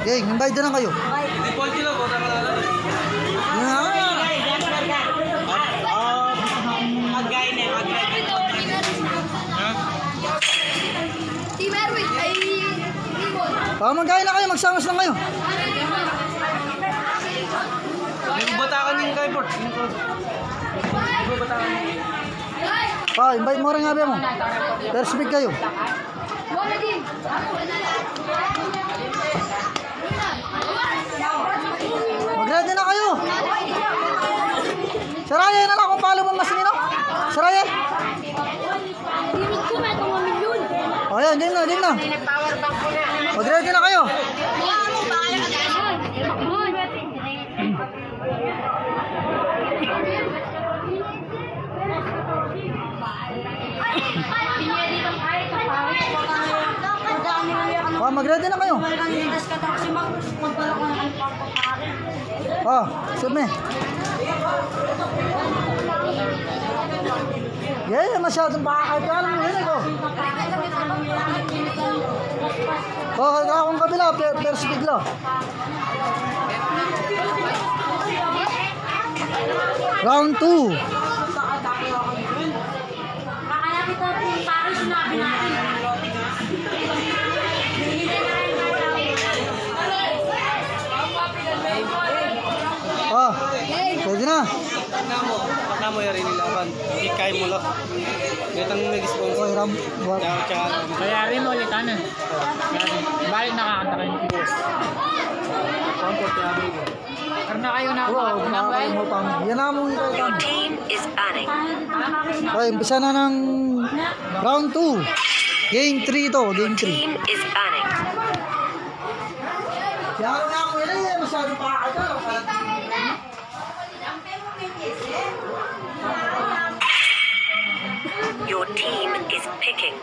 Okay, invite na lang kayo. Default sila, kung saan ka lalaro. Yeah. Mag-guy na, kayo, magsamas lang kayo. Yung batakan yung keyboard. Yung batakan yung Pa, invite mo rin nga mo. First speak kayo. Mag-ready na kayo. Saraya na lang kung paano mo mas nino. Saraya. Limit ko, may itong milyon. O yan, game na, game na. Mag-ready na kayo. Mga mo, baka na Pa, mag-ready na kayo. Ah, sumi. Yeah, masyadong lang yun ko. Oh, akong kabila, per first speak lang. Round 2. Ah, Pagka mo, pagka mo yari nilaban. Ikay mo lang. Itang nag-sponsor. Okay, Ram. Tsaka, Kayari mo ulit, ano? Yari. Balik nakakanta kayo boss. comfort yung abri ko. Pero na kayo na ako ng nakakalimutan. Yan na mong ikaw Your team is banning. Okay, umpisa na ng round 2. Game 3 to, game 3. Team is banning. Kaya ako na ako yun eh, masyado pa ka Your team is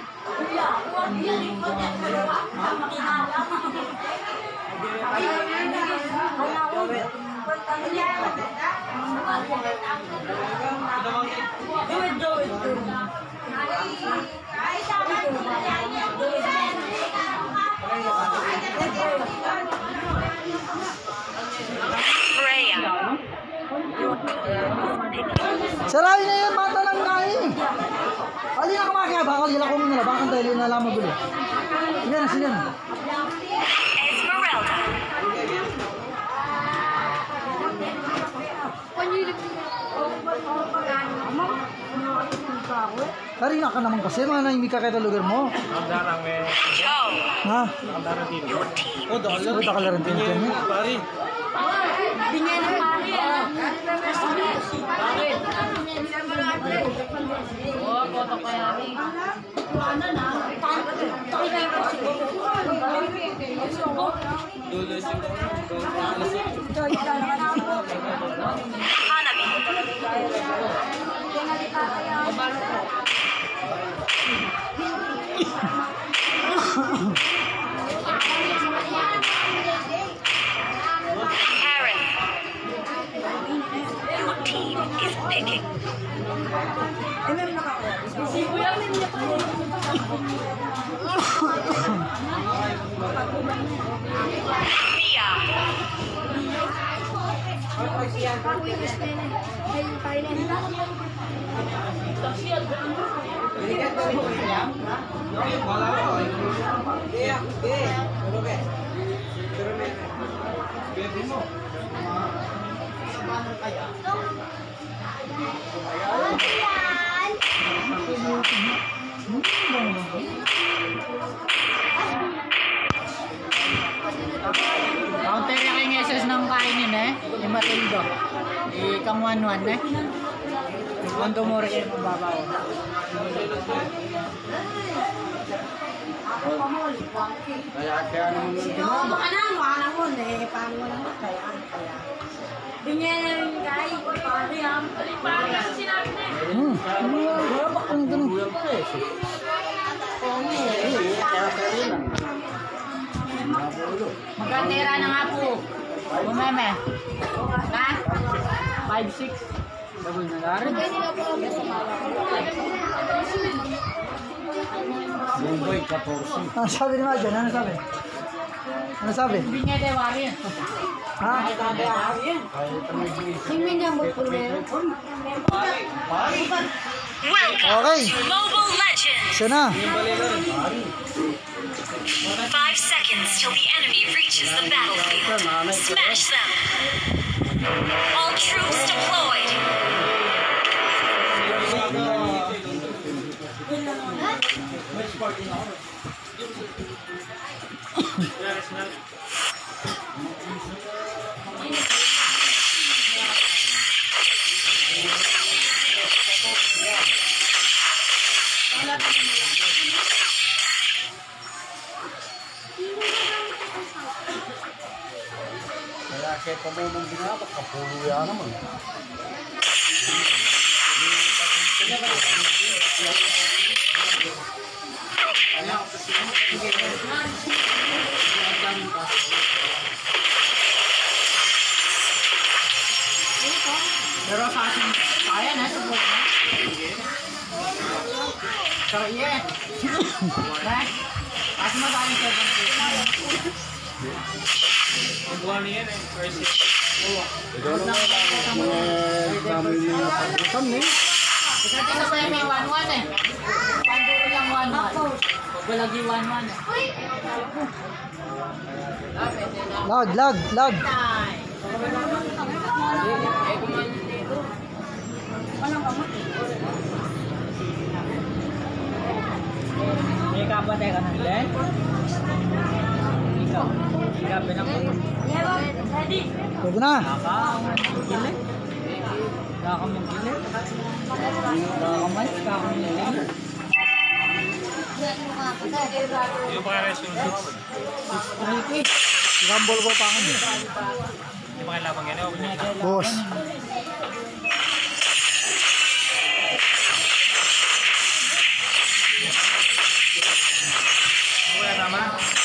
picking. Freya. Your team is picking. Sarawi na yan, mata lang tayo eh. Ali na kumakaya, bakal yala ko muna, bakal tayo na lang magulo. Sige na, sige na. Esmeralda. Karina ka naman kasi, mga naimik ka kaya lugar mo. Ang darang may... Ha? Ang darang dito. Your team Oh, dahil Ito ka lang din dyan. eh. Pari. Dulo yung Hanabi. Karen. Your team is picking. Yun. Ayun, Thailand. Counter yung king SS ng kainin eh. Ni Matildo. Ikang 1-1 eh. Kung tumuro kayo mababaw. Baka na, wala mo, eh, paano mo naman, kaya kaya. Ganyan, guys, pare, ang Hmm. Wala ba kang ganun? Magkatira na nga po. Bumeme. Ha? 5-6. Bagol na lari. Ano sabi ni Majan? Ano sabi? Ano sabi? Binya de wari. Ha? Niya mo po na Welcome Okay. to Mobile Legends. Siya na. Five seconds till the enemy reaches the battlefield. Smash them. All troops deployed. Pero sa akin, kaya na. Support na. Pero yeah. Na? Kasi mataling 7 Nagawa niya yan eh. First hit. Kasi sa pa may 1-1 eh. Panduro lang 1-1. Balagi 1-1 eh. Lag, lag, lag. May kapatay ka ng Len? Pwede na. Yung mga resolution. 6-3 Rumble ko pa ako. Yung mga labang yan. Boss. Wala tama.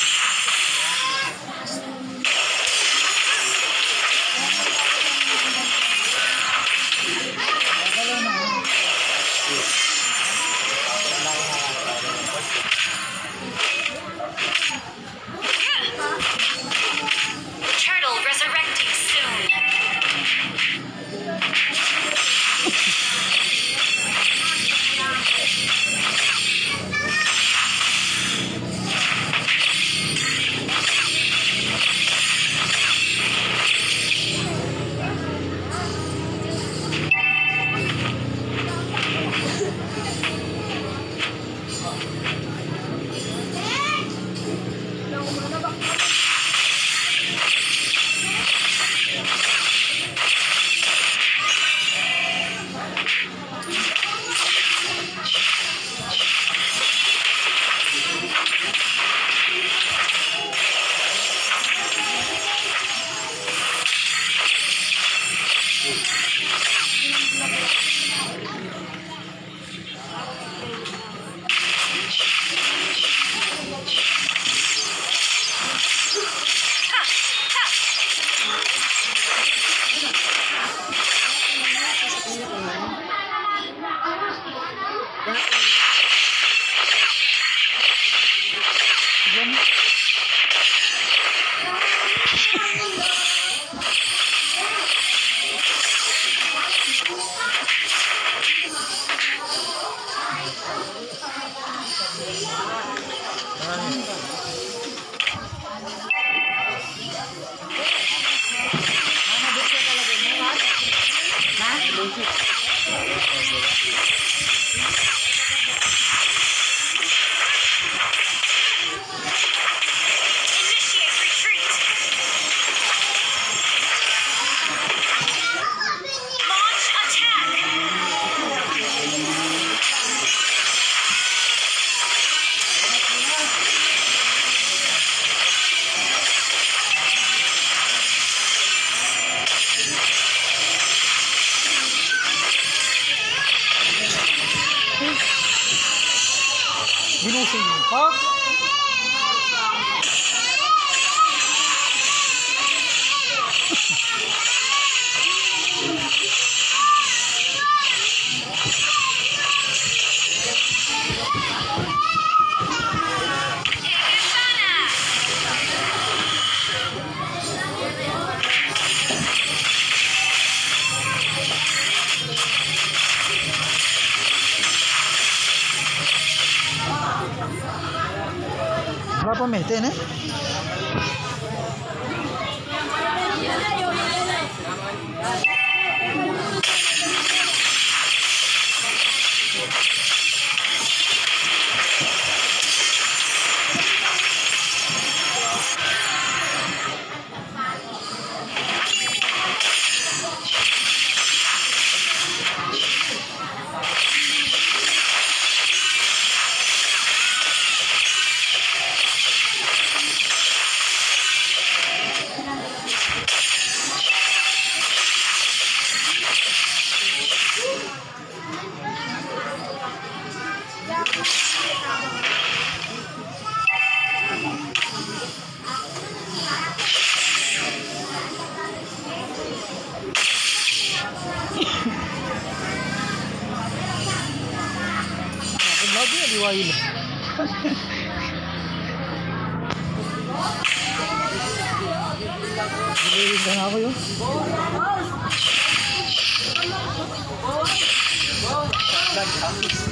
Na ako yun.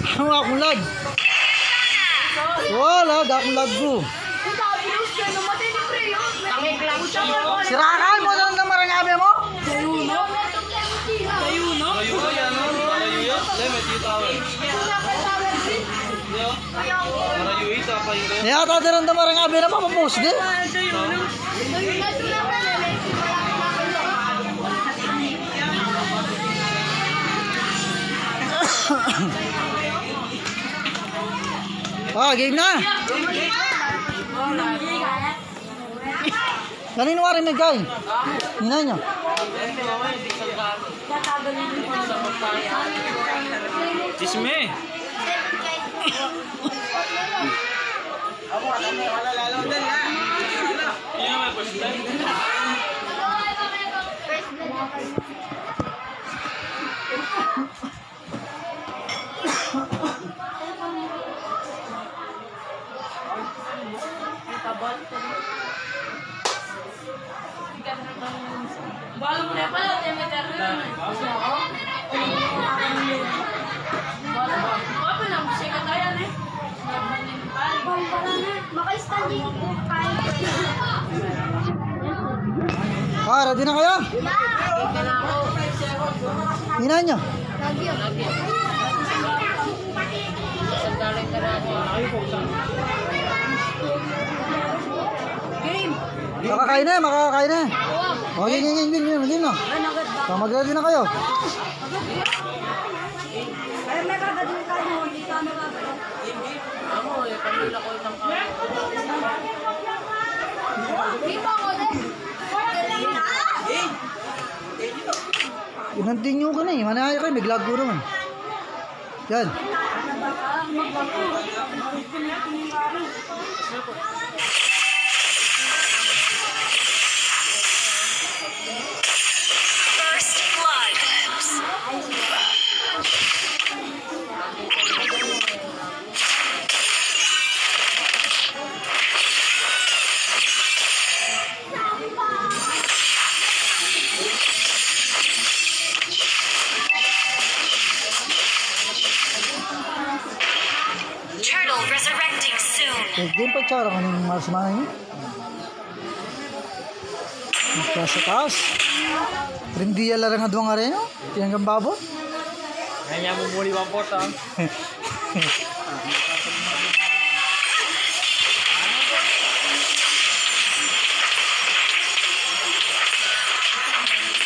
Ang akong lag. Wala, akong lag ko. Sirakan mo doon na marangabi mo? Layo ka yan, no? Malayo yan. Lem, may tiyo tawag. Malayo ito, apa yun? Kaya tatiran na marangabi na mapapost di. Ah, game na. Kanino wari may guy? Hinay niyo. Chisme. Yan may first time. Balo mo na pala, tayo may terror. Apa na, musika tayo eh. Maka-standing po kayo. Ah, ready na kayo? Hinay niyo. Makakain na, makakain na. Okay, game, game, game, game, game na. Mag-ready na kayo. Ay, may kagaling kayo. Hindi ka magagaling. Di ba ako din? Inantin nyo ka na eh. Manaya kayo, may glag ko naman. Yan. First game pa tsara ka ng mga sumana nyo. Sa taas. Rindiya lang nga doon nga rin, no? Tiyang gambabo. Kaya mo muli one port ah.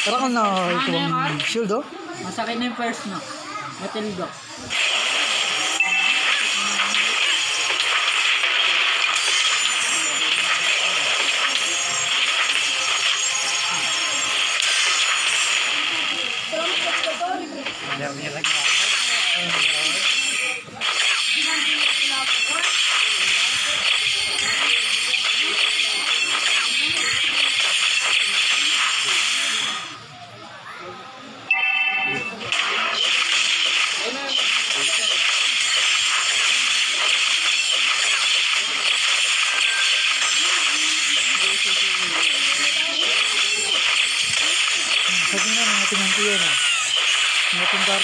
Tara ka na ito ang shield, oh. Masakit na yung first no. Matiligo.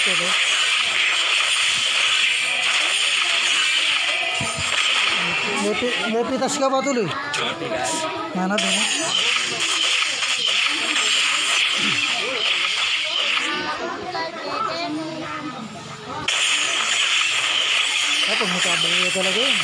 Mga tungkarte, no? May, pi- may pitas ka ba tuloy? Hanap, eh. Tapos magkabalo talaga yun.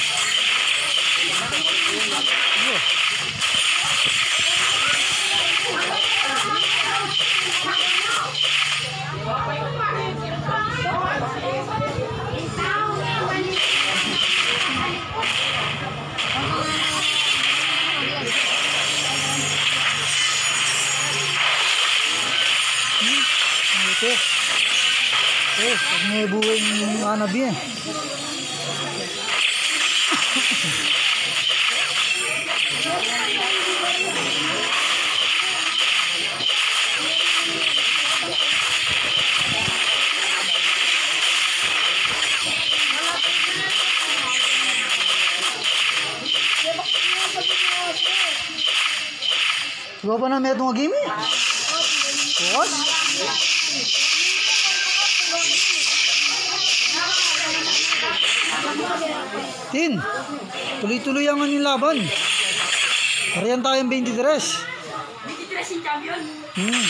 May buhay yung anabi eh. Diba pa na may itong Tin, tuloy-tuloy ang yung laban. Pariyan tayong 23. 23 yung champion? Hmm.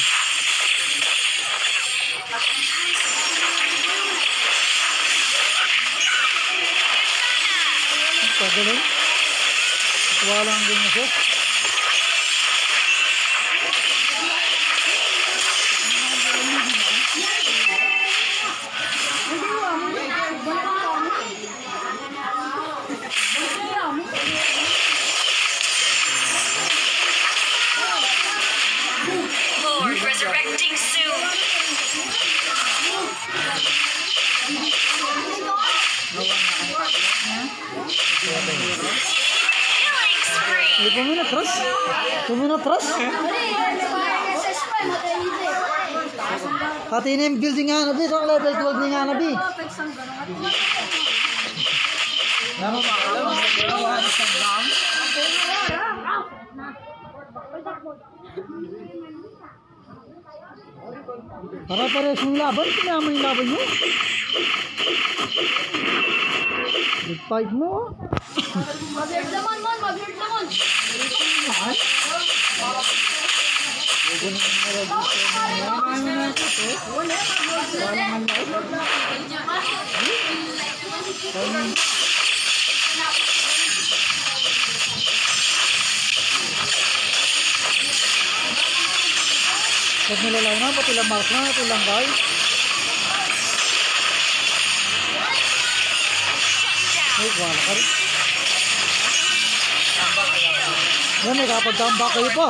Pagaling. Wala ang ganyan siya. 5минут раз, 2 минут раз. Ini building nga nabi, so level 12 ni nga nabi. Para para sung laban, laban mo. Mo. Pag nilalaw na, pati lang mark na, pati lang guy. Ay, wala ka rin. Yan, may kapag-comeback kayo pa.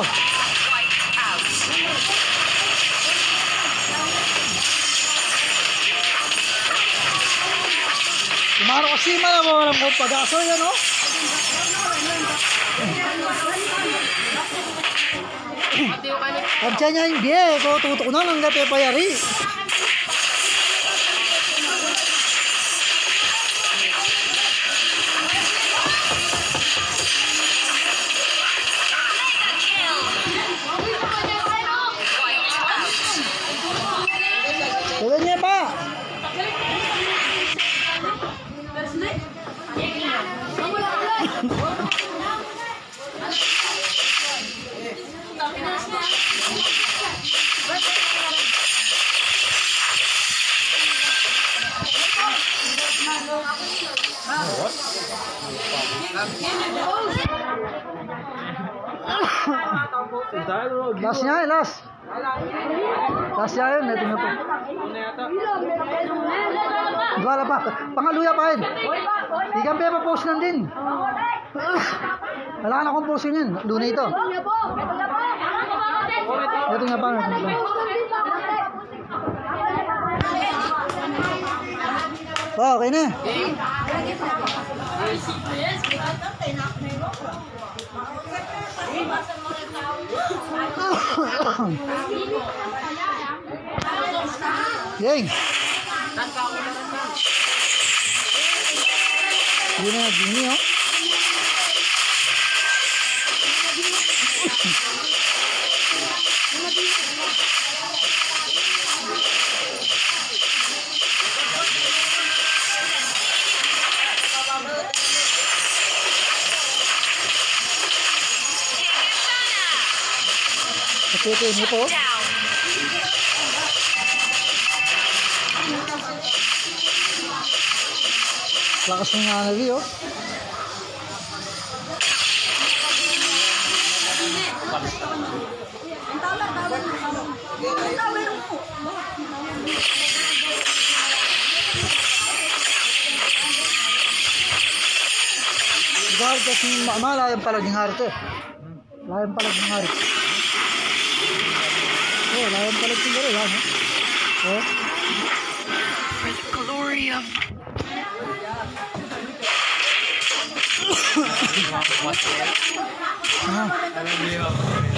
Kumaro kasi malawa walang kong pag-aso yan, oh. Pag siya niya yung biye, ko tutok na lang gabi payari. Pangaluya pa yun. Ikan pa post nan din. Wala na akong post yun. Luna ito. Ito ito nga pa. Oh, okay na. 일어나지니요? Hãy subscribe cho kênh Ghiền Mì Gõ Để không bỏ lỡ những video hấp dẫn Lakas ng nanabi oh. Dahil kasi ma- malayang palag ng harito. Layang palag ng harito. Oh, layang palag ng harito. Yan, oh. Oh. Ah. Launch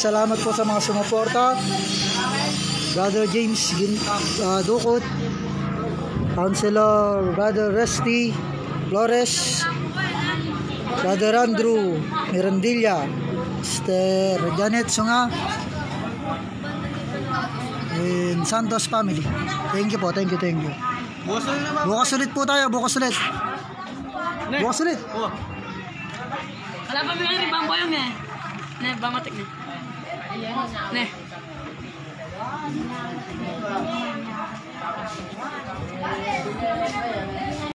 salamat po sa mga sumuporta. Brother James Gin, uh, Dukot, Councilor Brother Rusty Flores, Brother Andrew Mirandilla, Sister Janet Sunga, and Santos family. Thank you po, thank you, thank you. Bukas na na ulit po tayo, bukas ulit. Bukas ulit. Oh. Wala pa bigyan ni Bamboyong eh. Ne, bangotek ne. Ne.